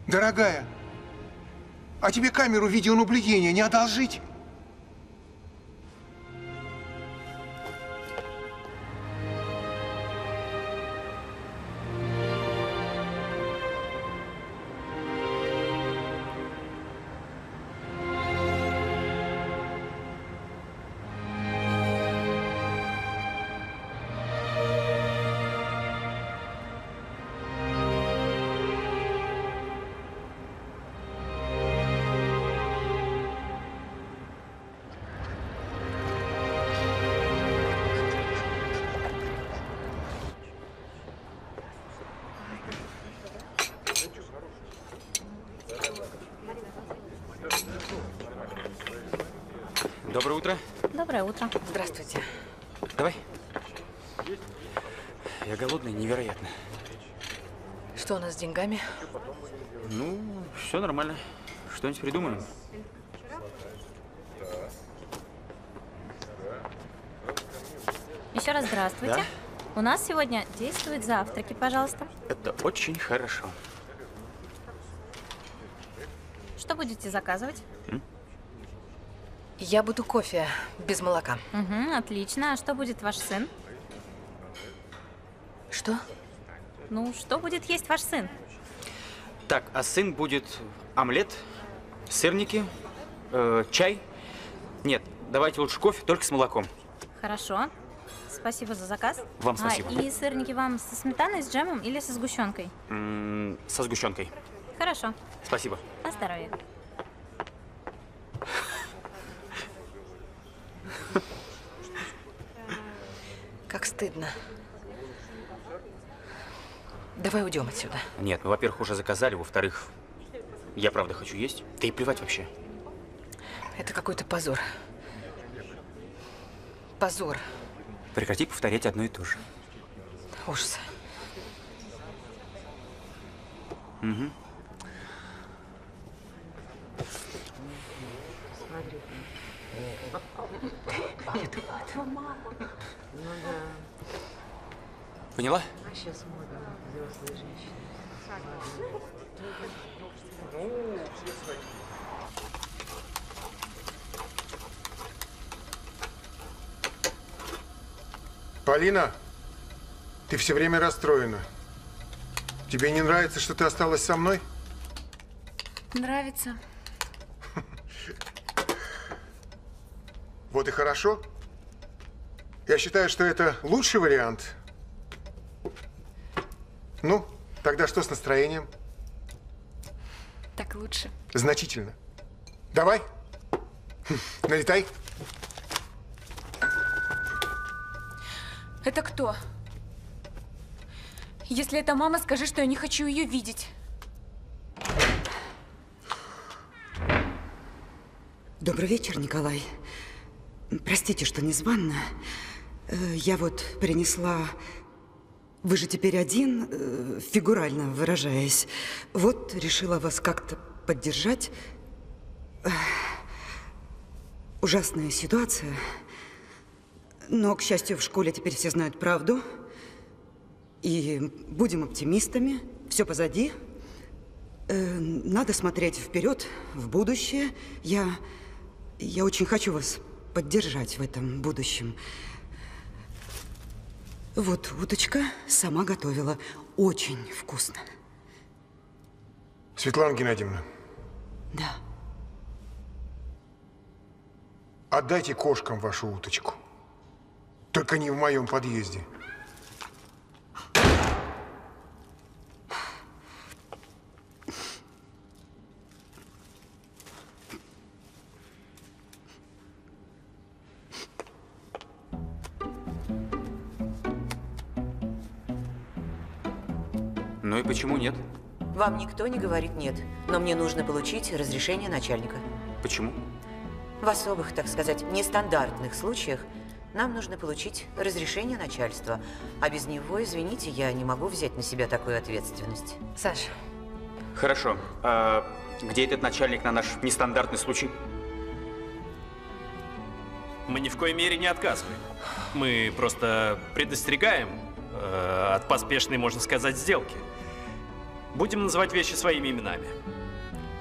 [SPEAKER 8] Дорогая, а тебе камеру видеонаблюдения не одолжить?
[SPEAKER 1] Утро.
[SPEAKER 6] Здравствуйте.
[SPEAKER 1] Давай. Я голодный, невероятно.
[SPEAKER 6] Что у нас с деньгами?
[SPEAKER 1] Ну, все нормально. Что-нибудь придумаем.
[SPEAKER 5] Еще раз здравствуйте. У нас сегодня действуют завтраки, пожалуйста.
[SPEAKER 1] Это очень хорошо.
[SPEAKER 5] Что будете заказывать?
[SPEAKER 6] Я буду кофе без молока.
[SPEAKER 5] Угу, отлично. А что будет ваш сын?
[SPEAKER 6] Что?
[SPEAKER 5] Ну, что будет есть ваш сын?
[SPEAKER 1] Так, а сын будет омлет, сырники, э, чай. Нет, давайте лучше кофе, только с молоком.
[SPEAKER 5] Хорошо. Спасибо за заказ.
[SPEAKER 1] Вам спасибо.
[SPEAKER 5] А, и сырники вам со сметаной, с джемом или со сгущенкой?
[SPEAKER 1] М, со сгущенкой.
[SPEAKER 5] Хорошо.
[SPEAKER 1] Спасибо.
[SPEAKER 5] На здоровье.
[SPEAKER 6] Стыдно. Давай уйдем отсюда.
[SPEAKER 1] Нет, мы, во-первых, уже заказали, во-вторых, я правда хочу есть. Да и плевать вообще.
[SPEAKER 6] Это какой-то позор. Позор.
[SPEAKER 1] Прекрати повторять одно и то же.
[SPEAKER 6] Ужас.
[SPEAKER 1] Угу. Поняла?
[SPEAKER 20] Сейчас модно взрослые женщины.
[SPEAKER 8] Полина, ты все время расстроена. Тебе не нравится, что ты осталась со мной?
[SPEAKER 12] Нравится.
[SPEAKER 8] Вот и хорошо. Я считаю, что это лучший вариант. Ну, тогда что с настроением?
[SPEAKER 12] Так лучше.
[SPEAKER 8] Значительно. Давай. Налетай.
[SPEAKER 12] Это кто? Если это мама, скажи, что я не хочу ее видеть.
[SPEAKER 7] Добрый вечер, Николай. Простите, что незванно. Э, Я вот принесла... Вы же теперь один, э, фигурально выражаясь. Вот решила вас как-то поддержать. Ужасная ситуация. Но, к счастью, в школе теперь все знают правду. И будем оптимистами. Все позади. Э, Надо смотреть вперед, в будущее. Я, я очень хочу вас поддержать в этом будущем. Вот уточка сама готовила. Очень вкусно.
[SPEAKER 8] Светлана Геннадьевна,
[SPEAKER 7] Да.
[SPEAKER 8] отдайте кошкам вашу уточку. Только не в моем подъезде.
[SPEAKER 1] Почему нет?
[SPEAKER 20] Вам никто не говорит нет, но мне нужно получить разрешение начальника.
[SPEAKER 1] Почему?
[SPEAKER 20] В особых, так сказать, нестандартных случаях нам нужно получить разрешение начальства. А без него, извините, я не могу взять на себя такую ответственность.
[SPEAKER 6] Саш,
[SPEAKER 1] Хорошо. А где этот начальник на наш нестандартный случай?
[SPEAKER 9] Мы ни в коей мере не отказываем. Мы просто предостерегаем э, от поспешной, можно сказать, сделки. Будем называть вещи своими именами.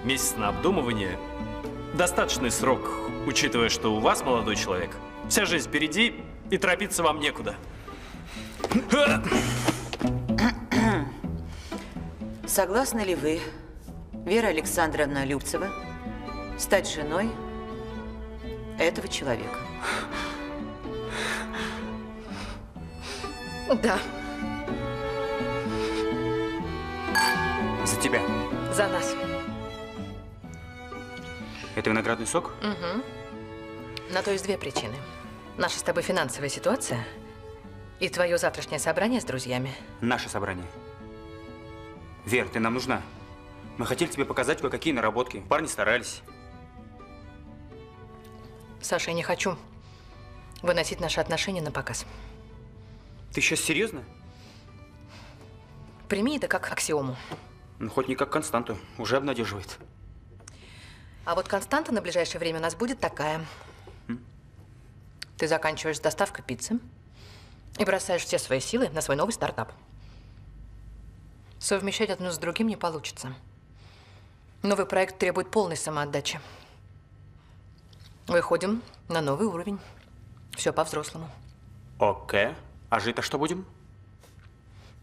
[SPEAKER 9] Месяц на обдумывание – достаточный срок, учитывая, что у вас, молодой человек, вся жизнь впереди, и торопиться вам некуда.
[SPEAKER 20] Согласны ли вы, Вера Александровна Любцева, стать женой этого человека?
[SPEAKER 6] Да.
[SPEAKER 1] За тебя.
[SPEAKER 6] За нас.
[SPEAKER 1] Это виноградный сок?
[SPEAKER 6] Угу. На то есть две причины. Наша с тобой финансовая ситуация и твое завтрашнее собрание с друзьями.
[SPEAKER 1] Наше собрание. Вер, ты нам нужна. Мы хотели тебе показать кое-какие наработки. Парни старались.
[SPEAKER 6] Саша, я не хочу выносить наши отношения на показ.
[SPEAKER 1] Ты сейчас серьезно?
[SPEAKER 6] Прими это как аксиому.
[SPEAKER 1] Ну, хоть не как Константу. Уже обнадеживает.
[SPEAKER 6] А вот константа на ближайшее время у нас будет такая. Ты заканчиваешь с доставкой пиццы и бросаешь все свои силы на свой новый стартап. Совмещать одно с другим не получится. Новый проект требует полной самоотдачи. Выходим на новый уровень. Все по-взрослому.
[SPEAKER 1] Окей. А жить-то что будем?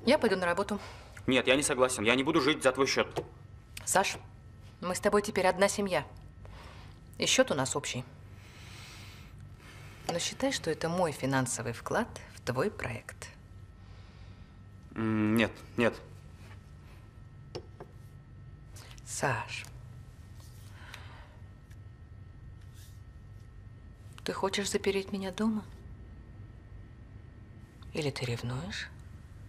[SPEAKER 6] Я пойду на работу.
[SPEAKER 1] Нет, я не согласен. Я не буду жить за твой счет.
[SPEAKER 6] Саш, мы с тобой теперь одна семья. И счет у нас общий. Но считай, что это мой финансовый вклад в твой проект.
[SPEAKER 1] Нет, нет.
[SPEAKER 6] Саш, ты хочешь запереть меня дома?
[SPEAKER 20] Или ты ревнуешь,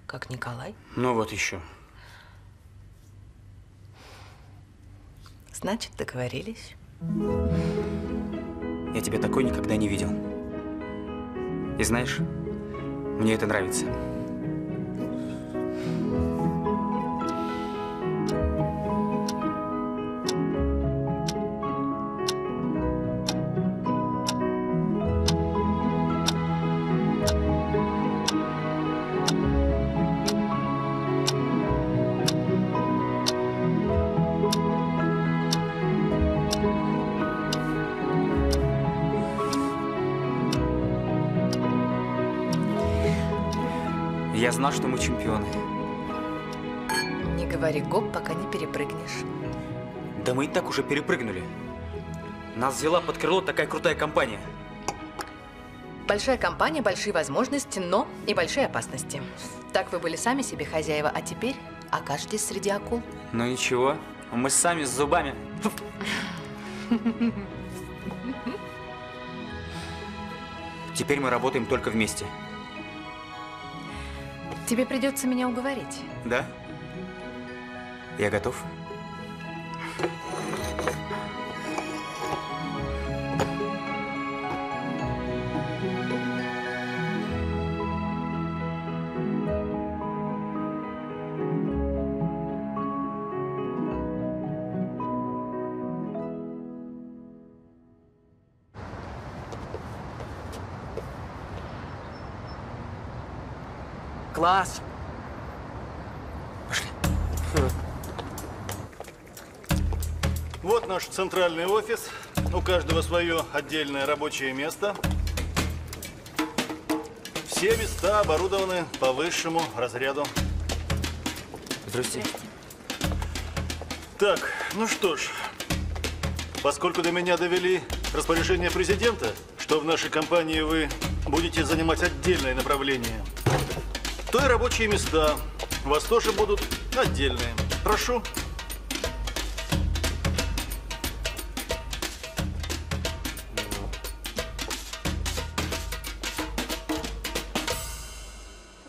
[SPEAKER 20] как Николай?
[SPEAKER 1] Ну вот еще.
[SPEAKER 20] Значит, договорились.
[SPEAKER 1] Я тебя такой никогда не видел. И знаешь, мне это нравится. Мы чемпионы.
[SPEAKER 6] Не говори гоп, пока не перепрыгнешь.
[SPEAKER 1] Да мы и так уже перепрыгнули. Нас взяла под крыло такая крутая компания.
[SPEAKER 6] Большая компания, большие возможности, но и большие опасности. Так вы были сами себе хозяева, а теперь окажетесь среди акул.
[SPEAKER 1] Ну ничего, мы сами с зубами. [LAUGHS] Теперь мы работаем только вместе.
[SPEAKER 6] Тебе придется меня уговорить.
[SPEAKER 1] Да? Я готов.
[SPEAKER 4] Класс.
[SPEAKER 2] Вот наш центральный офис. У каждого свое отдельное рабочее место. Все места оборудованы по высшему разряду.
[SPEAKER 1] Здрасте.
[SPEAKER 2] Так, ну что ж, поскольку до меня довели распоряжение президента, что в нашей компании вы будете занимать отдельное направление, то и рабочие места у вас тоже будут отдельные. Прошу.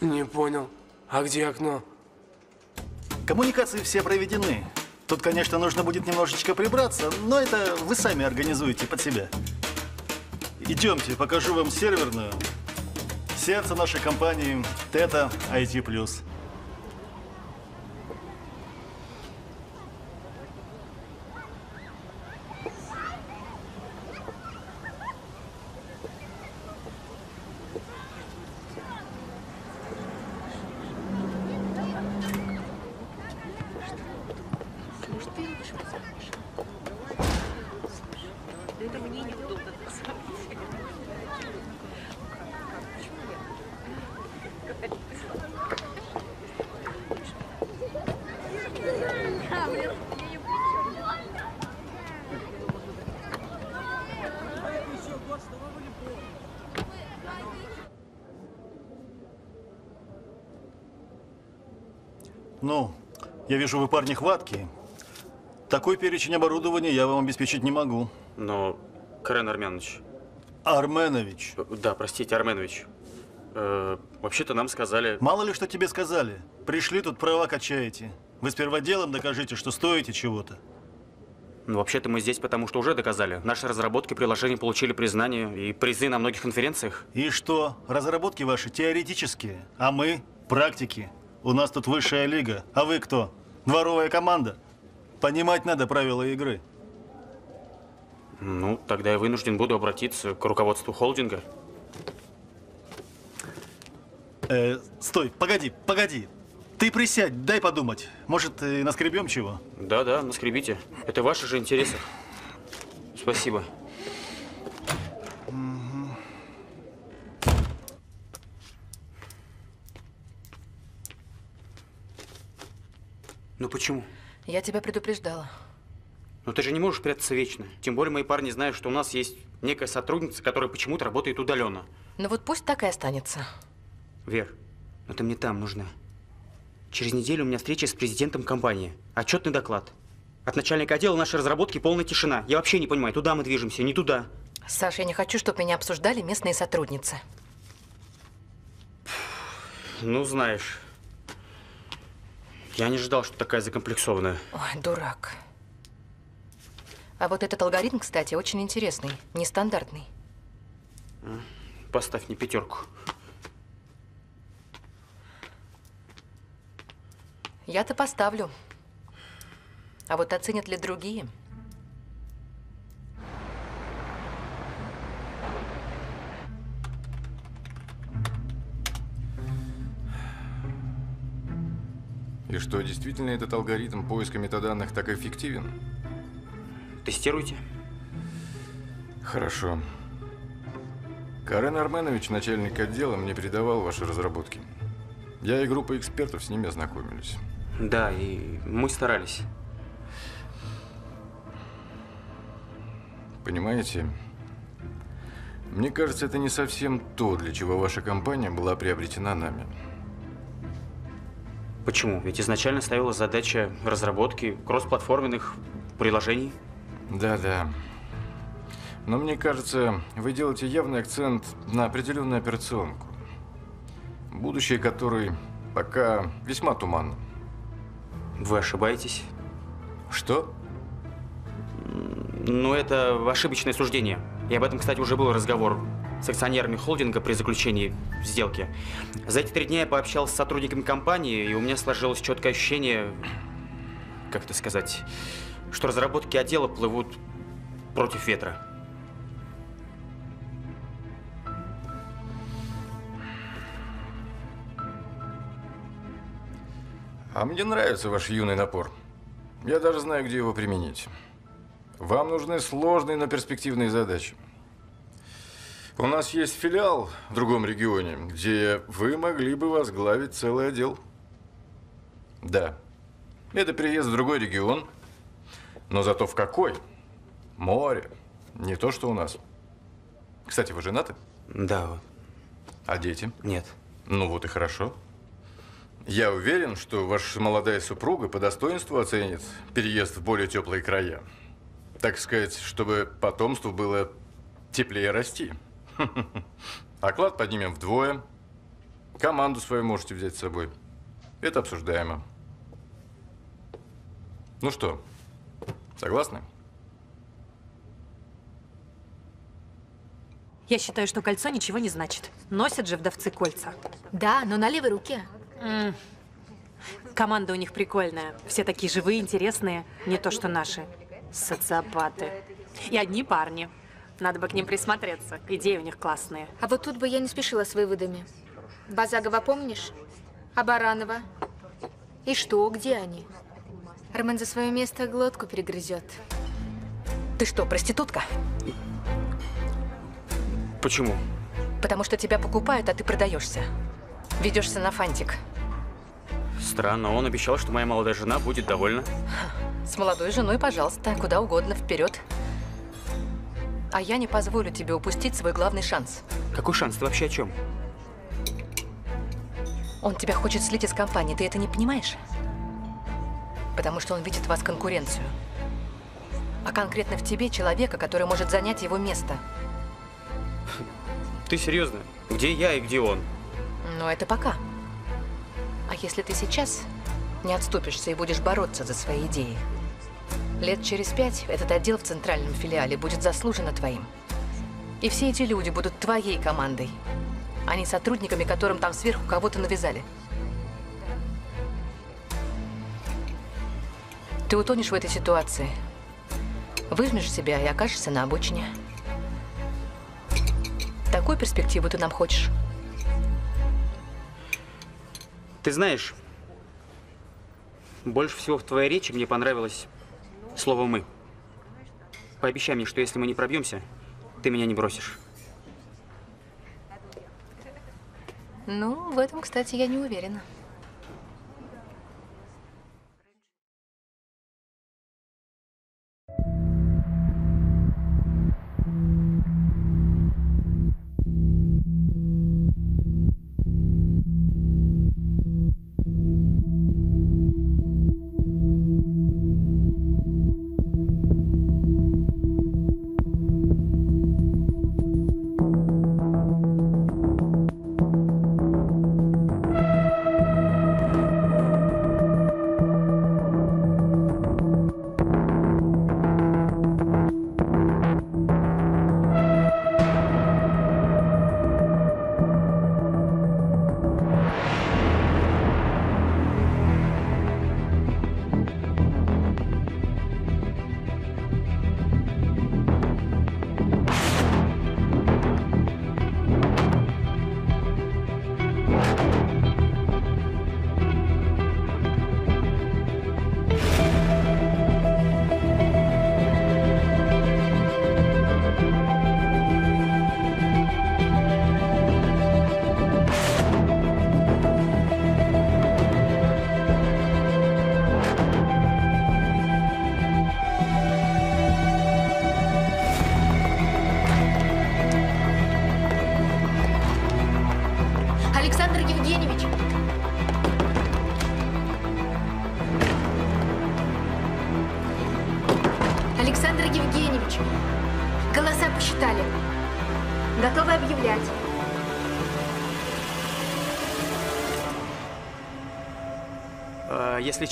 [SPEAKER 4] Не понял. А где окно?
[SPEAKER 2] Коммуникации все проведены. Тут, конечно, нужно будет немножечко прибраться, но это вы сами организуете под себя. Идемте, покажу вам серверную. Сердце нашей компании Тета IT+. Ну, я вижу, вы парни хваткие. Такой перечень оборудования я вам обеспечить не могу.
[SPEAKER 1] Но, Карен Арменович.
[SPEAKER 2] Арменович.
[SPEAKER 1] Да, простите, Арменович. Э, Вообще-то нам сказали...
[SPEAKER 2] Мало ли, что тебе сказали. Пришли, тут права качаете. Вы сперва делом докажите, что стоите чего-то.
[SPEAKER 1] Ну, вообще-то мы здесь, потому что уже доказали. Наши разработки приложений получили признание и призы на многих конференциях.
[SPEAKER 2] И что? Разработки ваши теоретические, а мы – практики. У нас тут высшая лига. А вы кто? Дворовая команда? Понимать надо правила игры.
[SPEAKER 1] Ну, тогда я вынужден буду обратиться к руководству холдинга.
[SPEAKER 2] Э, стой, погоди, погоди. Ты присядь, дай подумать. Может, и наскребем чего?
[SPEAKER 1] Да-да, наскребите. Это ваши же интересы. Спасибо. Ну почему?
[SPEAKER 6] Я тебя предупреждала.
[SPEAKER 1] Ну ты же не можешь прятаться вечно. Тем более мои парни знают, что у нас есть некая сотрудница, которая почему-то работает удаленно.
[SPEAKER 6] Ну вот пусть так и останется.
[SPEAKER 1] Вер, но ты мне там нужна. Через неделю у меня встреча с президентом компании. Отчетный доклад. От начальника отдела нашей разработки полная тишина. Я вообще не понимаю, туда мы движемся, не туда.
[SPEAKER 6] Саш, я не хочу, чтобы меня обсуждали местные сотрудницы.
[SPEAKER 1] Ну, знаешь, я не ожидал, что такая закомплексованная.
[SPEAKER 6] Ой, дурак. А вот этот алгоритм, кстати, очень интересный, нестандартный.
[SPEAKER 1] Поставь мне пятерку.
[SPEAKER 6] Я-то поставлю. А вот оценят ли другие?
[SPEAKER 29] И что, действительно этот алгоритм поиска метаданных так эффективен?
[SPEAKER 1] Тестируйте.
[SPEAKER 29] Хорошо. Карен Арменович, начальник отдела, мне передавал ваши разработки. Я и группа экспертов с ними ознакомились.
[SPEAKER 1] Да, и мы старались.
[SPEAKER 29] Понимаете, мне кажется, это не совсем то, для чего ваша компания была приобретена нами.
[SPEAKER 1] Почему? Ведь изначально ставилась задача разработки кроссплатформенных приложений.
[SPEAKER 29] Да-да. Но мне кажется, вы делаете явный акцент на определенную операционку, будущее которой пока весьма туманно.
[SPEAKER 1] Вы ошибаетесь.
[SPEAKER 29] Что?
[SPEAKER 1] Ну, это ошибочное суждение. И об этом, кстати, уже был разговор с акционерами холдинга при заключении сделки. За эти три дня я пообщался с сотрудниками компании, и у меня сложилось четкое ощущение, как это сказать, что разработки отдела плывут против ветра.
[SPEAKER 29] А мне нравится ваш юный напор. Я даже знаю, где его применить. Вам нужны сложные, но перспективные задачи. У нас есть филиал в другом регионе, где вы могли бы возглавить целый отдел. Да. Это переезд в другой регион. Но зато в какой? Море. Не то, что у нас. Кстати, вы женаты?
[SPEAKER 1] Да.
[SPEAKER 29] А дети?
[SPEAKER 1] Нет.
[SPEAKER 29] Ну вот и хорошо. Я уверен, что ваша молодая супруга по достоинству оценит переезд в более теплые края. Так сказать, чтобы потомству было теплее расти. [LAUGHS] Оклад поднимем вдвое. Команду свою можете взять с собой. Это обсуждаемо. Ну что, согласны?
[SPEAKER 15] Я считаю, что кольцо ничего не значит. Носят же вдовцы кольца.
[SPEAKER 3] Да, но на левой руке.
[SPEAKER 15] М. Команда у них прикольная. Все такие живые, интересные. Не то, что наши. Социопаты. И одни парни. Надо бы к ним присмотреться. Идеи у них классные.
[SPEAKER 3] А вот тут бы я не спешила с выводами. Базагова помнишь? А Баранова? И что, где они? Армен за свое место глотку перегрызет.
[SPEAKER 6] Ты что, проститутка?
[SPEAKER 1] Почему?
[SPEAKER 6] Потому что тебя покупают, а ты продаешься. Ведешься на фантик.
[SPEAKER 1] Странно, он обещал, что моя молодая жена будет довольна.
[SPEAKER 6] С молодой женой, пожалуйста, куда угодно, вперед. А я не позволю тебе упустить свой главный шанс.
[SPEAKER 1] Какой шанс? Ты вообще о чем?
[SPEAKER 6] Он тебя хочет слить из компании, ты это не понимаешь? Потому что он видит в вас конкуренцию. А конкретно в тебе человека, который может занять его место.
[SPEAKER 1] Ты серьезно? Где я и где он?
[SPEAKER 6] Но это пока. А если ты сейчас не отступишься и будешь бороться за свои идеи, лет через пять этот отдел в центральном филиале будет заслуженно твоим. И все эти люди будут твоей командой, а не сотрудниками, которым там сверху кого-то навязали. Ты утонешь в этой ситуации. Выжмешь себя и окажешься на обочине. Такую перспективу ты нам хочешь?
[SPEAKER 1] Ты знаешь, больше всего в твоей речи мне понравилось слово «мы». Пообещай мне, что если мы не пробьемся, ты меня не бросишь.
[SPEAKER 6] Ну, в этом, кстати, я не уверена.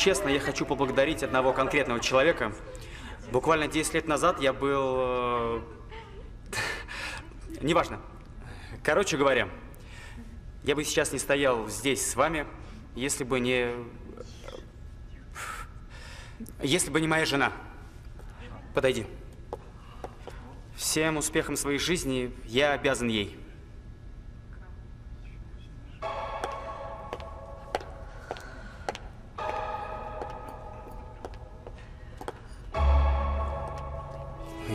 [SPEAKER 1] Честно, я хочу поблагодарить одного конкретного человека. Буквально 10 лет назад я был... э, [LAUGHS] Неважно. Короче говоря, я бы сейчас не стоял здесь с вами, если бы не... Если бы не моя жена. Подойди. Всем успехом своей жизни я обязан ей.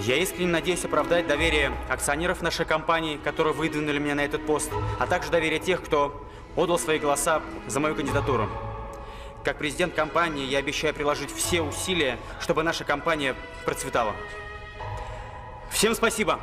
[SPEAKER 1] Я искренне надеюсь оправдать доверие акционеров нашей компании, которые выдвинули меня на этот пост, а также доверие тех, кто отдал свои голоса за мою кандидатуру. Как президент компании я обещаю приложить все усилия, чтобы наша компания процветала. Всем спасибо!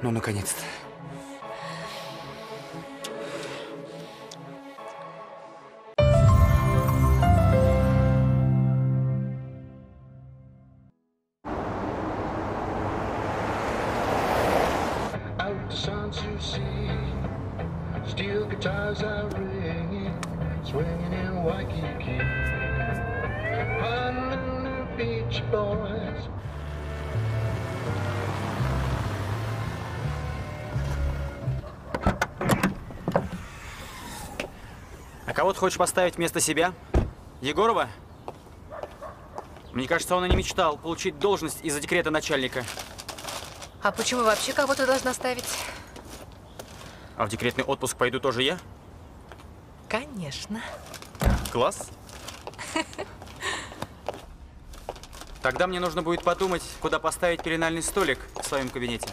[SPEAKER 1] Ну, наконец-то. Кого ты хочешь поставить вместо себя? Егорова? Мне кажется, он и не мечтал получить должность из-за декрета начальника.
[SPEAKER 6] А почему вообще кого-то должна ставить?
[SPEAKER 1] А в декретный отпуск пойду тоже я?
[SPEAKER 6] Конечно.
[SPEAKER 1] Класс. Тогда мне нужно будет подумать, куда поставить пеленальный столик в своем кабинете.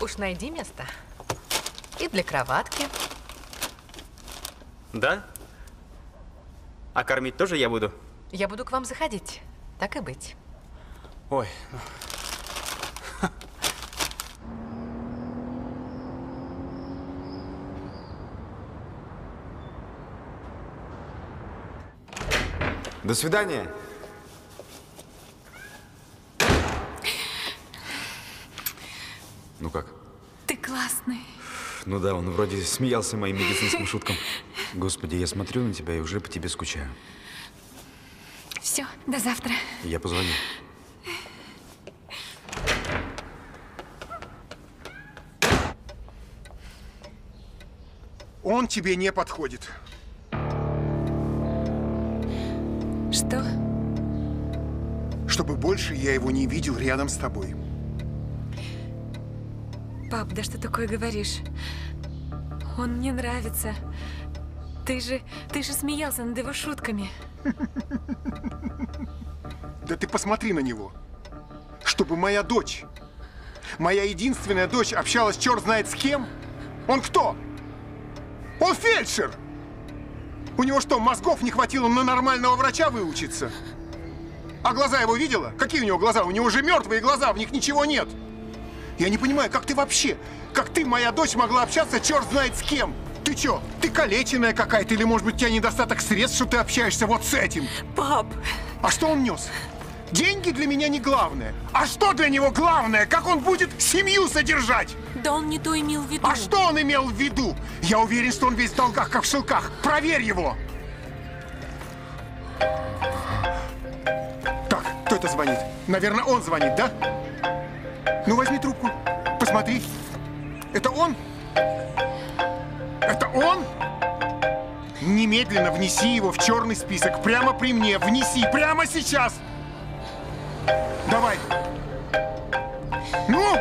[SPEAKER 6] Уж найди место. И для кроватки.
[SPEAKER 1] Да? А кормить тоже я буду?
[SPEAKER 6] Я буду к вам заходить. Так и быть.
[SPEAKER 1] Ой.
[SPEAKER 30] До свидания. Ну как?
[SPEAKER 12] Ты классный.
[SPEAKER 30] Ну да, он вроде смеялся моим медицинским шуткам. Господи, я смотрю на тебя и уже по тебе скучаю.
[SPEAKER 12] Все, до завтра.
[SPEAKER 30] Я позвоню.
[SPEAKER 8] Он тебе не подходит.
[SPEAKER 12] Что?
[SPEAKER 8] Чтобы больше я его не видел рядом с тобой.
[SPEAKER 12] Пап, да что такое говоришь? Он мне нравится. Ты же, ты же смеялся над его шутками.
[SPEAKER 8] Да ты посмотри на него. Чтобы моя дочь, моя единственная дочь общалась черт знает с кем? Он кто? Он фельдшер! У него что, мозгов не хватило на нормального врача выучиться? А глаза его видела? Какие у него глаза? У него же мертвые глаза, в них ничего нет. Я не понимаю, как ты вообще, как ты, моя дочь, могла общаться черт знает с кем? Ты чё, ты калеченная какая-то, или может быть у тебя недостаток средств, что ты общаешься вот с этим?
[SPEAKER 12] Пап!
[SPEAKER 8] А что он нес? Деньги для меня не главное. А что для него главное? Как он будет семью содержать?
[SPEAKER 12] Да он не то имел в виду.
[SPEAKER 8] А что он имел в виду? Я уверен, что он весь в долгах, как в шелках. Проверь его! Так, кто это звонит? Наверное, он звонит, да? Ну, возьми трубку. Посмотри. Это он? Это он? Немедленно внеси его в черный список. Прямо при мне. Внеси. Прямо сейчас. Давай. Ну!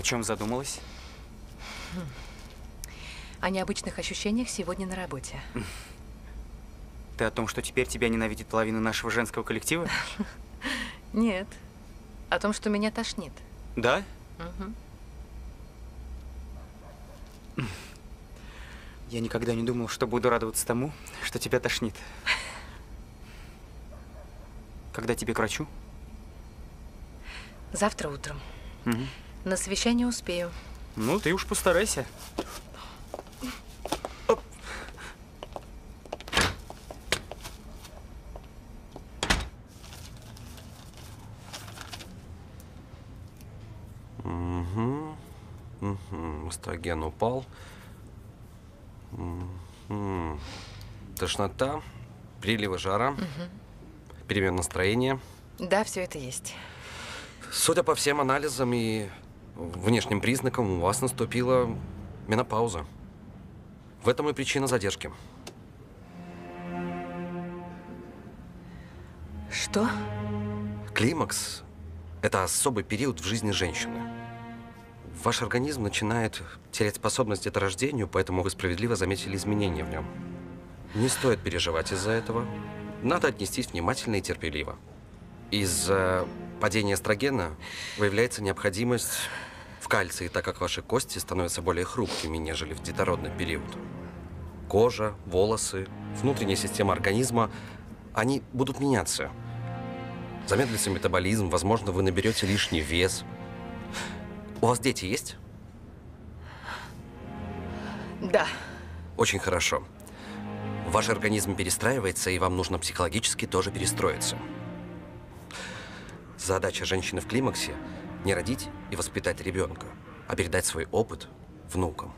[SPEAKER 1] О чем задумалась?
[SPEAKER 6] О необычных ощущениях сегодня на работе. [LAUGHS]
[SPEAKER 1] Ты о том, что теперь тебя ненавидит половина нашего женского коллектива? [LAUGHS]
[SPEAKER 6] Нет. О том, что меня тошнит.
[SPEAKER 1] Да?
[SPEAKER 6] Мгм.
[SPEAKER 1] Я никогда не думал, что буду радоваться тому, что тебя тошнит. [LAUGHS] Когда тебе к врачу?
[SPEAKER 6] Завтра утром.
[SPEAKER 1] Мгм.
[SPEAKER 6] На совещание успею.
[SPEAKER 1] Ну, ты уж постарайся.
[SPEAKER 26] Угу. Угу. Эстроген упал. Мгм. Тошнота, приливы жара, перемен настроения.
[SPEAKER 6] Да, все это есть.
[SPEAKER 26] Судя по всем анализам и внешним признакам, у вас наступила менопауза. В этом и причина задержки.
[SPEAKER 6] Что?
[SPEAKER 26] Климакс – это особый период в жизни женщины. Ваш организм начинает терять способность к деторождению, поэтому вы справедливо заметили изменения в нем. Не стоит переживать из-за этого. Надо отнестись внимательно и терпеливо. Из-за падения эстрогена выявляется необходимость в кальции, так как ваши кости становятся более хрупкими, нежели в детородный период. Кожа, волосы, внутренняя система организма – они будут меняться. Замедлится метаболизм, возможно, вы наберете лишний вес. У вас дети есть?
[SPEAKER 6] Да.
[SPEAKER 26] Очень хорошо. Ваш организм перестраивается, и вам нужно психологически тоже перестроиться. Задача женщины в климаксе – не родить и воспитать ребенка, а передать свой опыт внукам.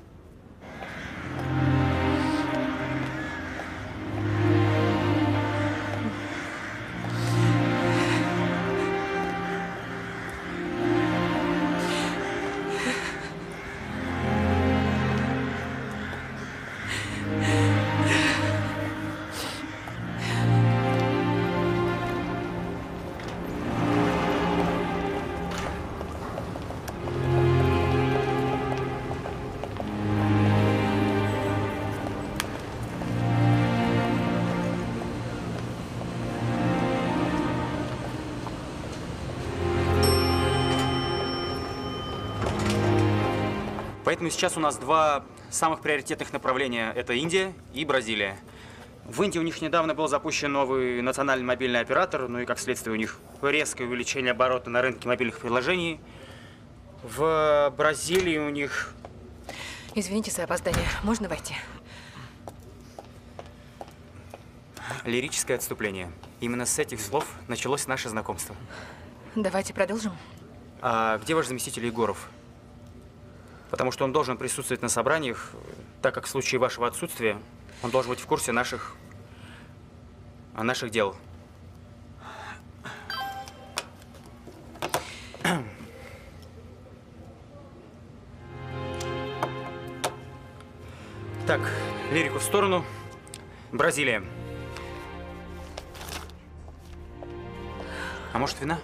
[SPEAKER 1] Поэтому сейчас у нас два самых приоритетных направления. Это Индия и Бразилия. В Индии у них недавно был запущен новый национальный мобильный оператор, ну и как следствие у них резкое увеличение оборота на рынке мобильных приложений. В Бразилии у них...
[SPEAKER 6] Извините за опоздание. Можно войти?
[SPEAKER 1] Лирическое отступление. Именно с этих слов началось наше знакомство.
[SPEAKER 6] Давайте продолжим.
[SPEAKER 1] А где ваш заместитель Егоров? Потому что он должен присутствовать на собраниях, так как в случае вашего отсутствия он должен быть в курсе наших... наших дел. [CLEARS THROAT] Так, лирику в сторону. Бразилия. А может, вина?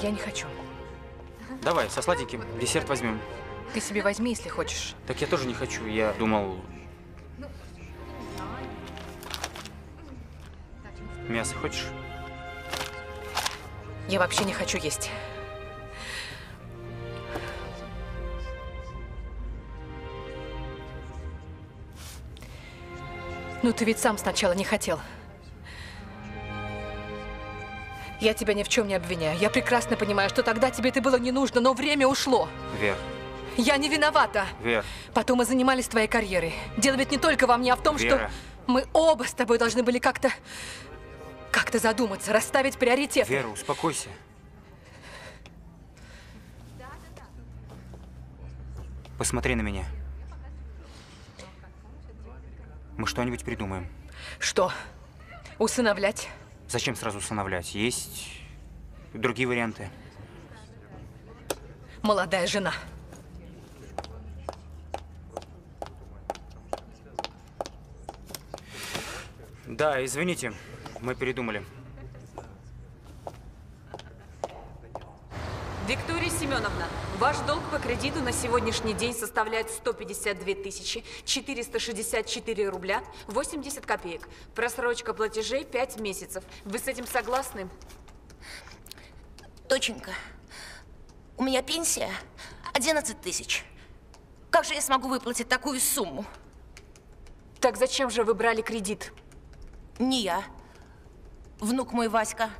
[SPEAKER 6] Я не хочу.
[SPEAKER 1] Давай, со сладеньким. Десерт возьмем.
[SPEAKER 6] Ты себе возьми, если хочешь.
[SPEAKER 1] Так я тоже не хочу. Я думал... Мясо хочешь?
[SPEAKER 6] Я вообще не хочу есть. Ну, ты ведь сам сначала не хотел. Я тебя ни в чем не обвиняю. Я прекрасно понимаю, что тогда тебе это было не нужно, но время ушло.
[SPEAKER 1] Вер,
[SPEAKER 6] Я не виновата.
[SPEAKER 1] Вер,
[SPEAKER 6] Потом мы занимались твоей карьерой. Дело ведь не только во мне, а в том,
[SPEAKER 1] Вера.
[SPEAKER 6] что мы оба с тобой должны были как-то... Как-то задуматься, расставить приоритеты.
[SPEAKER 1] Вера, успокойся. Посмотри на меня. Мы что-нибудь придумаем.
[SPEAKER 6] Что? Усыновлять?
[SPEAKER 1] Зачем сразу усыновлять? Есть другие варианты.
[SPEAKER 6] Молодая жена.
[SPEAKER 1] Да, извините, мы передумали.
[SPEAKER 12] Виктория Семеновна, ваш долг по кредиту на сегодняшний день составляет 152 тысячи 464 рубля 80 копеек. Просрочка платежей 5 месяцев. Вы с этим согласны?
[SPEAKER 20] Доченька, у меня пенсия 11 тысяч. Как же я смогу выплатить такую сумму?
[SPEAKER 12] Так зачем же вы брали кредит?
[SPEAKER 20] Не я. Внук мой Васька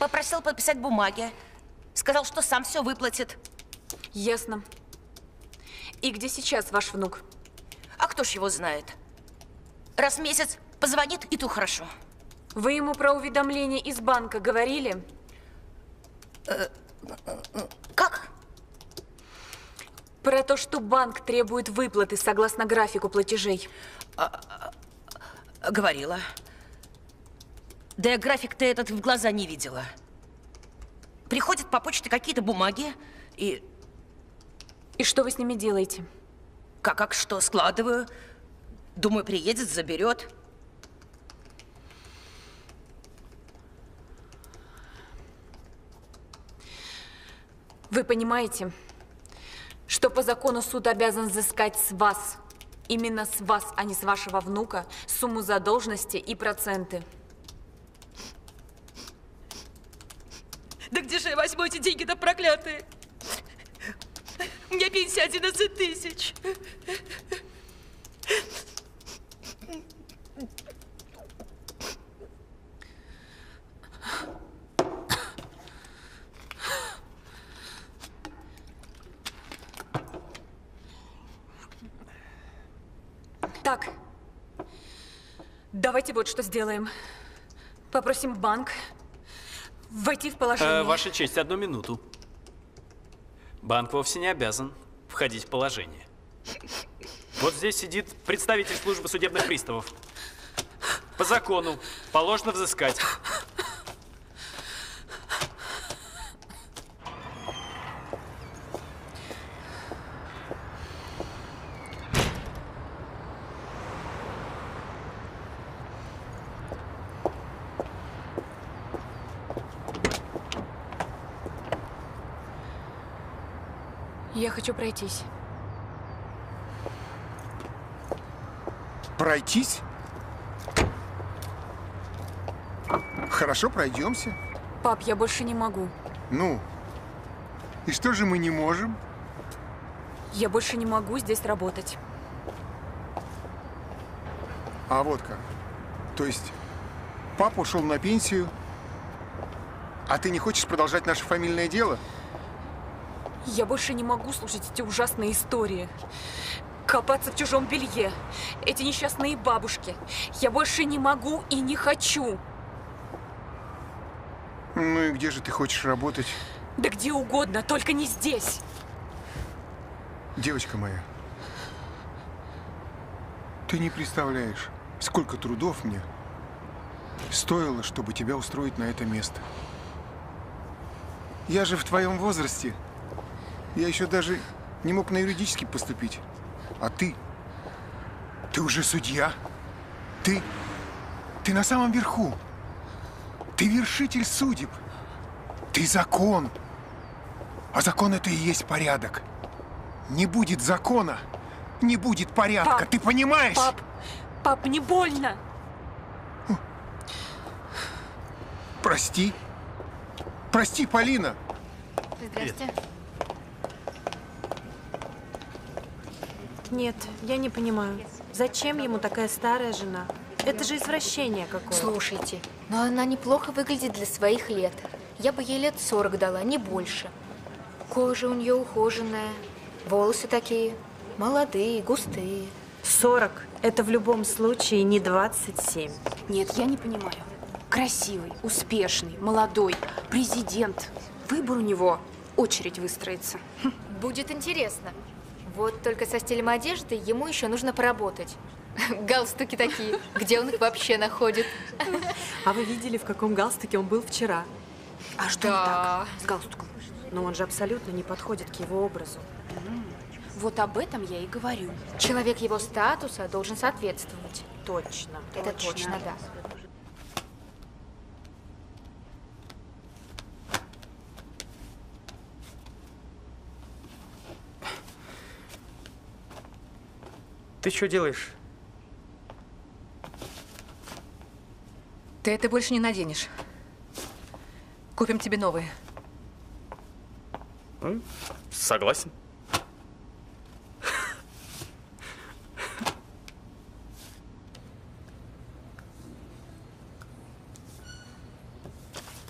[SPEAKER 20] попросил подписать бумаги. Сказал, что сам все выплатит.
[SPEAKER 12] Ясно. И где сейчас ваш внук?
[SPEAKER 20] А кто ж его знает? Раз в месяц позвонит, и то хорошо.
[SPEAKER 12] Вы ему про уведомление из банка говорили?
[SPEAKER 20] Как?
[SPEAKER 12] Про то, что банк требует выплаты согласно графику платежей.
[SPEAKER 20] Говорила. Да я график-то этот в глаза не видела. Приходят по почте какие-то бумаги и...
[SPEAKER 12] И что вы с ними делаете?
[SPEAKER 20] Как, как что, складываю. Думаю, приедет, заберет.
[SPEAKER 12] Вы понимаете, что по закону суд обязан взыскать с вас, именно с вас, а не с вашего внука, сумму задолженности и проценты.
[SPEAKER 20] Да где же я возьму эти деньги-то проклятые? У меня пенсия 11 тысяч.
[SPEAKER 12] Так, давайте вот что сделаем. Попросим банк войти в положение.
[SPEAKER 9] Э, Ваша честь, одну минуту. Банк вовсе не обязан входить в положение. Вот здесь сидит представитель службы судебных приставов. По закону положено взыскать.
[SPEAKER 12] Хочу пройтись.
[SPEAKER 8] Пройтись? Хорошо, пройдемся.
[SPEAKER 12] Пап, я больше не могу.
[SPEAKER 8] Ну, и что же мы не можем?
[SPEAKER 12] Я больше не могу здесь работать.
[SPEAKER 8] А вот как. То есть, папа ушел на пенсию, а ты не хочешь продолжать наше фамильное дело?
[SPEAKER 12] Я больше не могу слушать эти ужасные истории. Копаться в чужом белье. Эти несчастные бабушки. Я больше не могу и не хочу.
[SPEAKER 8] Ну и где же ты хочешь работать?
[SPEAKER 12] Да где угодно, только не здесь.
[SPEAKER 8] Девочка моя, ты не представляешь, сколько трудов мне стоило, чтобы тебя устроить на это место. Я же в твоем возрасте. Я еще даже не мог на юридический поступить. А ты? Ты уже судья? Ты? Ты на самом верху. Ты вершитель судеб. Ты закон. А закон это и есть порядок. Не будет закона, не будет порядка.
[SPEAKER 12] Пап,
[SPEAKER 8] ты понимаешь?
[SPEAKER 12] Пап, пап, не больно.
[SPEAKER 8] Прости. Прости, Полина.
[SPEAKER 3] Здрасте.
[SPEAKER 31] Нет, я не понимаю. Зачем ему такая старая жена? Это же извращение какое-то.
[SPEAKER 3] Слушайте, но она неплохо выглядит для своих лет. Я бы ей лет 40 дала, не больше. Кожа у нее ухоженная, волосы такие молодые, густые.
[SPEAKER 31] 40 – это в любом случае не 27.
[SPEAKER 32] Нет, я не понимаю. Красивый, успешный, молодой, президент. Выбор у него очередь выстроится.
[SPEAKER 3] Будет интересно. Вот только со стилем одежды ему еще нужно поработать. [LAUGHS] Галстуки такие. Где он их вообще находит?
[SPEAKER 31] А вы видели, в каком галстуке он был вчера?
[SPEAKER 32] А что не так с галстуком?
[SPEAKER 31] Но он же абсолютно не подходит к его образу.
[SPEAKER 32] Вот об этом я и говорю.
[SPEAKER 3] Человек его статуса должен соответствовать.
[SPEAKER 31] Точно.
[SPEAKER 3] Это точно, да.
[SPEAKER 1] Ты что делаешь?
[SPEAKER 6] Ты это больше не наденешь. Купим тебе новые.
[SPEAKER 1] М, Согласен.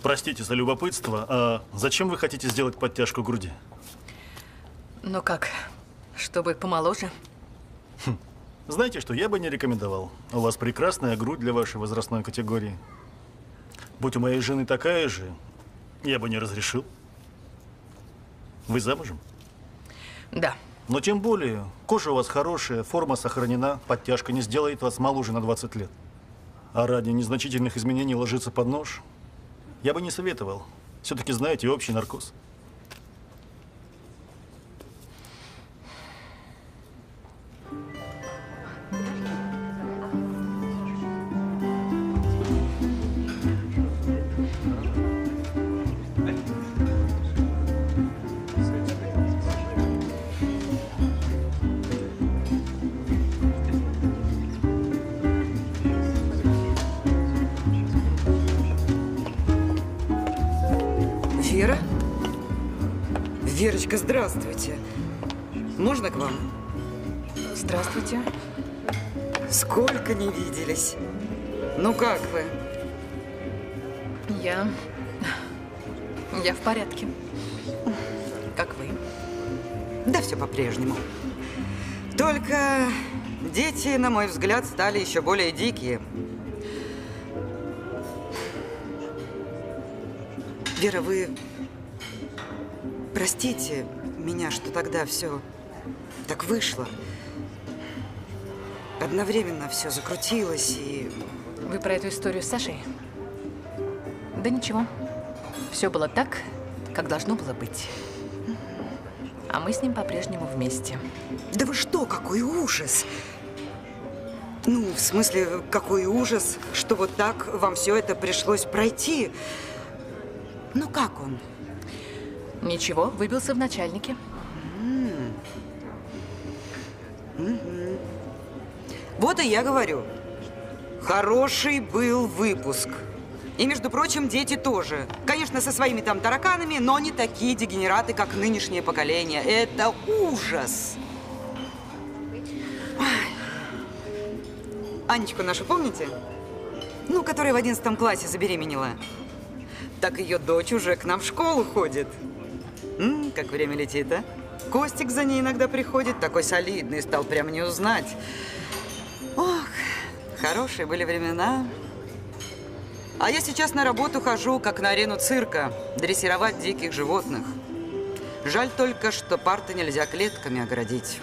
[SPEAKER 2] Простите за любопытство, а зачем вы хотите сделать подтяжку груди?
[SPEAKER 6] Ну как, чтобы помоложе?
[SPEAKER 2] Знаете что, я бы не рекомендовал. У вас прекрасная грудь для вашей возрастной категории. Будь у моей жены такая же, я бы не разрешил. Вы замужем?
[SPEAKER 6] Да.
[SPEAKER 2] Но тем более, кожа у вас хорошая, форма сохранена, подтяжка не сделает вас моложе на 20 лет. А ради незначительных изменений ложиться под нож я бы не советовал. Все-таки знаете, общий наркоз.
[SPEAKER 7] Верочка, здравствуйте. Можно к вам?
[SPEAKER 6] Здравствуйте.
[SPEAKER 7] Сколько не виделись. Ну как вы?
[SPEAKER 6] Я... Я в порядке. Как вы?
[SPEAKER 7] Да все по-прежнему. Только дети, на мой взгляд, стали еще более дикие. Вера, вы простите меня, что тогда все так вышло. Одновременно все закрутилось и...
[SPEAKER 6] Вы про эту историю с Сашей? Да ничего. Все было так, как должно было быть. А мы с ним по-прежнему вместе.
[SPEAKER 7] Да вы что, какой ужас! Ну, в смысле, какой ужас, что вот так вам все это пришлось пройти. Ну, как он?
[SPEAKER 6] Ничего, выбился в начальнике.
[SPEAKER 7] Вот и я говорю. Хороший был выпуск. И, между прочим, дети тоже. Конечно, со своими там тараканами, но не такие дегенераты, как нынешнее поколение. Это ужас. Анечку нашу помните? Ну, которая в одиннадцатом классе забеременела. Так ее дочь уже к нам в школу ходит. М, как время летит, а? Костик за ней иногда приходит, такой солидный, стал прям не узнать. Ох, хорошие были времена. А я сейчас на работу хожу, как на арену цирка, дрессировать диких животных. Жаль только, что парты нельзя клетками оградить.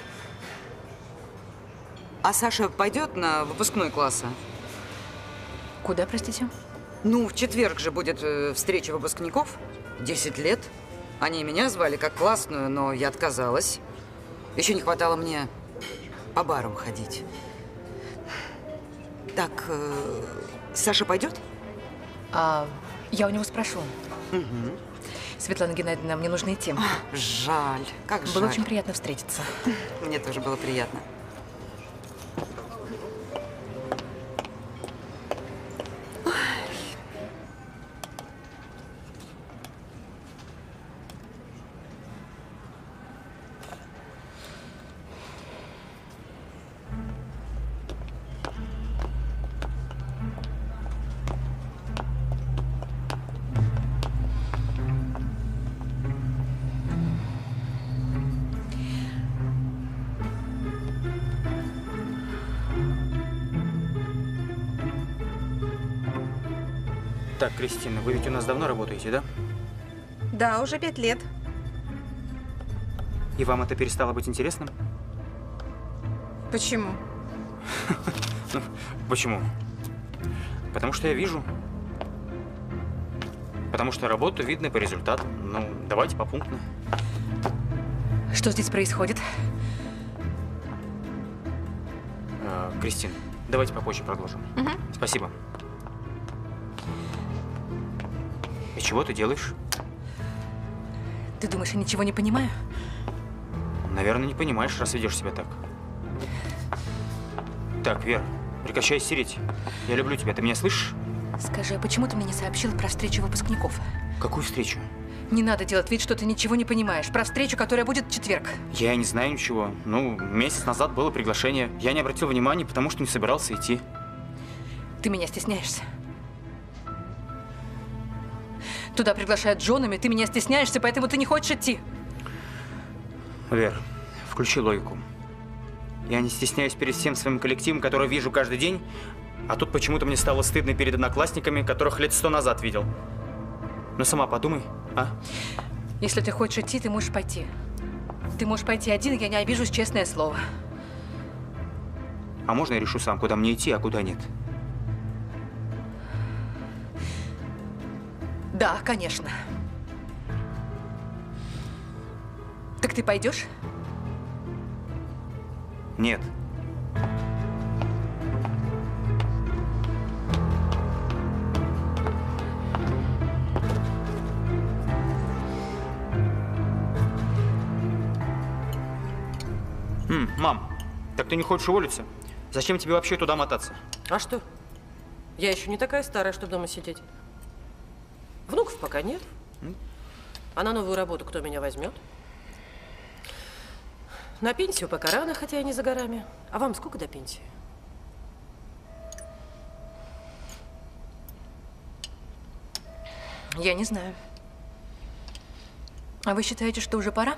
[SPEAKER 7] А Саша пойдет на выпускной класса?
[SPEAKER 6] Куда, простите?
[SPEAKER 7] Ну, в четверг же будет э, встреча выпускников. Десять лет. Они меня звали как классную, но я отказалась. Еще не хватало мне по барам ходить. Так, э, Саша пойдет?
[SPEAKER 6] А, я у него спрошу. Светлана Геннадьевна, мне нужны темы.
[SPEAKER 7] Жаль, как
[SPEAKER 6] Было
[SPEAKER 7] жаль.
[SPEAKER 6] очень приятно встретиться.
[SPEAKER 7] Мне тоже было приятно.
[SPEAKER 1] Да,
[SPEAKER 3] уже пять лет.
[SPEAKER 1] И вам это перестало быть интересным?
[SPEAKER 3] Почему? [LAUGHS]
[SPEAKER 1] Ну, почему? Потому что я вижу. Потому что работу видно по результатам. Ну, давайте попунктно.
[SPEAKER 6] Что здесь происходит?
[SPEAKER 1] Э, Кристин, давайте попозже продолжим.
[SPEAKER 6] Мгм.
[SPEAKER 1] Спасибо. И чего ты делаешь?
[SPEAKER 6] Ты думаешь, я ничего не понимаю?
[SPEAKER 1] Наверное, не понимаешь, раз ведешь себя так. Так, Вер, прекращай истерить. Я люблю тебя, ты меня слышишь?
[SPEAKER 6] Скажи, а почему ты мне не сообщил про встречу выпускников?
[SPEAKER 1] Какую встречу?
[SPEAKER 6] Не надо делать вид, что ты ничего не понимаешь. Про встречу, которая будет в четверг.
[SPEAKER 1] Я не знаю ничего. Ну, месяц назад было приглашение. Я не обратил внимания, потому что не собирался идти.
[SPEAKER 6] Ты меня стесняешься. Туда приглашают Джонами, ты меня стесняешься, поэтому ты не хочешь идти.
[SPEAKER 1] Вер, включи логику. Я не стесняюсь перед всем своим коллективом, который вижу каждый день, а тут почему-то мне стало стыдно перед одноклассниками, которых лет сто назад видел. Ну сама подумай, а?
[SPEAKER 6] Если ты хочешь идти, ты можешь пойти. Ты можешь пойти один, я не обижусь, честное слово.
[SPEAKER 1] А можно я решу сам, куда мне идти, а куда нет?
[SPEAKER 6] Да, конечно. Так ты пойдешь?
[SPEAKER 1] Нет. М, мам, так ты не хочешь уволиться? Зачем тебе вообще туда мотаться?
[SPEAKER 17] А что? Я еще не такая старая, чтобы дома сидеть. Внуков пока нет. А на новую работу кто меня возьмет? На пенсию пока рано, хотя и не за горами. А вам сколько до пенсии?
[SPEAKER 6] Я не знаю. А вы считаете, что уже пора?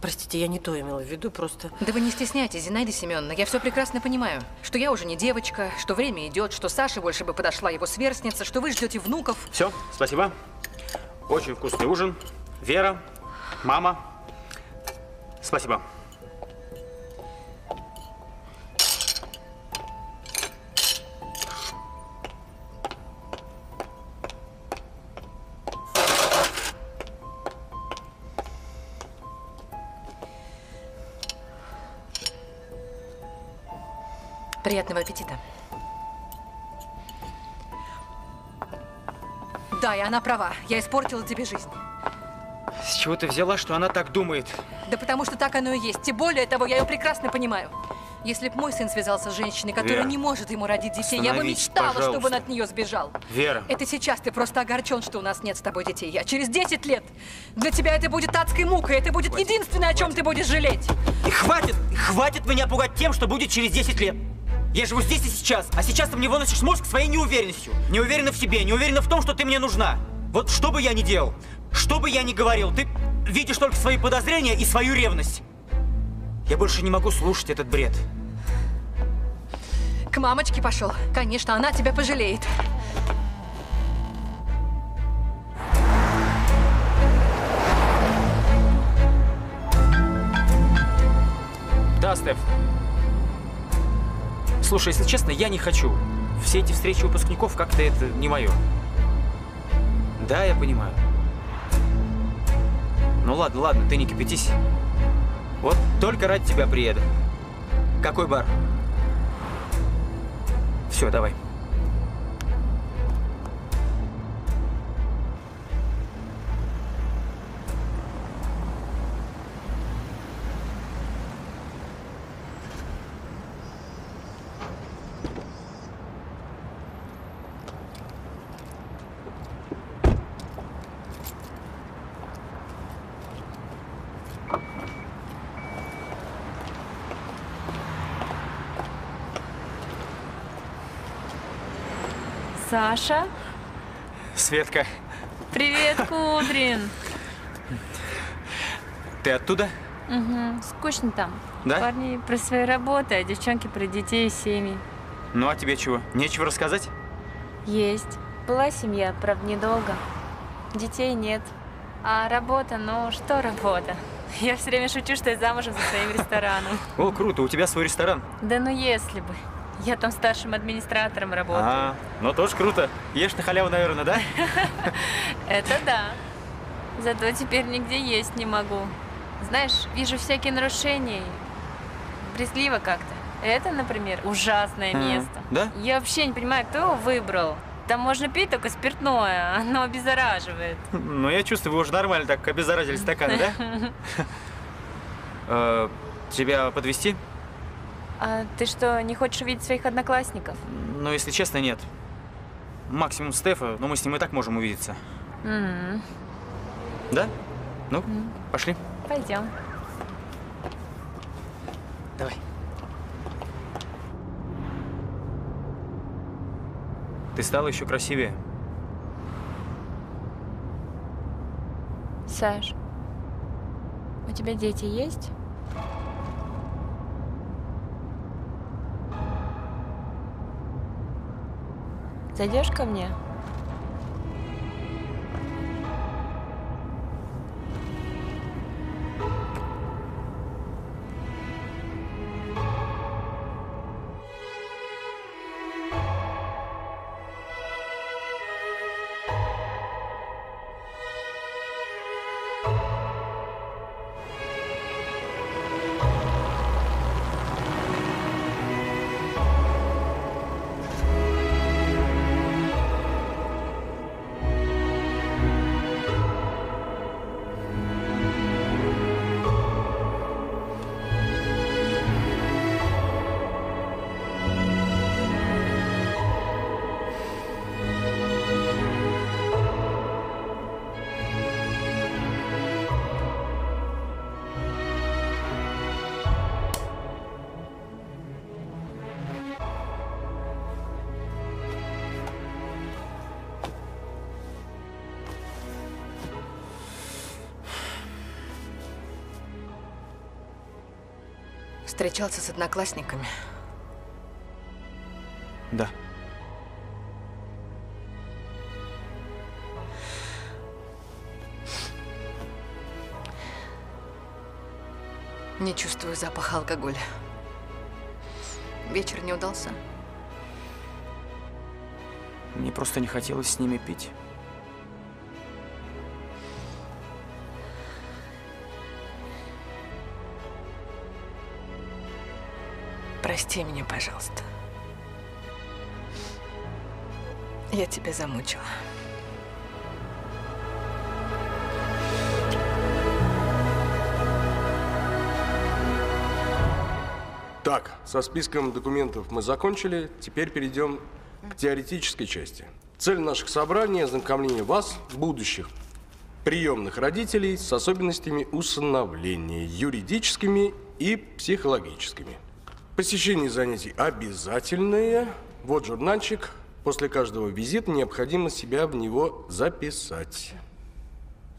[SPEAKER 17] Простите, я не то имела в виду, просто...
[SPEAKER 6] Да вы не стесняйтесь, Зинаида Семеновна, я все прекрасно понимаю. Что я уже не девочка, что время идет, что Саше больше бы подошла его сверстница, что вы ждете внуков.
[SPEAKER 1] Все, спасибо. Очень вкусный ужин. Вера, мама. Спасибо.
[SPEAKER 6] Приятного аппетита. Да, и она права. Я испортила тебе жизнь.
[SPEAKER 1] С чего ты взяла, что она так думает?
[SPEAKER 6] Да потому что так оно и есть. Тем более того, я ее прекрасно понимаю. Если б мой сын связался с женщиной, которая
[SPEAKER 1] Вера,
[SPEAKER 6] не может ему родить детей, я бы мечтала, чтобы
[SPEAKER 1] пожалуйста.
[SPEAKER 6] он от нее сбежал.
[SPEAKER 1] Вера.
[SPEAKER 6] Это сейчас ты просто огорчен, что у нас нет с тобой детей. Я через 10 лет для тебя это будет адской мукой. Это будет единственное, о чем ты будешь жалеть.
[SPEAKER 1] И хватит, хватит меня пугать тем, что будет через 10 лет. Я живу здесь и сейчас, а сейчас ты мне выносишь мозг своей неуверенностью. Не уверена в себе, не уверена в том, что ты мне нужна. Вот что бы я ни делал, что бы я ни говорил, ты видишь только свои подозрения и свою ревность. Я больше не могу слушать этот бред.
[SPEAKER 6] К мамочке пошел. Конечно, она тебя пожалеет.
[SPEAKER 1] Слушай, если честно, я не хочу. Все эти встречи выпускников как-то это не мое. Да, я понимаю. Ну ладно, ладно, ты не кипятись. Вот только ради тебя приеду. Какой бар? Все, давай.
[SPEAKER 5] Саша?
[SPEAKER 1] Светка,
[SPEAKER 5] Привет, [LAUGHS] Кудрин.
[SPEAKER 1] ты оттуда?
[SPEAKER 5] Угу, скучно там.
[SPEAKER 1] Да?
[SPEAKER 5] Парни про свои работы, а девчонки про детей и семьи.
[SPEAKER 1] Ну а тебе чего? Нечего рассказать?
[SPEAKER 5] Есть. Была семья, правда, недолго. Детей нет. А работа, ну что работа? [LAUGHS] Я все время шучу, что я замужем за своим рестораном.
[SPEAKER 1] О, круто, у тебя свой ресторан.
[SPEAKER 5] Да ну если бы. Я там старшим администратором работаю.
[SPEAKER 1] А, ну тоже круто. Ешь на халяву, наверное, да? [LAUGHS]
[SPEAKER 5] Это да. Зато теперь нигде есть не могу. Знаешь, вижу всякие нарушения. и Брезгливо как-то. Это, например, ужасное место.
[SPEAKER 1] да?
[SPEAKER 5] Я вообще не понимаю, кто его выбрал. Там можно пить только спиртное, [LAUGHS] оно обеззараживает.
[SPEAKER 1] Ну, я чувствую, вы уже нормально так обеззаразили стаканы, да? [LAUGHS] Э, Тебя подвести?
[SPEAKER 5] А ты что, не хочешь увидеть своих одноклассников?
[SPEAKER 1] Но, если честно, нет. Максимум Стефа, но мы с ним и так можем увидеться.
[SPEAKER 5] М,
[SPEAKER 1] Да? Ну, пошли.
[SPEAKER 5] Пойдем.
[SPEAKER 1] Давай. Ты стала еще красивее.
[SPEAKER 5] Саш, у тебя дети есть? Зайдешь ко мне?
[SPEAKER 6] Встречался с одноклассниками.
[SPEAKER 1] Да.
[SPEAKER 6] Не чувствую запаха алкоголя. Вечер не удался.
[SPEAKER 1] Мне просто не хотелось с ними пить.
[SPEAKER 6] Прости меня, пожалуйста. Я тебя замучила.
[SPEAKER 33] Так, со списком документов мы закончили. Теперь перейдем к теоретической части. Цель наших собраний – ознакомление вас, будущих приемных родителей, с особенностями усыновления, юридическими и психологическими. Посещение занятий обязательное. Вот журнальчик. После каждого визита необходимо себя в него записать.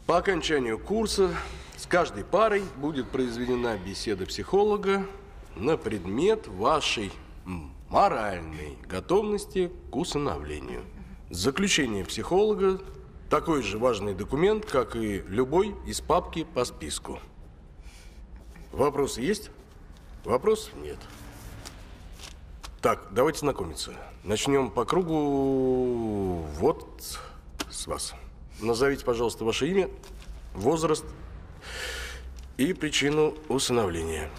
[SPEAKER 33] По окончанию курса с каждой парой будет произведена беседа психолога на предмет вашей моральной готовности к усыновлению. Заключение психолога – такой же важный документ, как и любой из папки по списку. Вопросы есть? Вопросов нет. Так, давайте знакомиться. Начнем по кругу вот с вас. Назовите, пожалуйста, ваше имя, возраст и причину усыновления.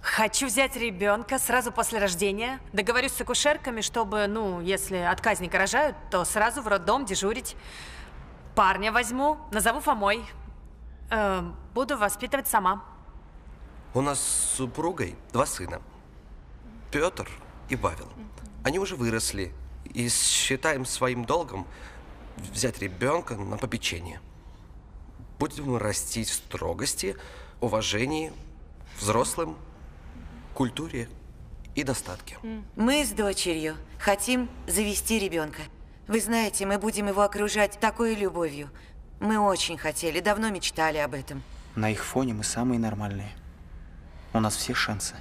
[SPEAKER 15] Хочу взять ребенка сразу после рождения. Договорюсь с акушерками, чтобы, ну, если отказника рожают, то сразу в роддом дежурить. Парня возьму, назову Фомой. Э, буду воспитывать сама.
[SPEAKER 26] У нас с супругой два сына. Петр и Павел. Они уже выросли и считаем своим долгом взять ребенка на попечение. Будем растить в строгости, уважении, взрослым, культуре и достатке.
[SPEAKER 20] Мы с дочерью хотим завести ребенка. Вы знаете, мы будем его окружать такой любовью. Мы очень хотели, давно мечтали об этом.
[SPEAKER 1] На их фоне мы самые нормальные. У нас все шансы.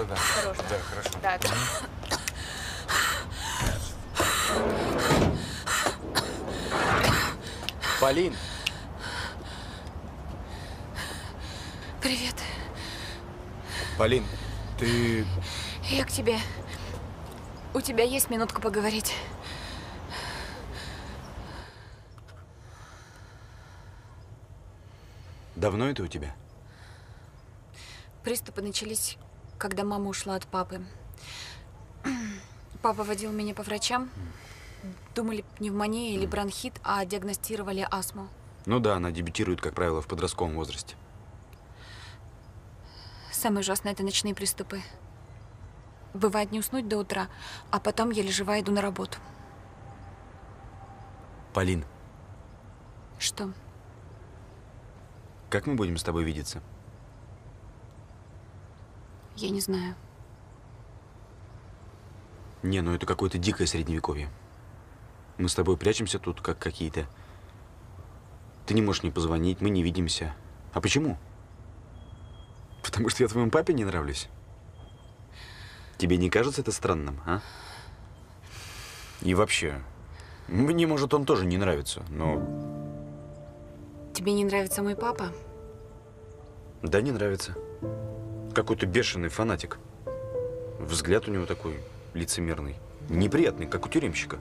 [SPEAKER 29] Да-да-да.
[SPEAKER 5] Осторожно.
[SPEAKER 29] Да, хорошо.
[SPEAKER 5] Так.
[SPEAKER 1] Полин,
[SPEAKER 12] Привет.
[SPEAKER 30] Полин, ты...
[SPEAKER 12] Я к тебе. У тебя есть минутка поговорить?
[SPEAKER 30] Давно это у тебя?
[SPEAKER 12] Приступы начались, когда мама ушла от папы. [CLEARS THROAT] Папа водил меня по врачам. Думали пневмония или бронхит, а диагностировали астму.
[SPEAKER 30] Ну да, она дебютирует, как правило, в подростковом возрасте.
[SPEAKER 12] Самое ужасное – это ночные приступы. Бывает не уснуть до утра, а потом еле жива иду на работу.
[SPEAKER 30] Полин,
[SPEAKER 12] Что?
[SPEAKER 30] как мы будем с тобой видеться?
[SPEAKER 12] Я не знаю.
[SPEAKER 30] Не, ну это какое-то дикое средневековье. Мы с тобой прячемся тут, как какие-то. Ты не можешь не позвонить, мы не видимся. А почему? Потому что я твоему папе не нравлюсь? Тебе не кажется это странным, а? И вообще, мне, может, он тоже не нравится, но...
[SPEAKER 12] Тебе не нравится мой папа?
[SPEAKER 30] Да, не нравится. Какой-то бешеный фанатик. Взгляд у него такой лицемерный. Неприятный, как у тюремщика.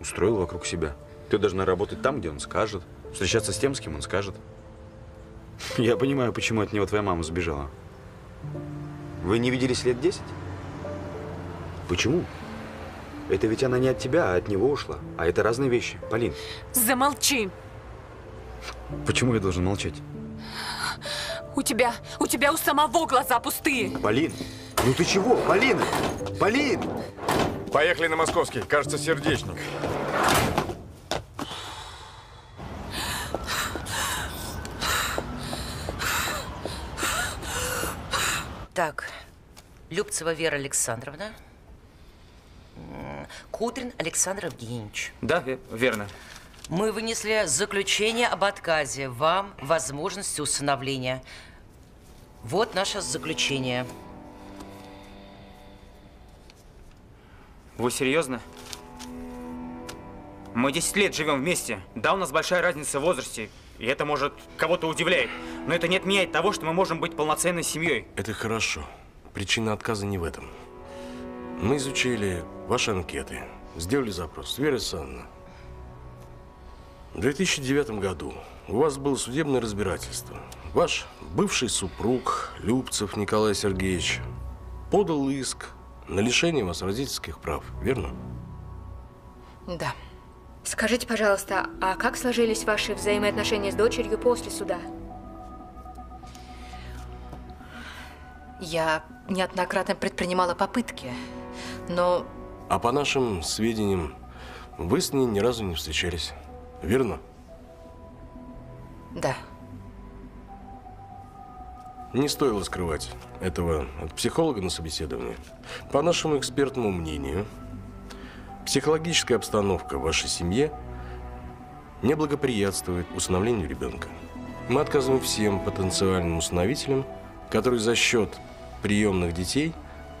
[SPEAKER 30] Устроил вокруг себя. Ты должна работать там, где он скажет. Встречаться с тем, с кем он скажет. Я понимаю, почему от него твоя мама сбежала. Вы не виделись лет 10? Почему? Это ведь она не от тебя, а от него ушла. А это разные вещи. Полин,
[SPEAKER 12] Замолчи!
[SPEAKER 30] почему я должен молчать?
[SPEAKER 12] У тебя, у тебя у самого глаза пустые!
[SPEAKER 30] Полин, ну ты чего? Полин! Полин!
[SPEAKER 29] Поехали на московский. Кажется, сердечник.
[SPEAKER 34] Так, Любцева Вера Александровна. Кудрин Александр Евгеньевич.
[SPEAKER 1] Да, ве- верно.
[SPEAKER 34] Мы вынесли заключение об отказе вам возможности усыновления. Вот наше заключение.
[SPEAKER 1] Вы серьезно? Мы 10 лет живем вместе. Да, у нас большая разница в возрасте. И это, может, кого-то удивляет. Но это не отменяет того, что мы можем быть полноценной семьей.
[SPEAKER 33] Это хорошо. Причина отказа не в этом. Мы изучили ваши анкеты, сделали запрос. Вера Александровна, в 2009 году у вас было судебное разбирательство. Ваш бывший супруг Любцев Николай Сергеевич подал иск на лишение вас родительских прав, верно?
[SPEAKER 6] Да.
[SPEAKER 3] Скажите, пожалуйста, а как сложились ваши взаимоотношения с дочерью после суда?
[SPEAKER 6] Я неоднократно предпринимала попытки, но
[SPEAKER 33] А по нашим сведениям, вы с ней ни разу не встречались, верно?
[SPEAKER 6] да.
[SPEAKER 33] Не стоило скрывать этого от психолога на собеседовании. По нашему экспертному мнению, психологическая обстановка в вашей семье не благоприятствует усыновлению ребенка. Мы отказываем всем потенциальным усыновителям, которые за счет приемных детей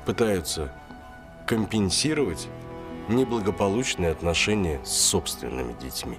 [SPEAKER 33] пытаются компенсировать неблагополучные отношения с собственными детьми.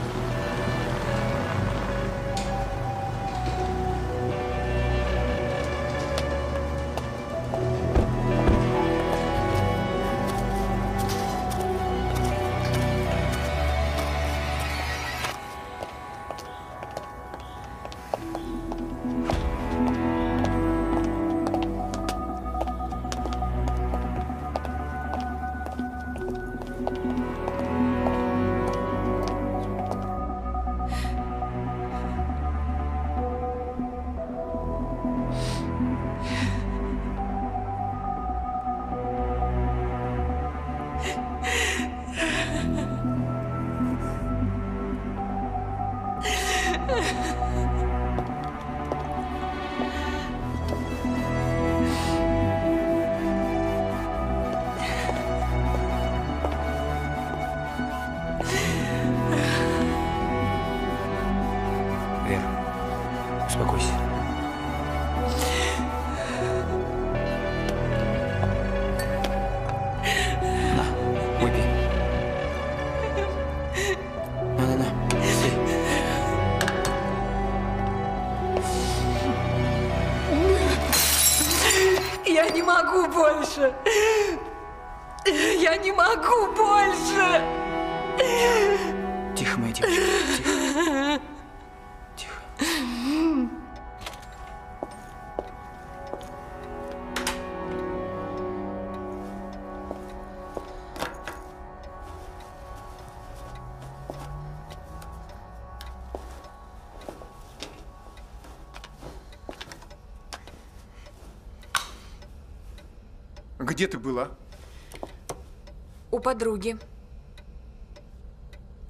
[SPEAKER 12] подруги.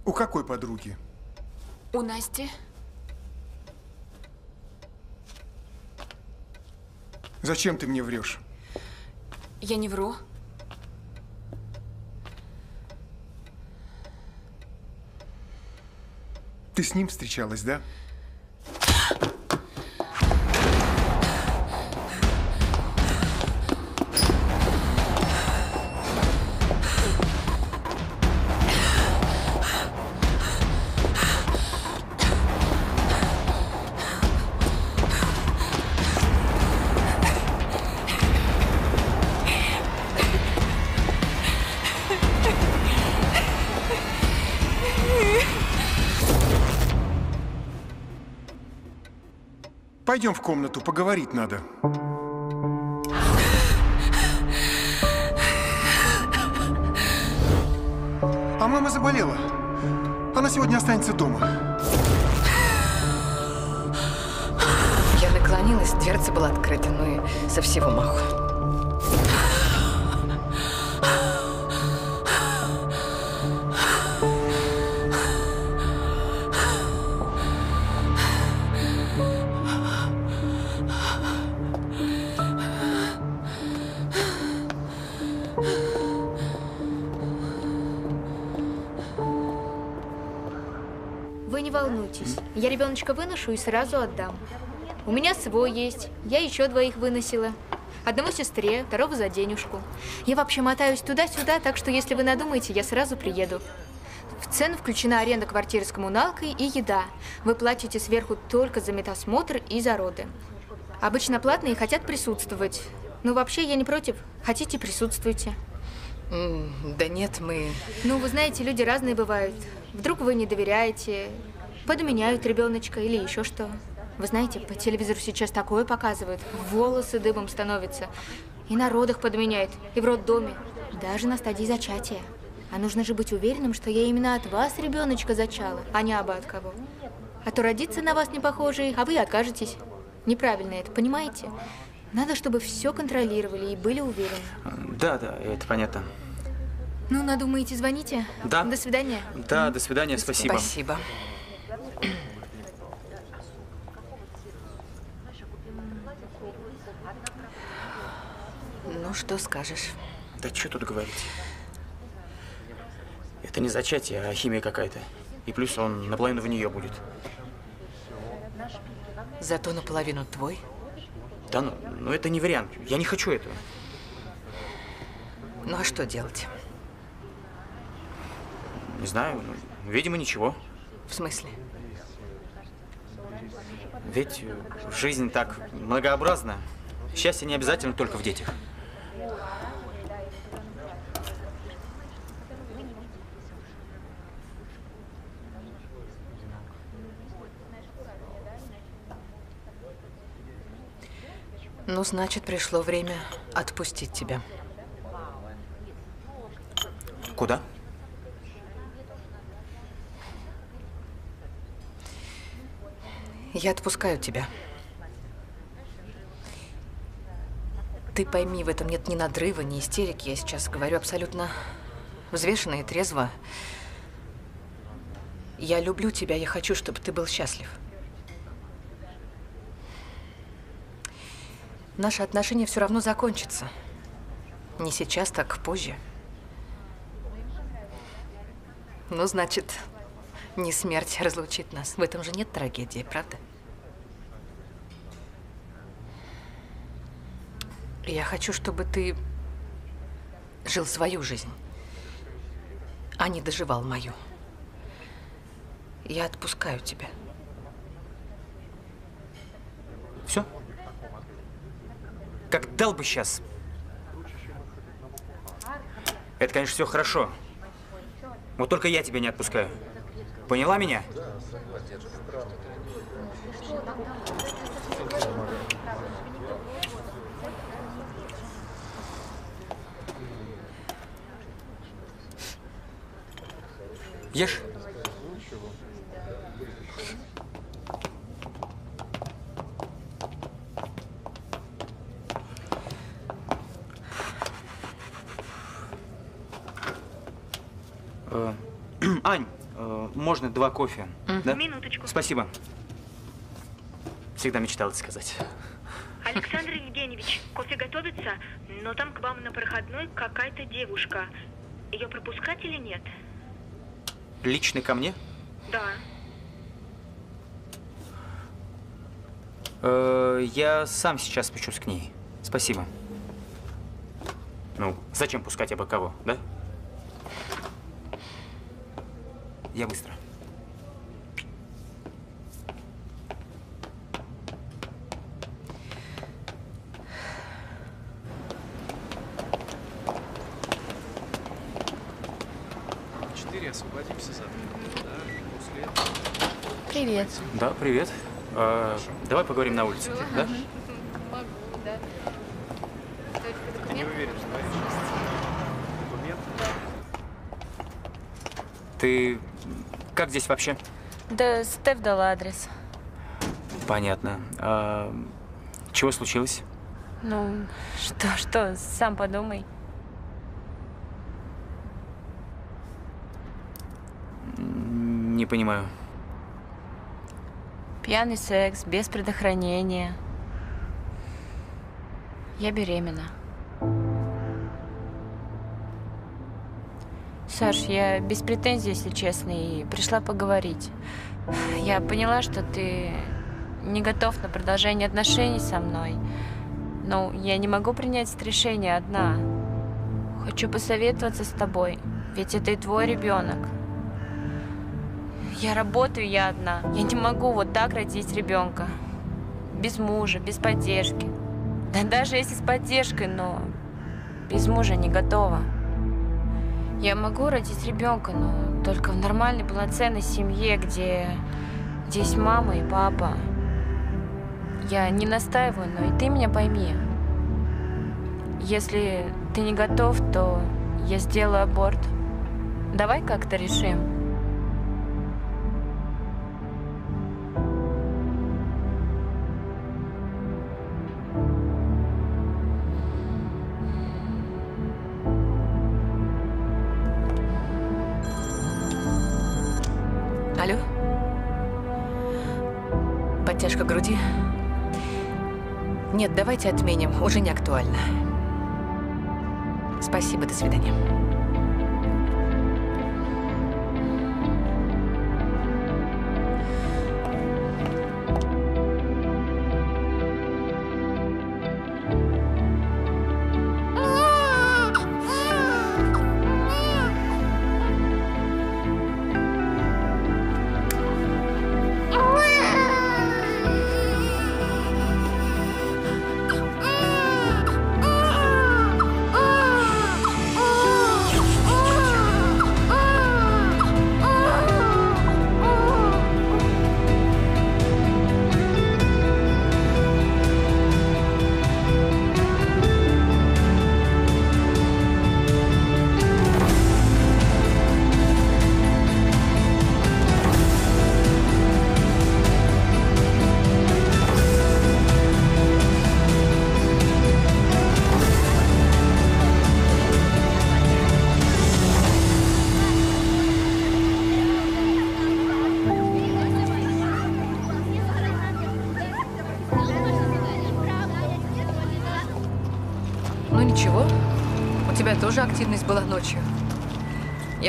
[SPEAKER 8] У какой подруги?
[SPEAKER 12] У Насти.
[SPEAKER 8] Зачем ты мне врешь?
[SPEAKER 12] Я не вру.
[SPEAKER 8] Ты с ним встречалась, да? [GASPS] Пойдем в комнату, поговорить надо. А мама заболела. Она сегодня останется дома.
[SPEAKER 6] Я наклонилась, дверца была открыта, ну и со всего маху.
[SPEAKER 3] Я ребеночка выношу и сразу отдам. У меня свой есть. Я еще двоих выносила. Одного сестре, второго за денежку. Я вообще мотаюсь туда-сюда, так что если вы надумаете, я сразу приеду. В цену включена аренда квартиры с коммуналкой и еда. Вы платите сверху только за медосмотр и за роды. Обычно платные хотят присутствовать. Ну, вообще, я не против. Хотите, присутствуйте.
[SPEAKER 6] М, Да нет, мы...
[SPEAKER 3] Ну, вы знаете, люди разные бывают. Вдруг вы не доверяете, подменяют ребеночка или еще что. Вы знаете, по телевизору сейчас такое показывают. Волосы дыбом становятся. И на родах подменяют, и в роддоме. Даже на стадии зачатия. А нужно же быть уверенным, что я именно от вас ребеночка зачала, а не абы от кого. А то родиться на вас не похожий, а вы откажетесь. Неправильно это, понимаете? Надо, чтобы все контролировали и были уверены.
[SPEAKER 1] Да, да, это понятно.
[SPEAKER 3] Ну, надумаете, звоните.
[SPEAKER 1] Да.
[SPEAKER 3] До свидания.
[SPEAKER 1] Да, до свидания, спасибо.
[SPEAKER 6] Спасибо. Ну, что скажешь?
[SPEAKER 1] Да что тут говорить? Это не зачатие, а химия какая-то. И плюс он наполовину в нее будет.
[SPEAKER 6] Зато наполовину твой.
[SPEAKER 1] Да ну, ну это не вариант. Я не хочу этого.
[SPEAKER 6] Ну, а что делать?
[SPEAKER 1] Не знаю, ну, видимо, ничего.
[SPEAKER 6] В смысле?
[SPEAKER 1] Ведь жизнь так многообразна. Счастье не обязательно только в детях.
[SPEAKER 6] Ну, значит, пришло время отпустить тебя.
[SPEAKER 1] Куда?
[SPEAKER 6] Я отпускаю тебя. Ты пойми, в этом нет ни надрыва, ни истерики. Я сейчас говорю абсолютно взвешенно и трезво. Я люблю тебя, я хочу, чтобы ты был счастлив. Наши отношения все равно закончатся. Не сейчас, так позже. Ну, значит, не смерть разлучит нас. В этом же нет трагедии, правда? Я хочу, чтобы ты жил свою жизнь, а не доживал мою. Я отпускаю тебя.
[SPEAKER 1] Все? Как дал бы сейчас. Это, конечно, все хорошо. Вот только я тебя не отпускаю. Поняла меня? Ешь. Ань, э, можно два кофе?
[SPEAKER 3] Мгм.
[SPEAKER 1] Да?
[SPEAKER 3] Минуточку.
[SPEAKER 1] Спасибо. Всегда мечтал это сказать.
[SPEAKER 3] Александр Евгеньевич, кофе готовится, но там к вам на проходной какая-то девушка. Ее пропускать или нет?
[SPEAKER 1] Лично ко мне?
[SPEAKER 3] Да.
[SPEAKER 1] Э, я сам сейчас спущусь к ней. Спасибо. Ну, зачем пускать обо кого, да? Я быстро.
[SPEAKER 9] Четыре освободимся завтра. Да, после
[SPEAKER 5] Привет.
[SPEAKER 1] Да, привет. Э, давай поговорим на улице, да?
[SPEAKER 5] Могу, да.
[SPEAKER 9] Не уверен, что твоя Документ?
[SPEAKER 1] Ты как здесь вообще?
[SPEAKER 5] Да, Стеф дал адрес.
[SPEAKER 1] Понятно. А, чего случилось?
[SPEAKER 5] Ну, что, что, сам подумай.
[SPEAKER 1] Не понимаю.
[SPEAKER 5] Пьяный секс, без предохранения. Я беременна. Саш, я без претензий, если честно, и пришла поговорить. Я поняла, что ты не готов на продолжение отношений со мной. Но я не могу принять это решение одна. Хочу посоветоваться с тобой, ведь это и твой ребенок. Я работаю, я одна. Я не могу вот так родить ребенка. Без мужа, без поддержки. Да даже если с поддержкой, но без мужа не готова. Я могу родить ребенка, но только в нормальной, полноценной семье, где, где есть мама и папа. Я не настаиваю, но и ты меня пойми. Если ты не готов, то я сделаю аборт. Давай как-то решим.
[SPEAKER 6] Давайте отменим, уже не актуально. Спасибо, до свидания.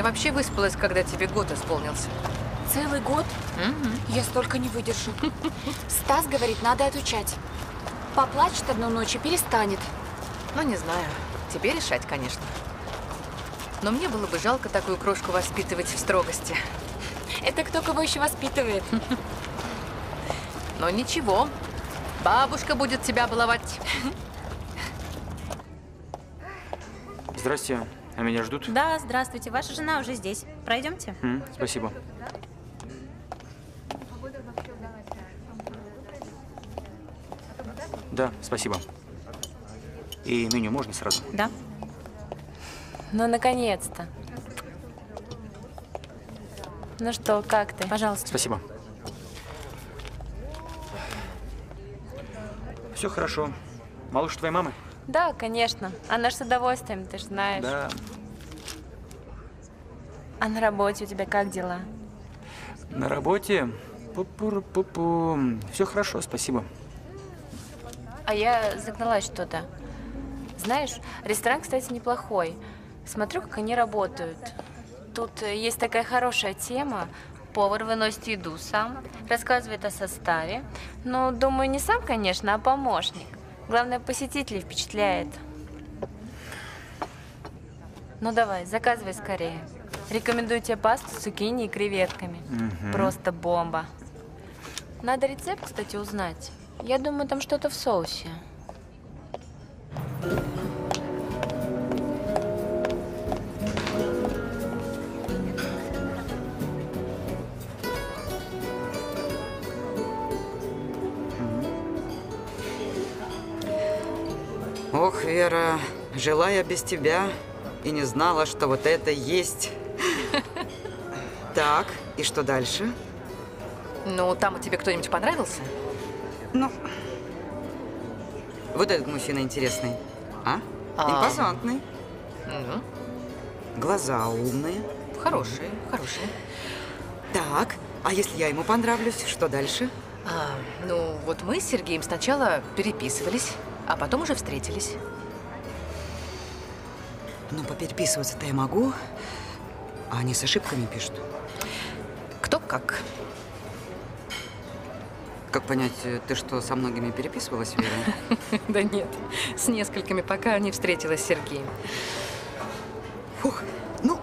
[SPEAKER 6] Я вообще выспалась, когда тебе год исполнился.
[SPEAKER 12] Целый год? Я столько не выдержу. [LAUGHS] Стас говорит, надо отучать. Поплачет одну ночь и перестанет.
[SPEAKER 6] Ну, не знаю. Тебе решать, конечно. Но мне было бы жалко такую крошку воспитывать в строгости.
[SPEAKER 12] Это кто кого еще воспитывает? [LAUGHS]
[SPEAKER 6] Но ничего. Бабушка будет тебя баловать.
[SPEAKER 1] Здрасте. А меня ждут?
[SPEAKER 35] Да, здравствуйте. Ваша жена уже здесь. Пройдемте.
[SPEAKER 1] М, спасибо. Да, спасибо. И меню можно сразу?
[SPEAKER 35] Да.
[SPEAKER 5] Ну, наконец-то. Ну что, как ты?
[SPEAKER 35] Пожалуйста.
[SPEAKER 1] Спасибо. Все хорошо. Малыш твоей мамы?
[SPEAKER 5] Да, конечно. Она ж с удовольствием, ты же знаешь.
[SPEAKER 1] Да.
[SPEAKER 5] А на работе у тебя как дела?
[SPEAKER 1] На работе? Пу-пу-пу-пу. Все хорошо, спасибо.
[SPEAKER 5] А я загналась что-то. Знаешь, ресторан, кстати, неплохой. Смотрю, как они работают. Тут есть такая хорошая тема. Повар выносит еду сам, рассказывает о составе. Ну, думаю, не сам, конечно, а помощник. Главное, посетителей впечатляет. Ну давай, заказывай скорее. Рекомендую тебе пасту с цукини и креветками.
[SPEAKER 1] Мгм.
[SPEAKER 5] Просто бомба. Надо рецепт, кстати, узнать. Я думаю, там что-то в соусе.
[SPEAKER 7] Ох, Вера, жила я без тебя и не знала, что вот это есть. [LAUGHS] Так, и что дальше?
[SPEAKER 6] Ну, там тебе кто-нибудь понравился?
[SPEAKER 7] Ну, вот этот мужчина интересный. А?
[SPEAKER 6] А.
[SPEAKER 7] Импозантный.
[SPEAKER 6] Ну,
[SPEAKER 7] Глаза умные.
[SPEAKER 6] хорошие, хорошие.
[SPEAKER 7] Так, а если я ему понравлюсь, что дальше?
[SPEAKER 6] А, ну, вот мы с Сергеем сначала переписывались, а потом уже встретились.
[SPEAKER 7] Ну, попереписываться-то я могу, а они с ошибками пишут.
[SPEAKER 6] Кто как.
[SPEAKER 7] Как понять, э, ты что, со многими переписывалась, Вера? [LAUGHS]
[SPEAKER 6] Да нет, с несколькими, пока не встретилась с Сергеем.
[SPEAKER 7] Фух, ну...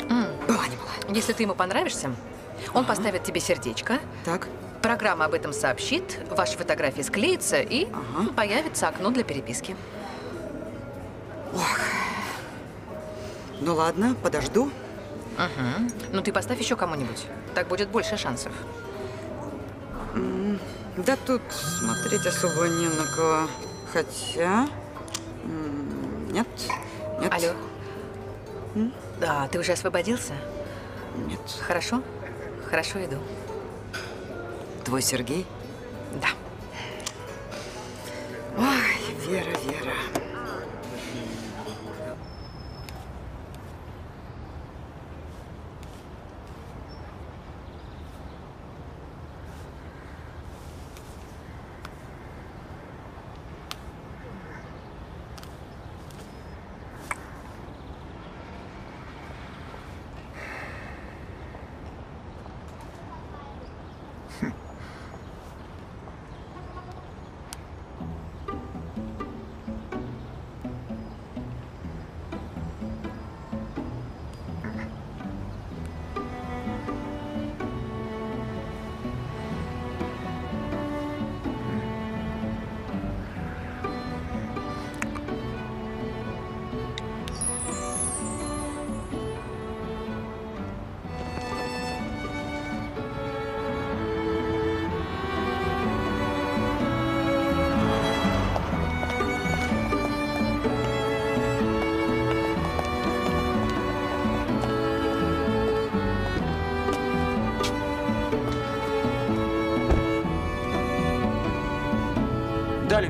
[SPEAKER 6] Была не была. Если ты ему понравишься, он поставит тебе сердечко.
[SPEAKER 7] Так.
[SPEAKER 6] Программа об этом сообщит, ваши фотографии склеятся и появится окно для переписки.
[SPEAKER 7] Ну ладно, подожду.
[SPEAKER 6] Угу. Ну ты поставь еще кому-нибудь. Так будет больше шансов.
[SPEAKER 7] М, Да тут смотреть особо не на кого. Хотя... м, Нет, нет.
[SPEAKER 6] Алло. Да, ты уже освободился?
[SPEAKER 7] Нет.
[SPEAKER 6] Хорошо? Хорошо, иду.
[SPEAKER 7] Твой Сергей?
[SPEAKER 6] Да.
[SPEAKER 7] Ой, Вера, Вера.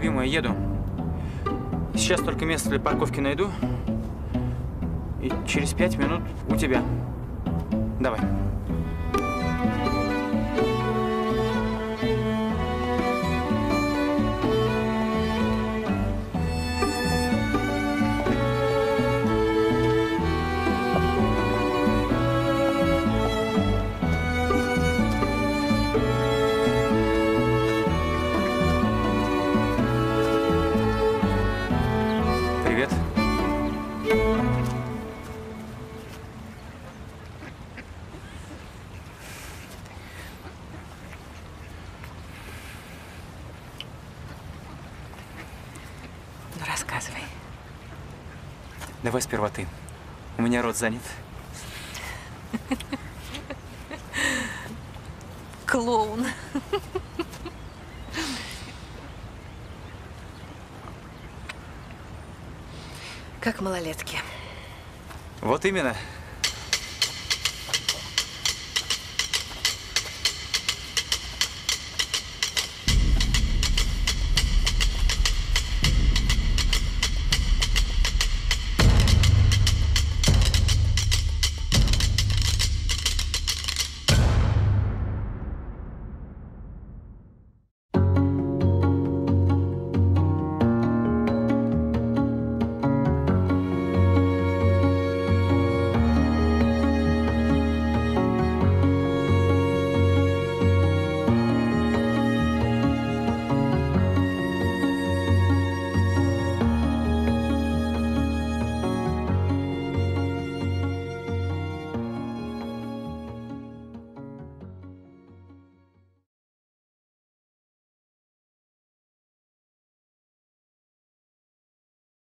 [SPEAKER 1] Любимая, еду. Сейчас только место для парковки найду. И через пять минут у тебя. Давай. Давай сперва ты. У меня рот занят.
[SPEAKER 6] Клоун. Как малолетки.
[SPEAKER 1] Вот именно.